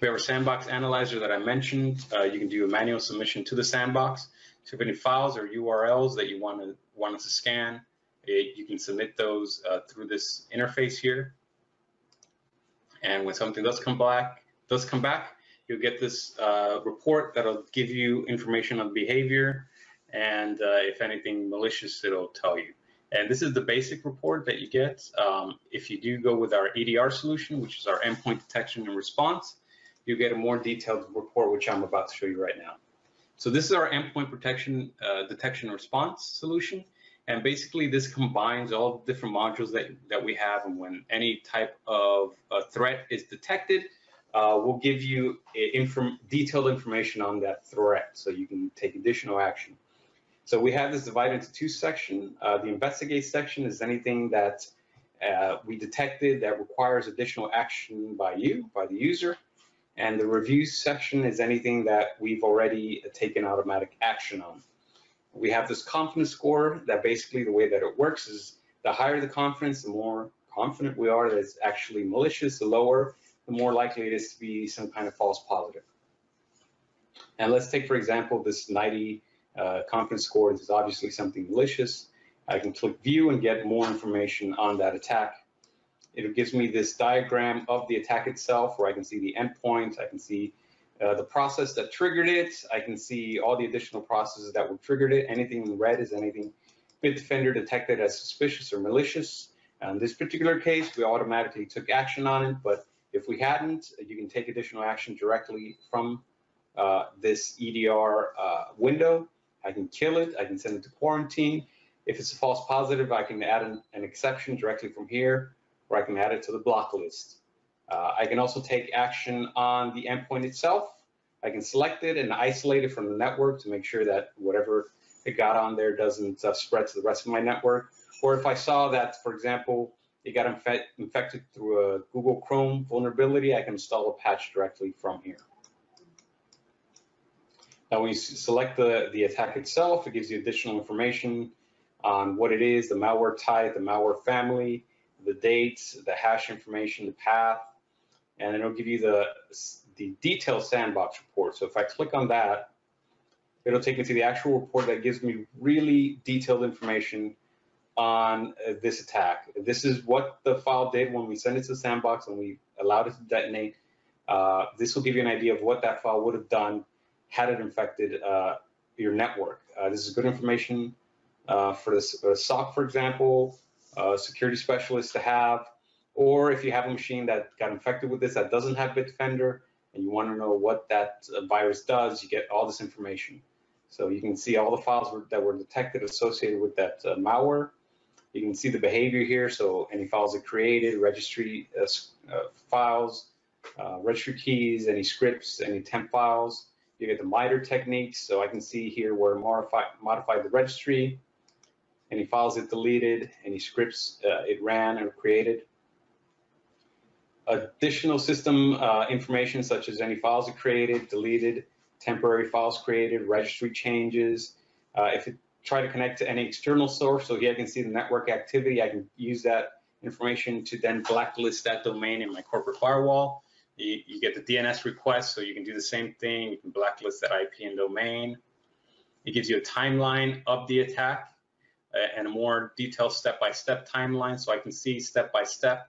We have our sandbox analyzer that I mentioned. Uh, you can do a manual submission to the sandbox. So if any files or URLs that you want to want to scan, it, you can submit those through this interface here. And when something does come back, does come back, you'll get this uh, report that'll give you information on behavior, and uh, if anything malicious, it'll tell you. And this is the basic report that you get. Um, if you do go with our EDR solution, which is our endpoint detection and response, you get a more detailed report, which I'm about to show you right now. So this is our endpoint protection uh, detection response solution. And basically this combines all the different modules that, that we have. And when any type of uh, threat is detected, uh, we'll give you inform detailed information on that threat so you can take additional action. So we have this divided into two sections. Uh, the investigate section is anything that uh, we detected that requires additional action by you, by the user. And the review section is anything that we've already taken automatic action on. We have this confidence score that basically the way that it works is the higher the confidence, the more confident we are that it's actually malicious, the lower, the more likely it is to be some kind of false positive. And let's take, for example, this 90 uh, confidence score. This is obviously something malicious. I can click view and get more information on that attack it gives me this diagram of the attack itself where I can see the endpoint, I can see uh, the process that triggered it, I can see all the additional processes that were triggered it. Anything in red is anything Bitdefender detected as suspicious or malicious. In this particular case, we automatically took action on it, but if we hadn't, you can take additional action directly from uh, this EDR uh, window. I can kill it, I can send it to quarantine. If it's a false positive, I can add an, an exception directly from here or I can add it to the block list. Uh, I can also take action on the endpoint itself. I can select it and isolate it from the network to make sure that whatever it got on there doesn't uh, spread to the rest of my network. Or if I saw that, for example, it got infe infected through a Google Chrome vulnerability, I can install a patch directly from here. Now, when you select the, the attack itself, it gives you additional information on what it is, the malware type, the malware family, the dates, the hash information, the path, and it'll give you the, the detailed sandbox report. So if I click on that, it'll take me to the actual report that gives me really detailed information on uh, this attack. This is what the file did when we sent it to the sandbox and we allowed it to detonate. Uh, this will give you an idea of what that file would have done had it infected uh, your network. Uh, this is good information uh, for uh, SOC, for example, uh, security specialist to have, or if you have a machine that got infected with this that doesn't have Bitdefender and you want to know what that uh, virus does, you get all this information. So you can see all the files that were detected associated with that uh, malware. You can see the behavior here, so any files it created, registry uh, uh, files, uh, registry keys, any scripts, any temp files. You get the MITRE techniques, so I can see here where modify, modified the registry, any files it deleted, any scripts uh, it ran or created. Additional system uh, information such as any files it created, deleted, temporary files created, registry changes. Uh, if it try to connect to any external source, so here I can see the network activity, I can use that information to then blacklist that domain in my corporate firewall. You, you, get the DNS request, so you can do the same thing. You can blacklist that IP and domain. It gives you a timeline of the attack and a more detailed step-by-step timeline so I can see step-by-step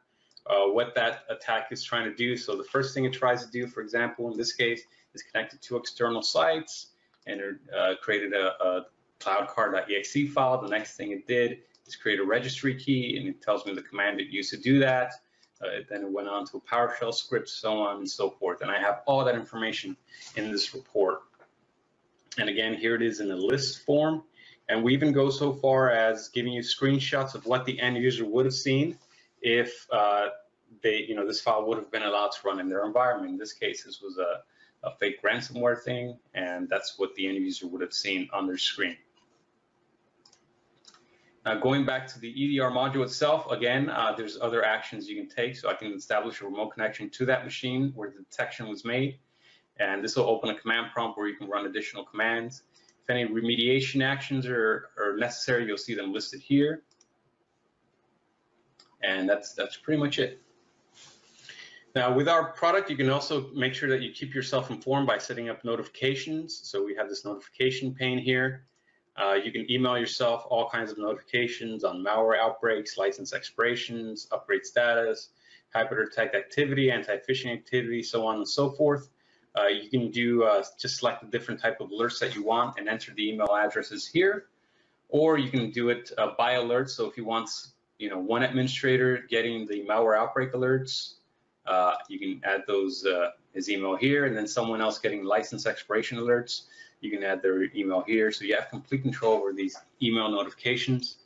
uh, what that attack is trying to do. So the first thing it tries to do, for example, in this case, is connected to external sites and uh, created a, a cloudcar.exe file. The next thing it did is create a registry key and it tells me the command it used to do that. Uh, then it went on to a PowerShell script, so on and so forth. And I have all that information in this report. And again, here it is in a list form. And we even go so far as giving you screenshots of what the end user would have seen if uh, they, you know, this file would have been allowed to run in their environment. In this case, this was a, a fake ransomware thing, and that's what the end user would have seen on their screen. Now, going back to the EDR module itself, again, uh, there's other actions you can take. So I can establish a remote connection to that machine where the detection was made. And this will open a command prompt where you can run additional commands. If any remediation actions are, are necessary, you'll see them listed here. And that's, that's pretty much it. Now, with our product, you can also make sure that you keep yourself informed by setting up notifications. So we have this notification pane here. Uh, you can email yourself all kinds of notifications on malware outbreaks, license expirations, upgrade status, HyperDetect activity, anti-phishing activity, so on and so forth. Uh, you can do uh, just select the different type of alerts that you want and enter the email addresses here, or you can do it uh, by alert. So if you want, you know, one administrator getting the malware outbreak alerts, uh, you can add those uh, his email here, and then someone else getting license expiration alerts, you can add their email here. So you have complete control over these email notifications.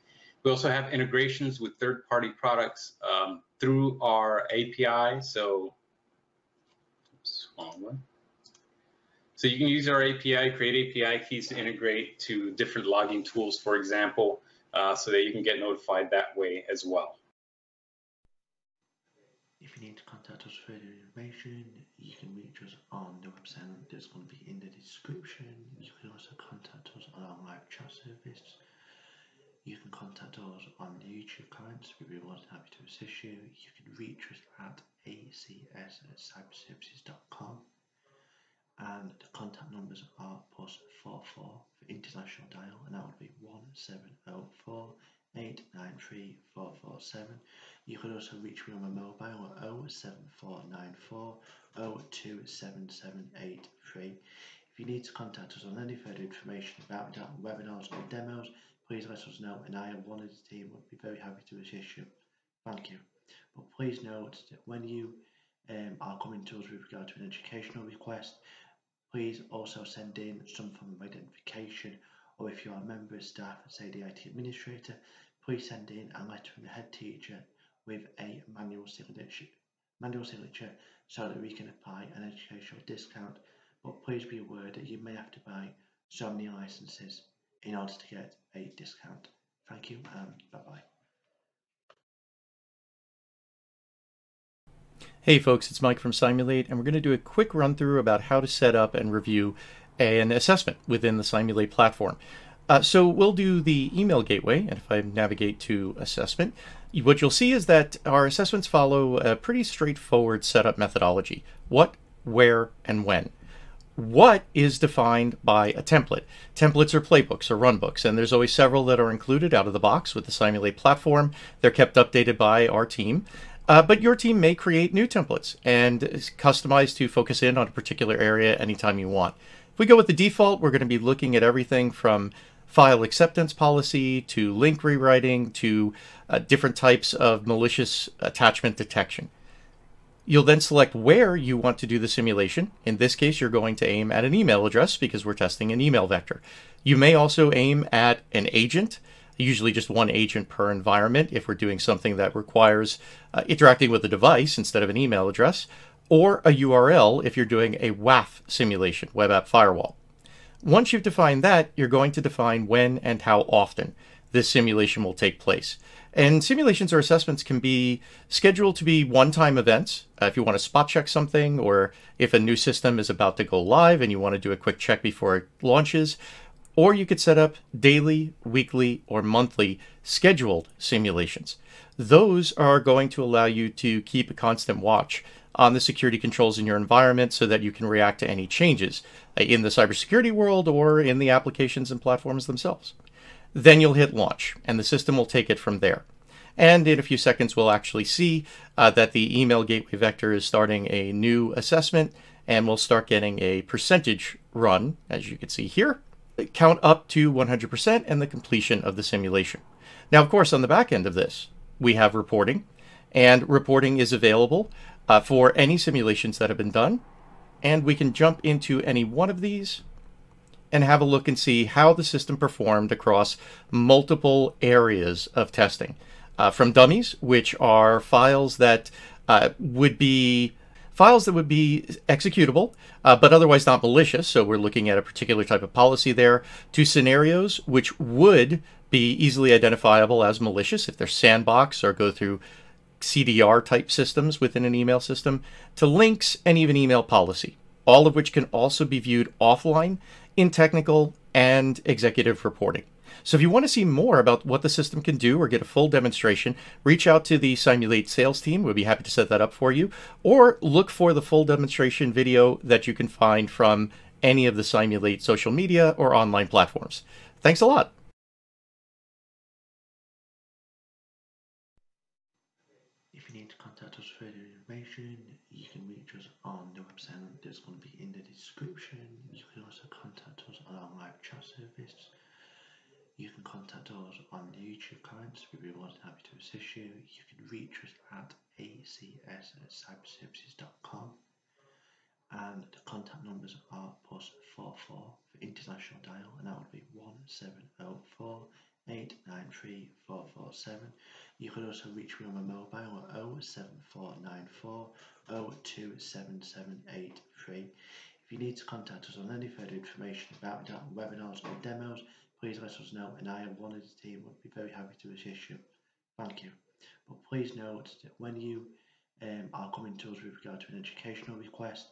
We also have integrations with third-party products um, through our API. So. So you can use our API, create API keys to integrate to different logging tools, for example, uh, so that you can get notified that way as well.
If you need to contact us for further information, you can reach us on the website that's going to be in the description. You can also contact us on our live chat service. You can contact us on the YouTube comments. We'd be more than happy to assist you. You can reach us at acs at cyberservices.com and the contact numbers are plus 44 for international dial and that would be 1704 893 447. You could also reach me on my mobile at 07494 027783. If you need to contact us on any further information about webinars or demos, please let us know and I and one of the team would be very happy to assist you. Thank you. But please note that when you um, are coming to us with regard to an educational request, please also send in some form of identification or if you are a member of staff, say the IT administrator, please send in a letter from the head teacher with a manual signature, manual signature so that we can apply an educational discount. But please be aware that you may have to buy so many licenses in order to get a discount. Thank you and bye bye.
Hey folks, it's Mike from Cymulate, and we're going to do a quick run through about how to set up and review an assessment within the Cymulate platform. Uh, so we'll do the email gateway, and if I navigate to assessment, what you'll see is that our assessments follow a pretty straightforward setup methodology. What, where, and when. What is defined by a template. Templates are playbooks or runbooks, and there's always several that are included out of the box with the Cymulate platform. They're kept updated by our team. Uh, but your team may create new templates and customize to focus in on a particular area anytime you want. If we go with the default, we're going to be looking at everything from file acceptance policy to link rewriting to uh, different types of malicious attachment detection. You'll then select where you want to do the simulation. In this case, you're going to aim at an email address because we're testing an email vector. You may also aim at an agent, usually just one agent per environment if we're doing something that requires uh, interacting with a device instead of an email address, or a URL if you're doing a WAF simulation, web app firewall. Once you've defined that, you're going to define when and how often this simulation will take place. And simulations or assessments can be scheduled to be one-time events uh, if you want to spot check something or if a new system is about to go live and you want to do a quick check before it launches. Or you could set up daily, weekly, or monthly scheduled simulations. Those are going to allow you to keep a constant watch on the security controls in your environment so that you can react to any changes uh, in the cybersecurity world or in the applications and platforms themselves. Then you'll hit launch and the system will take it from there. And in a few seconds, we'll actually see uh, that the email gateway vector is starting a new assessment and we'll start getting a percentage run, as you can see here, count up to 100% and the completion of the simulation. Now, of course, on the back end of this, we have reporting and reporting is available uh, for any simulations that have been done. And we can jump into any one of these and have a look and see how the system performed across multiple areas of testing. Uh, from dummies, which are files that uh, would be files that would be executable, uh, but otherwise not malicious. So we're looking at a particular type of policy there, to scenarios which would be easily identifiable as malicious if they're sandbox or go through CDR type systems within an email system to links and even email policy, all of which can also be viewed offline in technical and executive reporting. So if you want to see more about what the system can do or get a full demonstration, reach out to the Cymulate sales team. We'll be happy to set that up for you. Or look for the full demonstration video that you can find from any of the Cymulate social media or online platforms. Thanks a lot.
If you need to contact us for further information, you can reach us on the website that's going to be in the description. You can also contact us on our live chat service. You can contact us on the YouTube comments. We'd be more than happy to assist you. You can reach us at acs at cyberservices.com and the contact numbers are plus 44 for international dial and that would be 1704 893 447. You could also reach me on my mobile at 07494 027783. You need to contact us on any further information about webinars or demos, please let us know and I and one of the team would be very happy to assist you. Thank you. But please note that when you um, are coming to us with regard to an educational request,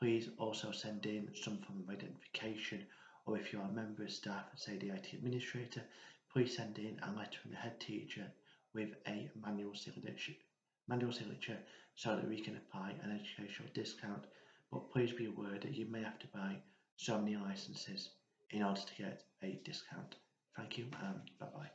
please also send in some form of identification or if you are a member of staff, say the IT administrator, please send in a letter from the head teacher with a manual signature, manual signature so that we can apply an educational discount. But please be aware that you may have to buy so many licenses in order to get a discount. Thank you and bye bye.